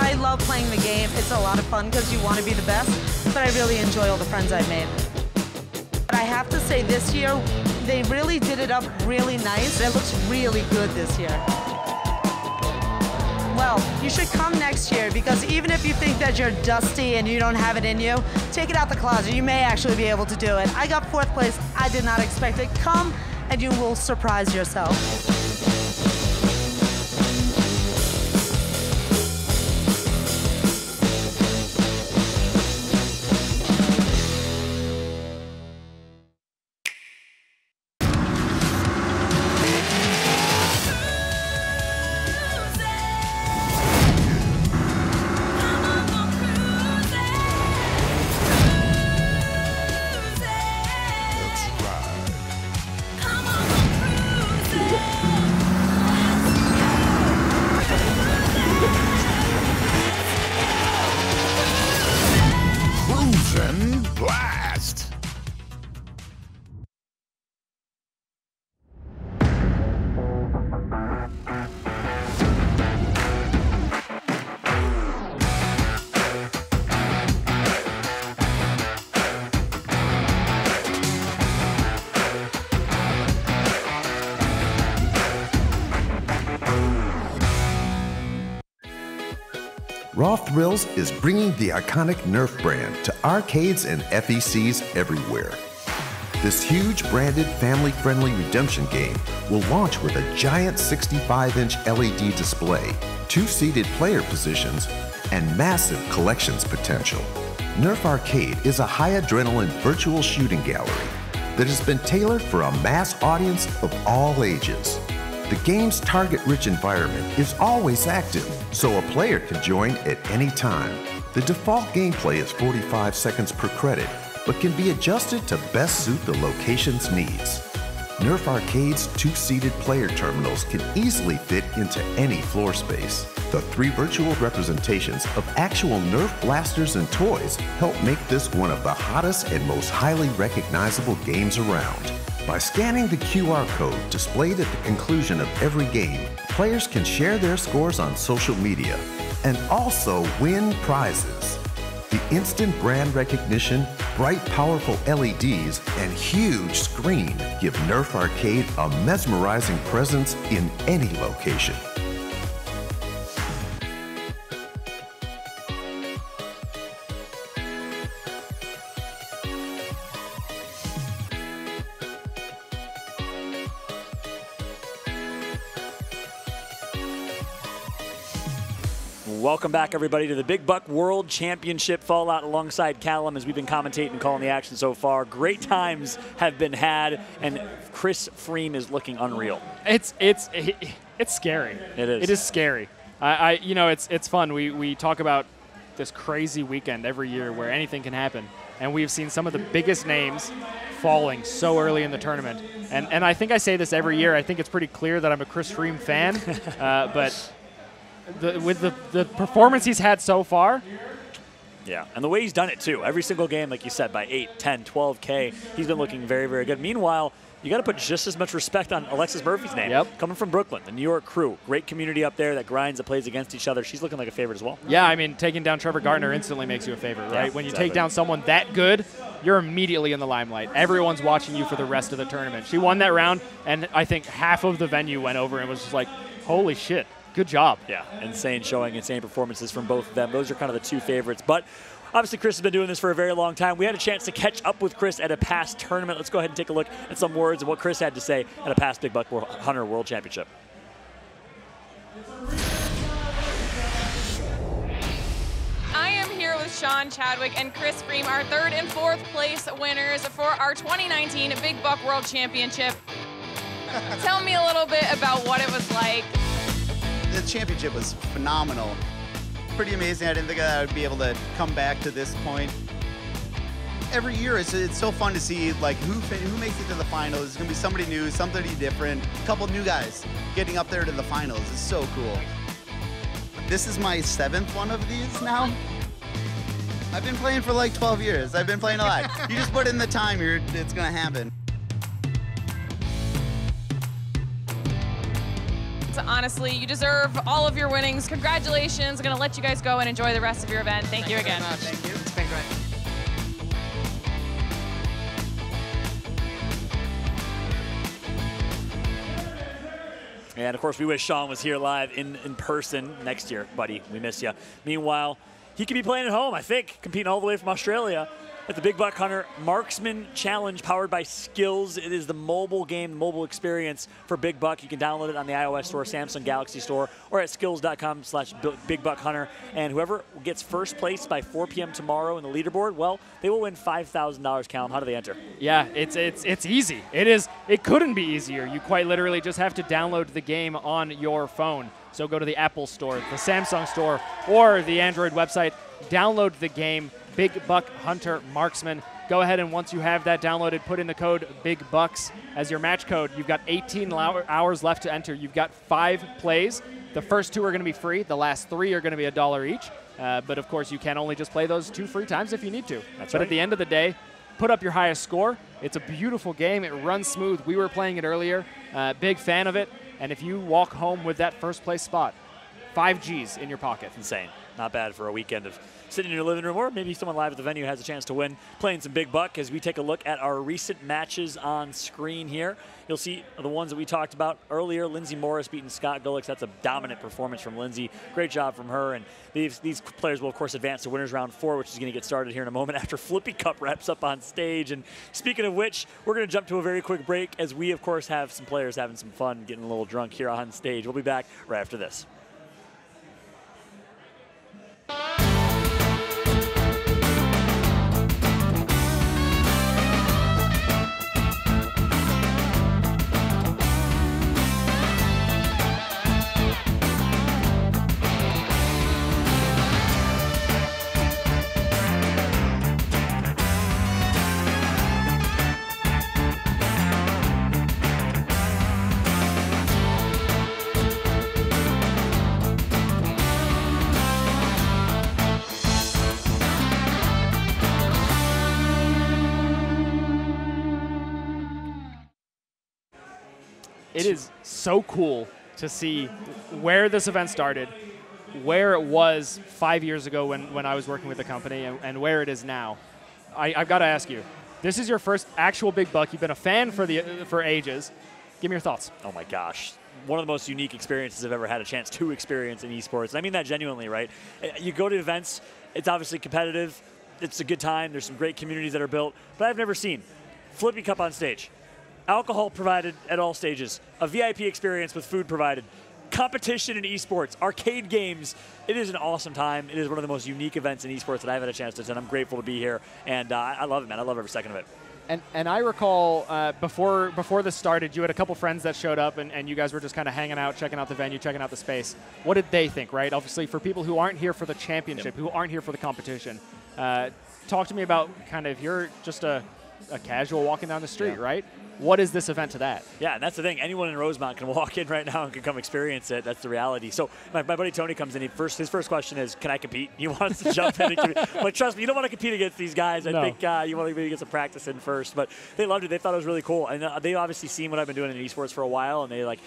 I love playing the game. It's a lot of fun because you want to be the best, but I really enjoy all the friends I've made. But I have to say this year, they really did it up really nice. It looks really good this year. Well, you should come next year because even if you think that you're dusty and you don't have it in you, take it out the closet. You may actually be able to do it. I got fourth place. I did not expect it. Come and you will surprise yourself. Thrills is bringing the iconic Nerf brand to arcades and FECs everywhere. This huge branded family friendly redemption game will launch with a giant 65 inch LED display, two seated player positions, and massive collections potential. Nerf Arcade is a high adrenaline virtual shooting gallery that has been tailored for a mass audience of all ages. The game's target rich environment is always active, so a player can join at any time. The default gameplay is 45 seconds per credit, but can be adjusted to best suit the location's needs. Nerf Arcade's two seated player terminals can easily fit into any floor space. The three virtual representations of actual Nerf blasters and toys help make this one of the hottest and most highly recognizable games around. By scanning the QR code displayed at the conclusion of every game, players can share their scores on social media and also win prizes. The instant brand recognition, bright, powerful LEDs, and huge screen give Nerf Arcade a mesmerizing presence in any location. Welcome back, everybody, to the Big Buck World Championship Fallout alongside Callum as we've been commentating and calling the action so far. Great times have been had, and Chris Freem is looking unreal. It's it's it's scary. It is. It is scary. I, I you know it's it's fun. We we talk about this crazy weekend every year where anything can happen, and we've seen some of the biggest names falling so early in the tournament. And and I think I say this every year. I think it's pretty clear that I'm a Chris Freem fan, uh, but. The, with the, the performance he's had so far, Yeah, and the way he's done it too. Every single game, like you said, by 8, 10, 12K, he's been looking very, very good. Meanwhile, you got to put just as much respect on Alexis Murphy's name. Yep. Coming from Brooklyn, the New York crew. Great community up there that grinds, that plays against each other. She's looking like a favorite as well. Yeah, I mean, taking down Trevor Gardner instantly makes you a favorite, Yeah, right? when you exactly. take down someone that good, you're immediately in the limelight. Everyone's watching you for the rest of the tournament. She won that round, and I think half of the venue went over and was just like, holy shit, good job. Yeah, insane showing, insane performances from both of them. Those are kind of the two favorites. But obviously, Chris has been doing this for a very long time. We had a chance to catch up with Chris at a past tournament. Let's go ahead and take a look at some words of what Chris had to say at a past Big Buck Wor- Hunter World Championship. I am here with Sean Chadwick and Chris Freem, our third and fourth place winners for our 2019 Big Buck World Championship. Tell me a little bit about what it was like. The championship was phenomenal. Pretty amazing. I didn't think I would be able to come back to this point. Every year, it's, it's so fun to see like who who makes it to the finals. It's gonna be somebody new, somebody different. A couple new guys getting up there to the finals. It's so cool. This is my seventh one of these now. I've been playing for like 12 years. I've been playing a lot. you just put in the time, it's gonna happen. Honestly, you deserve all of your winnings. Congratulations. I'm going to let you guys go and enjoy the rest of your event. Thank you again. Thank you. It's been great. And of course, we wish Sean was here live in, in person next year, buddy. We miss you. Meanwhile, he could be playing at home, I think, competing all the way from Australia at the Big Buck Hunter Marksman Challenge powered by Skillz. It is the mobile game, mobile experience for Big Buck. You can download it on the iOS store, Samsung Galaxy store, or at skillz.com slash Big Buck Hunter. And whoever gets first place by 4 p.m. tomorrow in the leaderboard, well, they will win $5,000. Callum, how do they enter? Yeah, it's it's it's easy. It is. It couldn't be easier. You quite literally just have to download the game on your phone. So go to the Apple Store, the Samsung Store, or the Android website. Download the game, Big Buck Hunter Marksman. Go ahead and once you have that downloaded, put in the code Big Bucks as your match code. You've got 18 hours left to enter. You've got five plays. The first two are going to be free. The last three are going to be a dollar each. Uh, but of course, you can only just play those two free times if you need to. That's but right. at the end of the day, put up your highest score. It's a beautiful game. It runs smooth. We were playing it earlier. Uh, big fan of it. And if you walk home with that first place spot, five G's in your pocket. Insane. Not bad for a weekend of sitting in your living room, or maybe someone live at the venue has a chance to win playing some big buck as we take a look at our recent matches on screen here. You'll see the ones that we talked about earlier. Lindsay Morris beating Scott Gullix. That's a dominant performance from Lindsay. Great job from her. And these, these players will, of course, advance to winners round four, which is going to get started here in a moment after Flippy Cup wraps up on stage. And speaking of which, we're going to jump to a very quick break as we, of course, have some players having some fun, getting a little drunk here on stage. We'll be back right after this. It is so cool to see where this event started, where it was five years ago when, when I was working with the company, and, and where it is now. I, I've got to ask you, this is your first actual big buck. You've been a fan for the for ages. Give me your thoughts. Oh my gosh. One of the most unique experiences I've ever had a chance to experience in esports. And I mean that genuinely, right? Uh, You go to events, it's obviously competitive, it's a good time, there's some great communities that are built, but I've never seen Flippy Cup on stage. Alcohol provided at all stages, a VIP experience with food provided, competition in esports, arcade games. It is an awesome time. It is one of the most unique events in esports that I've had a chance to attend. I'm grateful to be here, and uh, I love it, man. I love every second of it. And, and I recall uh, before before this started, you had a couple friends that showed up, and, and you guys were just kind of hanging out, checking out the venue, checking out the space. What did they think, right? Obviously, for people who aren't here for the championship, who aren't here for the competition, uh, talk to me about kind of you're just a, a casual walking down the street, right? What is this event to that? Yeah, and that's the thing. Anyone in Rosemont can walk in right now and can come experience it. That's the reality. So my, my buddy Tony comes in. He first his first question is, "Can I compete?" He wants to jump in and compete. Like, trust me, you don't want to compete against these guys. I No. think uh, you want to maybe get some practice in first. But they loved it. They thought it was really cool, and uh, they obviously seen what I've been doing in esports for a while, and they like.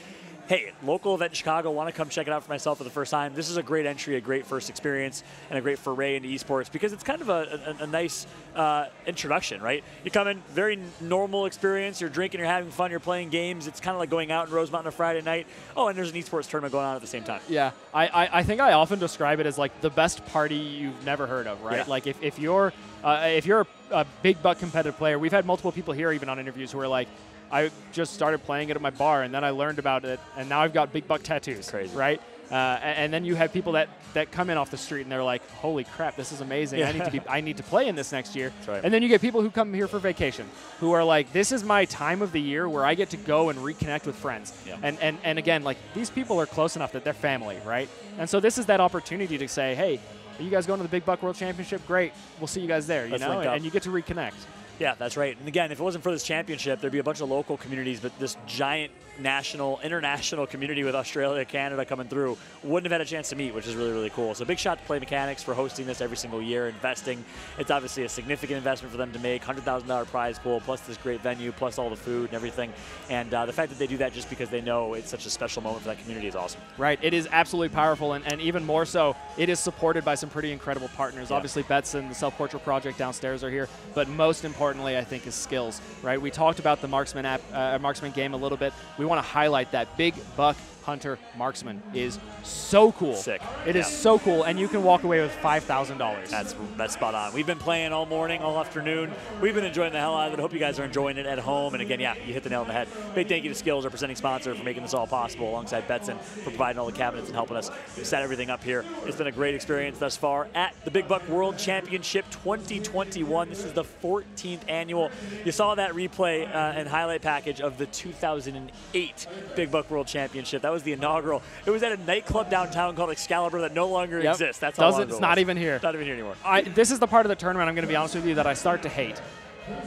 Hey, local event in Chicago, want to come check it out for myself for the first time. This is a great entry, a great first experience, and a great foray into esports because it's kind of a, a, a nice uh, introduction, right? You come in, very normal experience. You're drinking, you're having fun, you're playing games. It's kind of like going out in Rosemont on a Friday night. Oh, and there's an esports tournament going on at the same time. Yeah, I, I, I think I often describe it as like the best party you've never heard of, right? Yeah. Like if, if you're uh, if you're a, a big buck competitive player, we've had multiple people here even on interviews who are like, I just started playing it at my bar and then I learned about it and now I've got big buck tattoos, Crazy. right? Uh, and, then you have people that, that come in off the street and they're like, "Holy crap, this is amazing! I need to be, I need to play in this next year." right. And then you get people who come here for vacation, who are like, "This is my time of the year where I get to go and reconnect with friends." Yeah. And and and again, like these people are close enough that they're family, right? And so this is that opportunity to say, "Hey, are you guys going to the Big Buck World Championship? Great, we'll see you guys there." You Let's know, up. and you get to reconnect. Yeah, that's right. And again, if it wasn't for this championship, there'd be a bunch of local communities, but this giant national, international community with Australia, Canada coming through wouldn't have had a chance to meet, which is really, really cool. So big shout to Play Mechanix for hosting this every single year, investing. It's obviously a significant investment for them to make, $100,000 prize pool, plus this great venue, plus all the food and everything. And uh, the fact that they do that just because they know it's such a special moment for that community is awesome. Right. It is absolutely powerful, and, and even more so, it is supported by some pretty incredible partners. Yeah. Obviously, Betson, the Self Portrait Project downstairs are here, but most importantly, I think, is Skillz. Right. We talked about the marksman app, uh, marksman game a little bit. We want to highlight that big buck hunter marksman is so cool. Sick. It is Yeah. so cool, and you can walk away with five thousand dollars. That's that's spot on. We've been playing all morning, all afternoon. We've been enjoying the hell out of it. Hope you guys are enjoying it at home. And again, yeah, you hit the nail on the head. Big thank you to Skillz, our presenting sponsor, for making this all possible, alongside Betson for providing all the cabinets and helping us set everything up here. It's been a great experience thus far at the Big Buck World Championship 2021. This is the 14th annual. You saw that replay uh, and highlight package of the 2008 Big Buck World Championship. That was the inaugural. It was at a nightclub downtown called Excalibur that no longer Yep. exists. That's Doesn't- long it's it not was. even here. Not even here anymore. I, this is the part of the tournament, I'm going to be honest with you, that I start to hate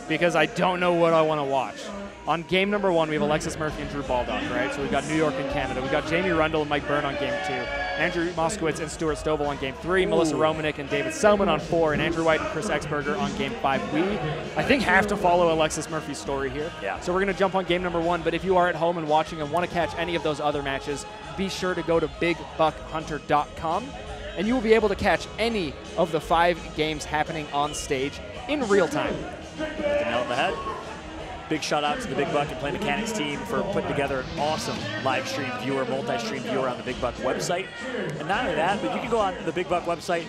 because I don't know what I want to watch. On game number one, we have Alexis Murphy and Drew Baldock, right? So we've got New York and Canada. We've got Jamie Rundle and Mike Byrne on game two, Andrew Moskowitz and Stuart Stovall on game three, Melissa Romanek and David Selman on four, and Andrew White and Chris Exberger on game five. We, I think, have to follow Alexis Murphy's story here. Yeah. So we're going to jump on game number one, but if you are at home and watching and want to catch any of those other matches, be sure to go to bigbuckhunter.com and you will be able to catch any of the five games happening on stage in real time. Nail the head. Big shout out to the Big Buck and Play Mechanix team for putting together an awesome live stream viewer, multi-stream viewer on the Big Buck website. And not only that, but you can go on the Big Buck website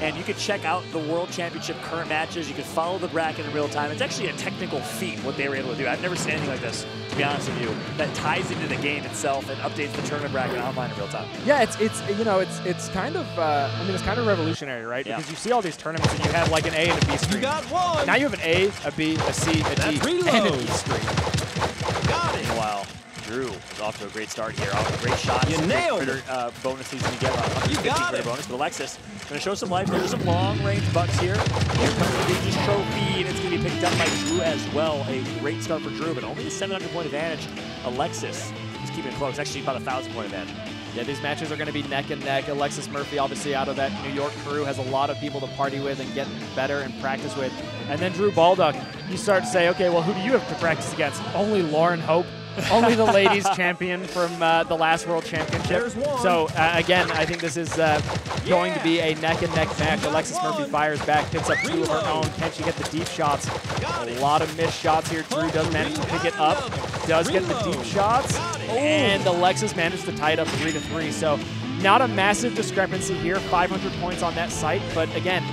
and you can check out the World Championship current matches. You can follow the bracket in real time. It's actually a technical feat what they were able to do. I've never seen anything like this, to be honest with you, that ties into the game itself and updates the tournament bracket online in real time. Yeah, it's it's you know it's it's kind of uh, I mean it's kind of revolutionary, right? Yeah. Because you see all these tournaments and you have like an A and a B screen. got one. Now you have an A, a B, a C, a D, That's and a reload. B screen. Got it. Meanwhile, Drew is off to a great start here. Off a great shot. You nailed critter, it. Uh, bonuses to get. Uh, You 150 got it. bonus. But Alexis going to show some life. There's some long-range bucks here. Here comes the Trophy, and it's going to be picked up by Drew as well. A great start for Drew, but only a 700 point advantage. Alexis is keeping it close. Actually, about a thousand point advantage. Yeah, these matches are going to be neck and neck. Alexis Murphy, obviously out of that New York crew, has a lot of people to party with and get better and practice with. And then Drew Baldock, you start to say, okay, well, who do you have to practice against? Only Lauren Hope. Only the ladies champion from uh, the last World Championship. So uh, again, I think this is uh, going to be a neck and neck match. Alexis Murphy fires back, picks up two of her own. Can she get the deep shots? A lot of missed shots here. Drew does manage to pick it up, does get the deep shots, and Alexis managed to tie it up three to three. So not a massive discrepancy here. 500 points on that site, but again,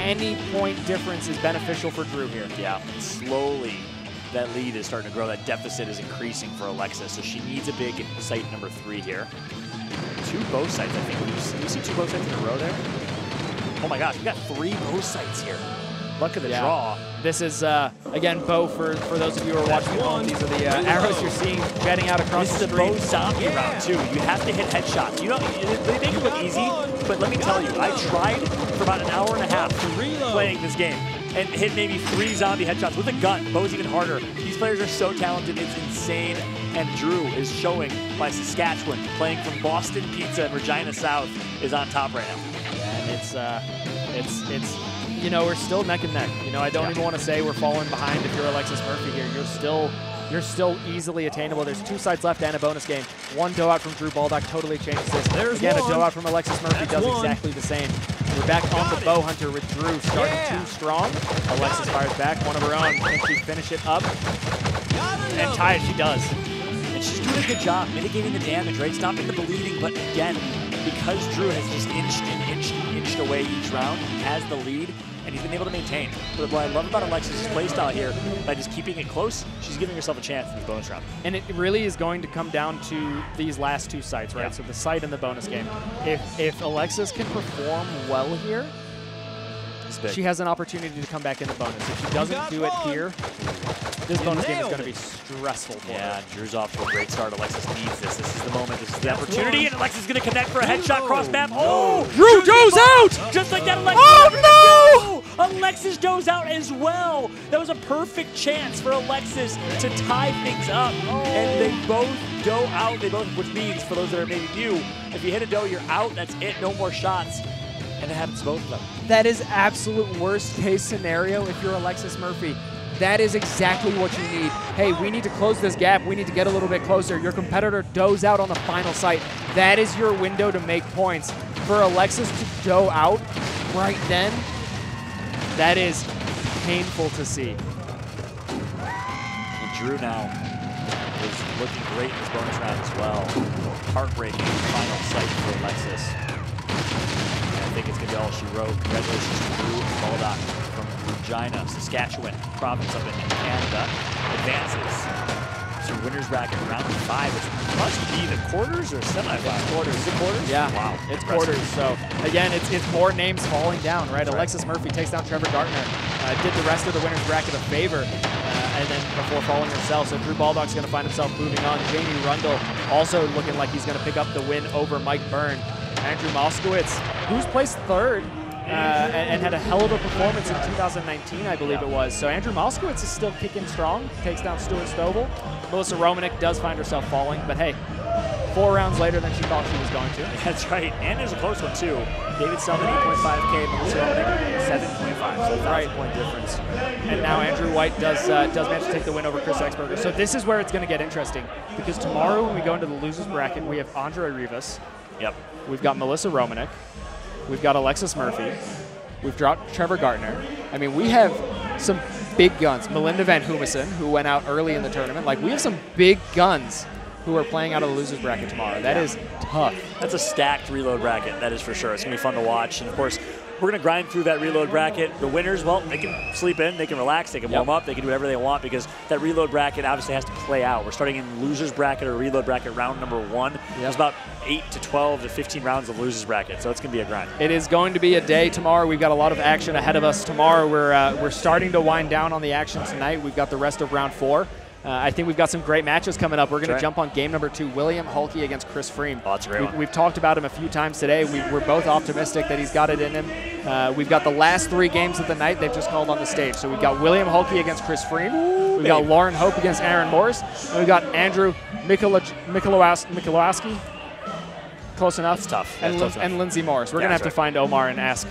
any point difference is beneficial for Drew here. Yeah, slowly that lead is starting to grow. That deficit is increasing for Alexa, so she needs a big site number three here. Two bow sites, I think. See, you see two bow sites in a row there? Oh my gosh, we got three bow sites here. Luck of the Yeah. draw. This is, uh, again, Bo, for, for those of you who are watching at home, these are the uh, arrows you're seeing jetting out across This is the a screen. bow zombie round too. You have to hit headshots. You know, they make it look easy, but let me tell you, I tried for about an hour and a half playing this game and hit maybe three zombie headshots with a gun. Bow's even harder. These players are so talented, it's insane. And Drew is showing by Saskatchewan, playing from Boston Pizza and Regina South, is on top right now. And it's, uh, it's, it's, you know, we're still neck and neck. You know, I don't even want to say we're falling behind if you're Alexis Murphy here. You're still, you're still easily attainable. There's two sides left and a bonus game. One doe out from Drew Baldock totally changes this. There's Again, one. a doe out from Alexis Murphy That's does one. exactly the same. We're back on the bow hunter with Drew starting Yeah. too strong. Alexis fires back, one of her own. Can she finish it up? And tie it, she does. And she's doing a good job mitigating the damage, right? Stopping the bleeding, but again, because Drew has just inched and inched and inched away each round, has the lead, and he's been able to maintain. But what I love about Alexis' playstyle here, by just keeping it close, she's giving herself a chance in this bonus round. And it really is going to come down to these last two sites, right? Yeah. So the site and the bonus game. If if Alexis can perform well here, It's big. she has an opportunity to come back in the bonus. If she doesn't do it here, this bonus game is going to be stressful for Yeah, her. Drew's off to a great start. Alexis needs this. This is the moment. This is the opportunity. And Alexis is going to connect for a headshot cross map. Oh! Drew goes out! Just like that, Alexis. Oh, no! Alexis goes out as well. That was a perfect chance for Alexis to tie things up. And they both doe out. They both, which means for those that are maybe new, if you hit a doe, you're out. That's it. No more shots. And it happens both of them. That is absolute worst case scenario if you're Alexis Murphy. That is exactly what you need. Hey, we need to close this gap. We need to get a little bit closer. Your competitor does out on the final site. That is your window to make points. For Alexis to doe out right then, that is painful to see. And Drew now is looking great in this bonus round as well. Heartbreaking final sight for Alexis. Think it's going to be all she wrote. Congratulations to Drew Baldock from Regina, Saskatchewan province up in Canada. Advances to winner's bracket round five, which must be the quarters or semifinals. Quarters. Is it quarters? Yeah. Wow. It's Impressive. quarters. So again, it's it's more names falling down, right? Alexis Murphy takes down Trevor Gardner, uh, did the rest of the winner's bracket a favor, uh, and then before falling herself. So Drew Baldock's going to find himself moving on. Jamie Rundle also looking like he's going to pick up the win over Mike Byrne. Andrew Moskowitz, who's placed third. Uh, and, and had a hell of a performance in 2019, I believe it was. So Andrew Moskowitz is still kicking strong, takes down Stuart Stovall. Melissa Romanek does find herself falling, but hey, four rounds later than she thought she was going to. That's right. And there's a close one, too. David Selman, 8.5K, Melissa Romanek, 7.5. So a thousand point difference. And now Andrew White does uh, does manage to take the win over Chris Exberger. So this is where it's going to get interesting because tomorrow when we go into the losers bracket, we have Andre Rivas. Yep. We've got Melissa Romanek. We've got Alexis Murphy. We've dropped Trevor Gardner. I mean, we have some big guns. Melinda Van Humison, who went out early in the tournament. Like, we have some big guns who are playing out of the losers bracket tomorrow. That is tough. That's a stacked reload bracket, that is for sure. It's going to be fun to watch. And of course, we're going to grind through that reload bracket. The winners, well, they can sleep in, they can relax, they can Yep. warm up, they can do whatever they want because that reload bracket obviously has to play out. We're starting in losers bracket or reload bracket round number one. There's about 8 to 12 to 15 rounds of losers bracket, so it's going to be a grind. It is going to be a day tomorrow. We've got a lot of action ahead of us tomorrow. We're uh, we're starting to wind down on the action tonight. We've got the rest of round four. Uh, I think we've got some great matches coming up. We're going to jump on game number two, William Hulke against Chris Freem. Oh, that's a great we. We've talked about him a few times today. We, we're both optimistic that he's got it in him. Uh, we've got the last three games of the night they've just called on the stage. So we've got William Hulke against Chris Freem. We've got. Lauren Hope against Aaron Morris. And we've got Andrew Mikolowski. Close enough. That's tough. And, That's Lin- close enough. and Lindsay Morris. We're Yeah, going to have that's to find Omar and ask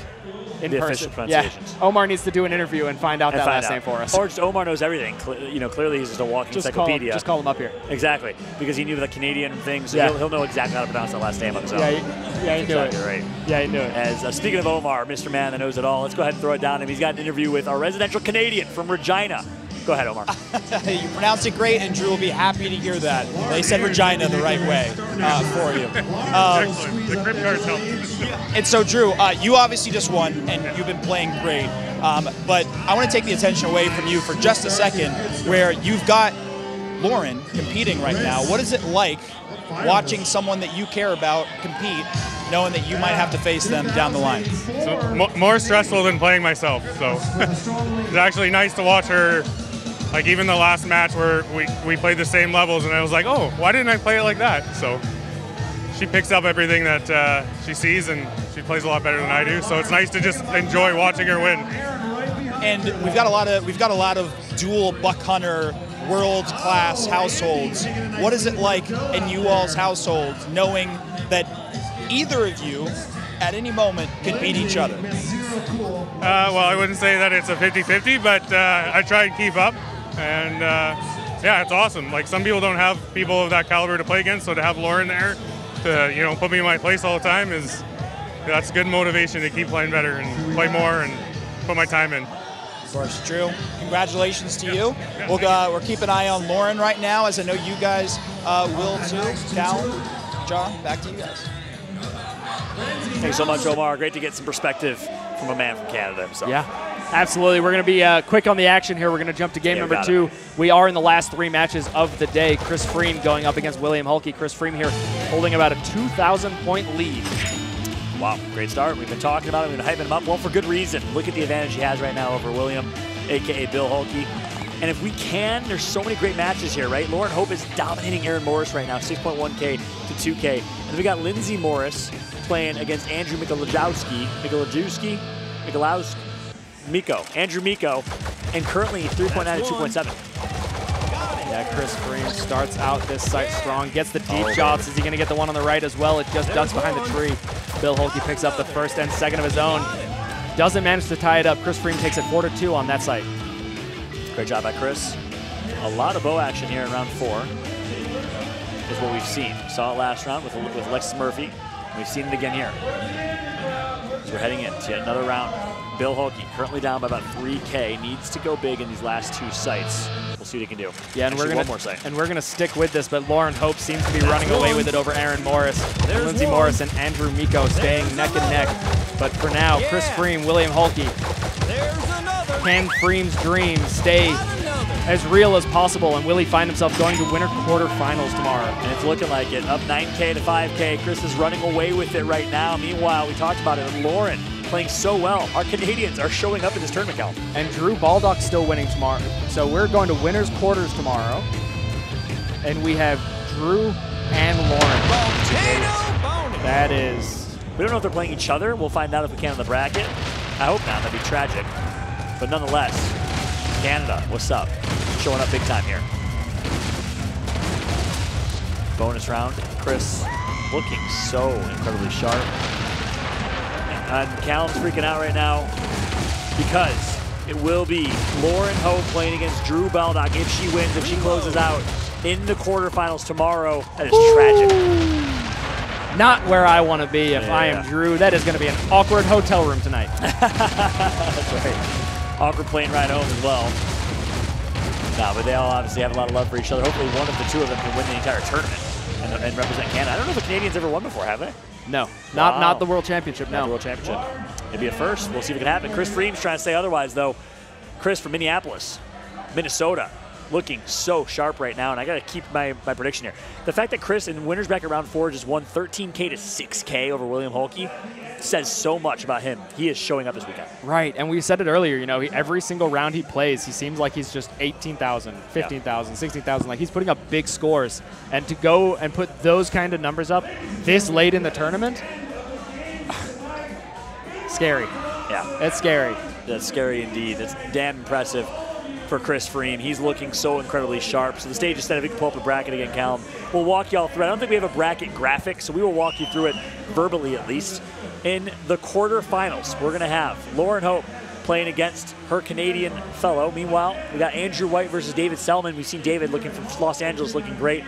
in The person. official yeah. Omar needs to do an interview and find out And that find last out. name for us. Or just Omar knows everything. You know, clearly he's just a walking Just call, encyclopedia. just call him up here. Exactly, because he knew the Canadian thing, so Yeah. he'll, he'll know exactly how to pronounce that last name on his own. Yeah, he- yeah, he knew it. right. Yeah, he knew it. As uh, speaking of Omar, Mr. Man that knows it all, let's go ahead and throw it down to him. He's got an interview with our residential Canadian from Regina. Go ahead, Omar. you pronounced it great, and Drew will be happy to hear that. They said Regina the right way uh, for you. Um, Excellent. The grip guards help. and so, Drew, uh, you obviously just won, and you've been playing great. Um, but I want to take the attention away from you for just a second, where you've got Lauren competing right now. What is it like watching someone that you care about compete, knowing that you might have to face them down the line? So mo- more stressful than playing myself. So it's actually nice to watch her. Like even the last match where we, we played the same levels, and I was like, oh, why didn't I play it like that? So she picks up everything that uh, she sees, and she plays a lot better than I do. So it's nice to just enjoy watching her win. And we've got a lot of we've got a lot of dual buck hunter world class households. What is it like in you all's household knowing that either of you at any moment could beat each other? Uh, well, I wouldn't say that it's a 50-50, but uh, I try and keep up. And uh, yeah, it's awesome. Like some people don't have people of that caliber to play against, so to have Lauren there to you know put me in my place all the time is that's good motivation to keep playing better and play more and put my time in. Of course, Drew. Congratulations to you. We'll uh, we're keeping an eye on Lauren right now, as I know you guys uh, will too. Cal, John, back to you guys. Thanks so much, Omar. Great to get some perspective from a man from Canada himself. Yeah, absolutely. We're going to be uh, quick on the action here. We're going to jump to game Yeah, number two. We are in the last three matches of the day. Chris Freem going up against William Hulke. Chris Freem here holding about a 2,000 point lead. Wow, great start. We've been talking about him, we've been hyping him up. Well, for good reason. Look at the advantage he has right now over William, aka Bill Hulke. And if we can, there's so many great matches here, right? Lauren Hope is dominating Aaron Morris right now, 6.1K to 2K. And then we got Lindsey Morris playing against Andrew Mikolajowski. Mikolajewski? Mikolowski? Miko, Andrew Miko, and currently 3.9 to 2.7. Yeah, Chris Freem starts out this site strong, gets the deep Oh. shots. Is he going to get the one on the right as well? It just ducks behind the tree. Bill Holke picks up the first and second of his own. Doesn't manage to tie it up. Chris Freem takes it 4 to 2 on that site. Great job by Chris. A lot of bow action here in round four is what we've seen. Saw it last round with, with Alexis Murphy. We've seen it again here. So we're heading into yet another round. Bill Holke, currently down by about 3K, needs to go big in these last two sites. We'll see what he can do. Yeah, and Actually, we're gonna one more site. and we're gonna stick with this, but Lauren Hope seems to be running away with it over Aaron Morris. There's Lindsey one. Morris and Andrew Miko staying neck and neck. But for now, Chris Freem, William Holke. Can Freem's dream stay as real as possible, and will he find himself going to winter quarterfinals tomorrow? And it's looking like it. Up 9K to 5K. Chris is running away with it right now. Meanwhile, we talked about it. Lauren playing so well. Our Canadians are showing up in this tournament count. And Drew Baldock still winning tomorrow. So we're going to winners quarters tomorrow. And we have Drew and Lauren. That is. We don't know if they're playing each other. We'll find out if we can in the bracket. I hope not. That'd be tragic. But nonetheless, Canada, what's up? Showing up big time here. Bonus round. Chris looking so incredibly sharp. And Callum's freaking out right now because it will be Lauren Hope playing against Drew Baldock if she wins, if she closes out in the quarterfinals tomorrow. That is tragic. Not where I want to be if I am Drew. That is going to be an awkward hotel room tonight. That's right. Awkward plane ride home as well. No, but they all obviously have a lot of love for each other. Hopefully one of the two of them can win the entire tournament and, and represent Canada. I don't know if the Canadians ever won before, have they? No, not Wow. not the World Championship. Not No, the World Championship. It'd be a first. We'll see if it can happen. Chris Freem's trying to say otherwise, though. Chris from Minneapolis, Minnesota, looking so sharp right now, and I got to keep my, my prediction here. The fact that Chris in winners bracket round four just won 13K to 6K over William Holkey says so much about him. He is showing up this weekend. Right, and we said it earlier, you know, he, every single round he plays, he seems like he's just 18,000, 15,000, 16,000. Like he's putting up big scores. And to go and put those kind of numbers up this late in the tournament, scary. Yeah. It's scary. That's scary indeed. It's damn impressive for Chris Freem. He's looking so incredibly sharp. So the stage is set. If we can pull up a bracket again, Callum, we'll walk y'all through. I don't think we have a bracket graphic, so we will walk you through it verbally at least. In the quarterfinals, we're going to have Lauren Hope playing against her Canadian fellow. Meanwhile, we got Andrew White versus David Selman. We've seen David looking from Los Angeles looking great.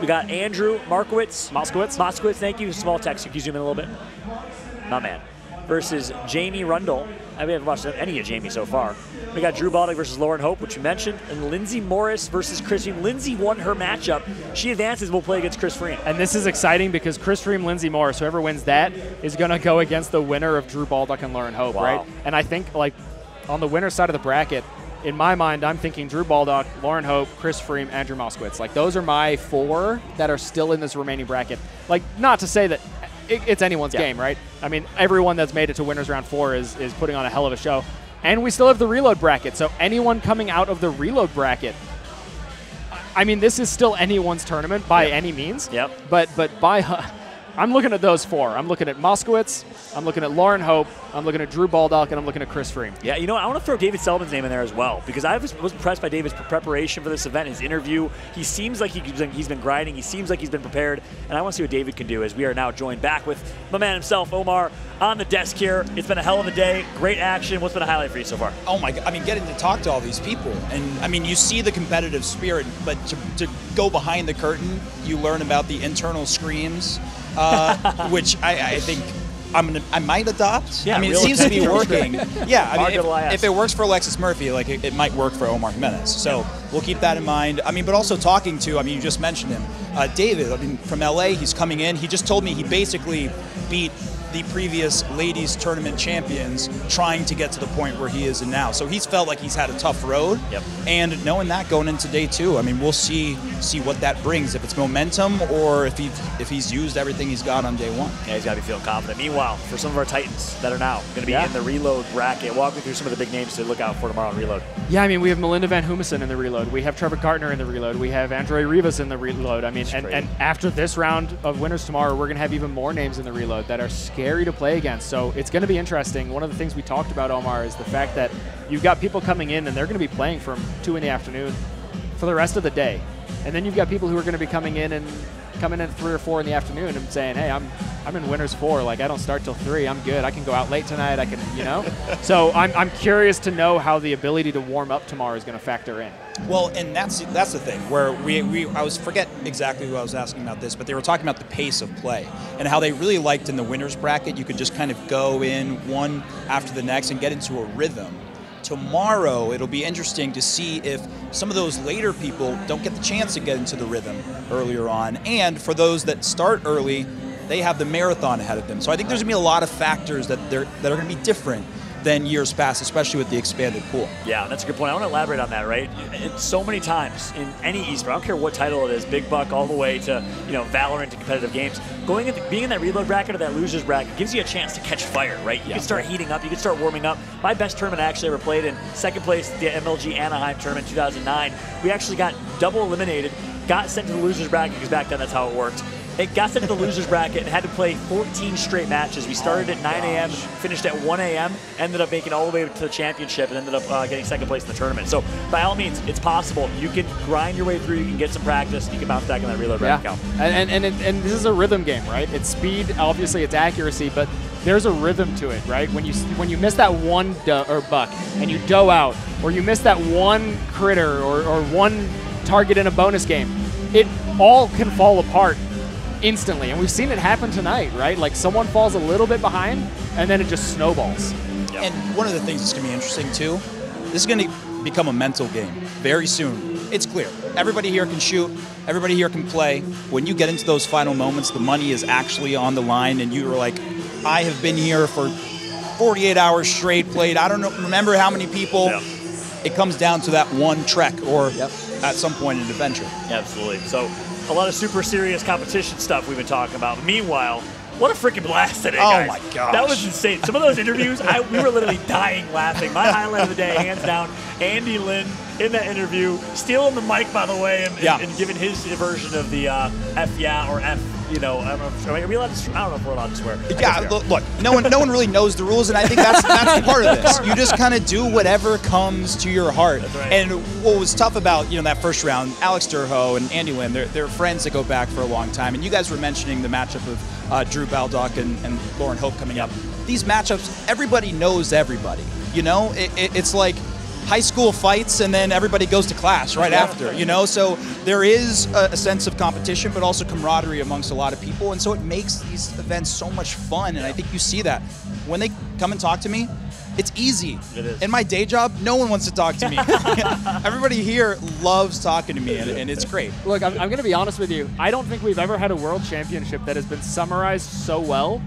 We got Andrew Markowitz. Moskowitz. Moskowitz, thank you. Small text. Can you zoom in a little bit? My man. Versus Jamie Rundle. I haven't watched any of Jamie so far. We got Drew Baldock versus Lauren Hope, which you mentioned, and Lindsay Morris versus Chris Freem. Lindsay won her matchup. She advances. Will play against Chris Freem. And this is exciting because Chris Freem, Lindsey Morris, whoever wins that, is going to go against the winner of Drew Baldock and Lauren Hope, Wow. right? And I think, like, on the winner side of the bracket, in my mind, I'm thinking Drew Baldock, Lauren Hope, Chris Freem, Andrew Moskowitz. Like, those are my four that are still in this remaining bracket. Like, not to say that it, it's anyone's Yeah. game, right? I mean, everyone that's made it to winners round four is, is putting on a hell of a show. And we still have the reload bracket. So anyone coming out of the reload bracket, I mean, this is still anyone's tournament by Yep. any means. Yep. But but by I'm looking at those four. I'm looking at Moskowitz. I'm looking at Lauren Hope. I'm looking at Drew Baldock, and I'm looking at Chris Freem. Yeah, you know. I want to throw David Selman's name in there as well because I was, was impressed by David's preparation for this event, his interview. He seems like he's been, he's been grinding. He seems like he's been prepared, and I want to see what David can do as we are now joined back with my man himself, Omar, on the desk here. It's been a hell of a day. Great action. What's been a highlight for you so far? Oh my god! I mean, getting to talk to all these people, and I mean, you see the competitive spirit, but to, to go behind the curtain, you learn about the internal screams, uh, which I, I think I'm gonna, I might adopt. Yeah, I mean, it seems to be working. yeah, I mean, if, if it works for Alexis Murphy, like it, it might work for Omar Jimenez. So we'll keep that in mind. I mean, but also talking to, I mean, you just mentioned him, uh, David. I mean, from LA, he's coming in. He just told me he basically beat the previous ladies tournament champions trying to get to the point where he is in now. So he's felt like he's had a tough road. Yep. And knowing that going into day two, I mean, we'll see see what that brings. If it's momentum or if he if he's used everything he's got on day one. Yeah, he's got to be feeling confident. Meanwhile, for some of our Titans that are now going to be Yeah. in the reload bracket, walk me through some of the big names to look out for tomorrow on reload. Yeah, I mean, we have Melinda Van Humison in the reload. We have Trevor Gardner in the reload. We have Andre Rivas in the reload. I mean, and, and after this round of winners tomorrow, we're going to have even more names in the reload that are scary. Scary to play against. So it's going to be interesting. One of the things we talked about, Omar, is the fact that you've got people coming in and they're going to be playing from two in the afternoon for the rest of the day, and then you've got people who are going to be coming in and coming in at three or four in the afternoon and saying, "Hey, I'm I'm in winners four. Like I don't start till three. I'm good. I can go out late tonight. I can, you know." so I'm I'm curious to know how the ability to warm up tomorrow is going to factor in. Well, and that's that's the thing where we, we I was forget exactly who I was asking about this, but they were talking about the pace of play and how they really liked in the winners bracket you could just kind of go in one after the next and get into a rhythm. Tomorrow it'll be interesting to see if some of those later people don't get the chance to get into the rhythm earlier on, and for those that start early, they have the marathon ahead of them. So I think there's gonna be a lot of factors that that are gonna be different than years past, especially with the expanded pool. Yeah, that's a good point. I want to elaborate on that, right? It's so many times in any esport, I don't care what title it is, big buck all the way to you know Valorant to competitive games. Going being in that reload bracket or that losers bracket gives you a chance to catch fire, right? You Yeah. can start heating up, you can start warming up. My best tournament I actually ever played in second place the MLG Anaheim tournament 2009. We actually got double eliminated, got sent to the losers bracket because back then that's how it worked. It got sent to the losers bracket and had to play 14 straight matches. We started at 9 a.m., finished at 1 a.m., ended up making all the way to the championship, and ended up uh, getting second place in the tournament. So by all means, it's possible. You can grind your way through. You can get some practice. You can bounce back in that reload bracket. Yeah, and, and, and, and this is a rhythm game, right? It's speed, obviously it's accuracy, but there's a rhythm to it, right? When you when you miss that one or buck and you doe out, or you miss that one critter or, or one target in a bonus game, it all can fall apart instantly. And we've seen it happen tonight, right? Like someone falls a little bit behind and then it just snowballs. And one of the things that's going to be interesting too, this is going to become a mental game very soon. It's clear. Everybody here can shoot. Everybody here can play. When you get into those final moments, the money is actually on the line, and you are like, I have been here for 48 hours straight, played. I don't know, remember how many people. It comes down to that one trek, or at some point an adventure. Absolutely. So a lot of super serious competition stuff we've been talking about. Meanwhile, what a freaking blast today, Oh my gosh. That was insane. Some of those interviews, I, we were literally dying laughing. My highlight of the day, hands down, Andy Lynn in that interview, stealing the mic, by the way, and, Yeah. and, giving his version of the uh, F yeah or F, you know, I don't know, if, are we allowed to? I don't know if we're allowed to swear. Yeah, guess we are. look, look, no one, no one really knows the rules, and I think that's that's part of this. You just kind of do whatever comes to your heart. Right. And what was tough about you know that first round, Alex Durho and Andy Lynn, they're, they're friends that go back for a long time. And you guys were mentioning the matchup of uh, Drew Baldock and, and Lauren Hope coming up. These matchups, everybody knows everybody. You know, it, it, it's like high school fights and then everybody goes to class right Yeah. after you know so there is a, a sense of competition but also camaraderie amongst a lot of people and so it makes these events so much fun and i think you see that when they come and talk to me it's easy It is. in my day job no one wants to talk to me everybody here loves talking to me and, and it's great Look, I'm, I'm going to be honest with you. I don't think we've ever had a world championship that has been summarized so well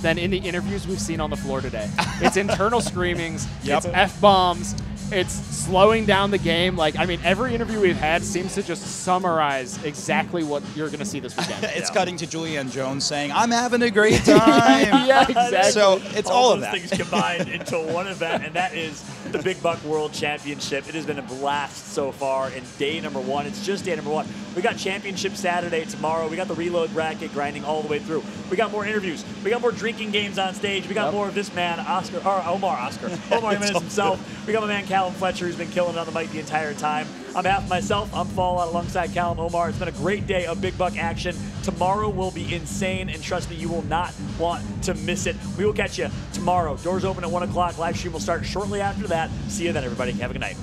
than in the interviews we've seen on the floor today. It's internal screamings, Yep. it's f bombs, it's slowing down the game. Like, I mean, every interview we've had seems to just summarize exactly what you're going to see this weekend. it's cutting to julianne jones saying i'm having a great time yeah, exactly. so it's all, of those that things combined into one event, and that is the Big Buck World Championship. It has been a blast so far in day number one. It's just day number one. We got championship Saturday tomorrow. We got the reload bracket grinding all the way through. We got more interviews. We got more drinking games on stage. We got Yep. more of this man, Oscar, or Omar Oscar, Omar Jimenez himself. We got my man Callum Fletcher, who's been killing it on the mic the entire time. I'm half myself. I'm Fallout alongside Callum Omar. It's been a great day of big buck action. Tomorrow will be insane, and trust me, you will not want to miss it. We will catch you tomorrow. Doors open at 1 o'clock. Live stream will start shortly after that. See you then, everybody. Have a good night.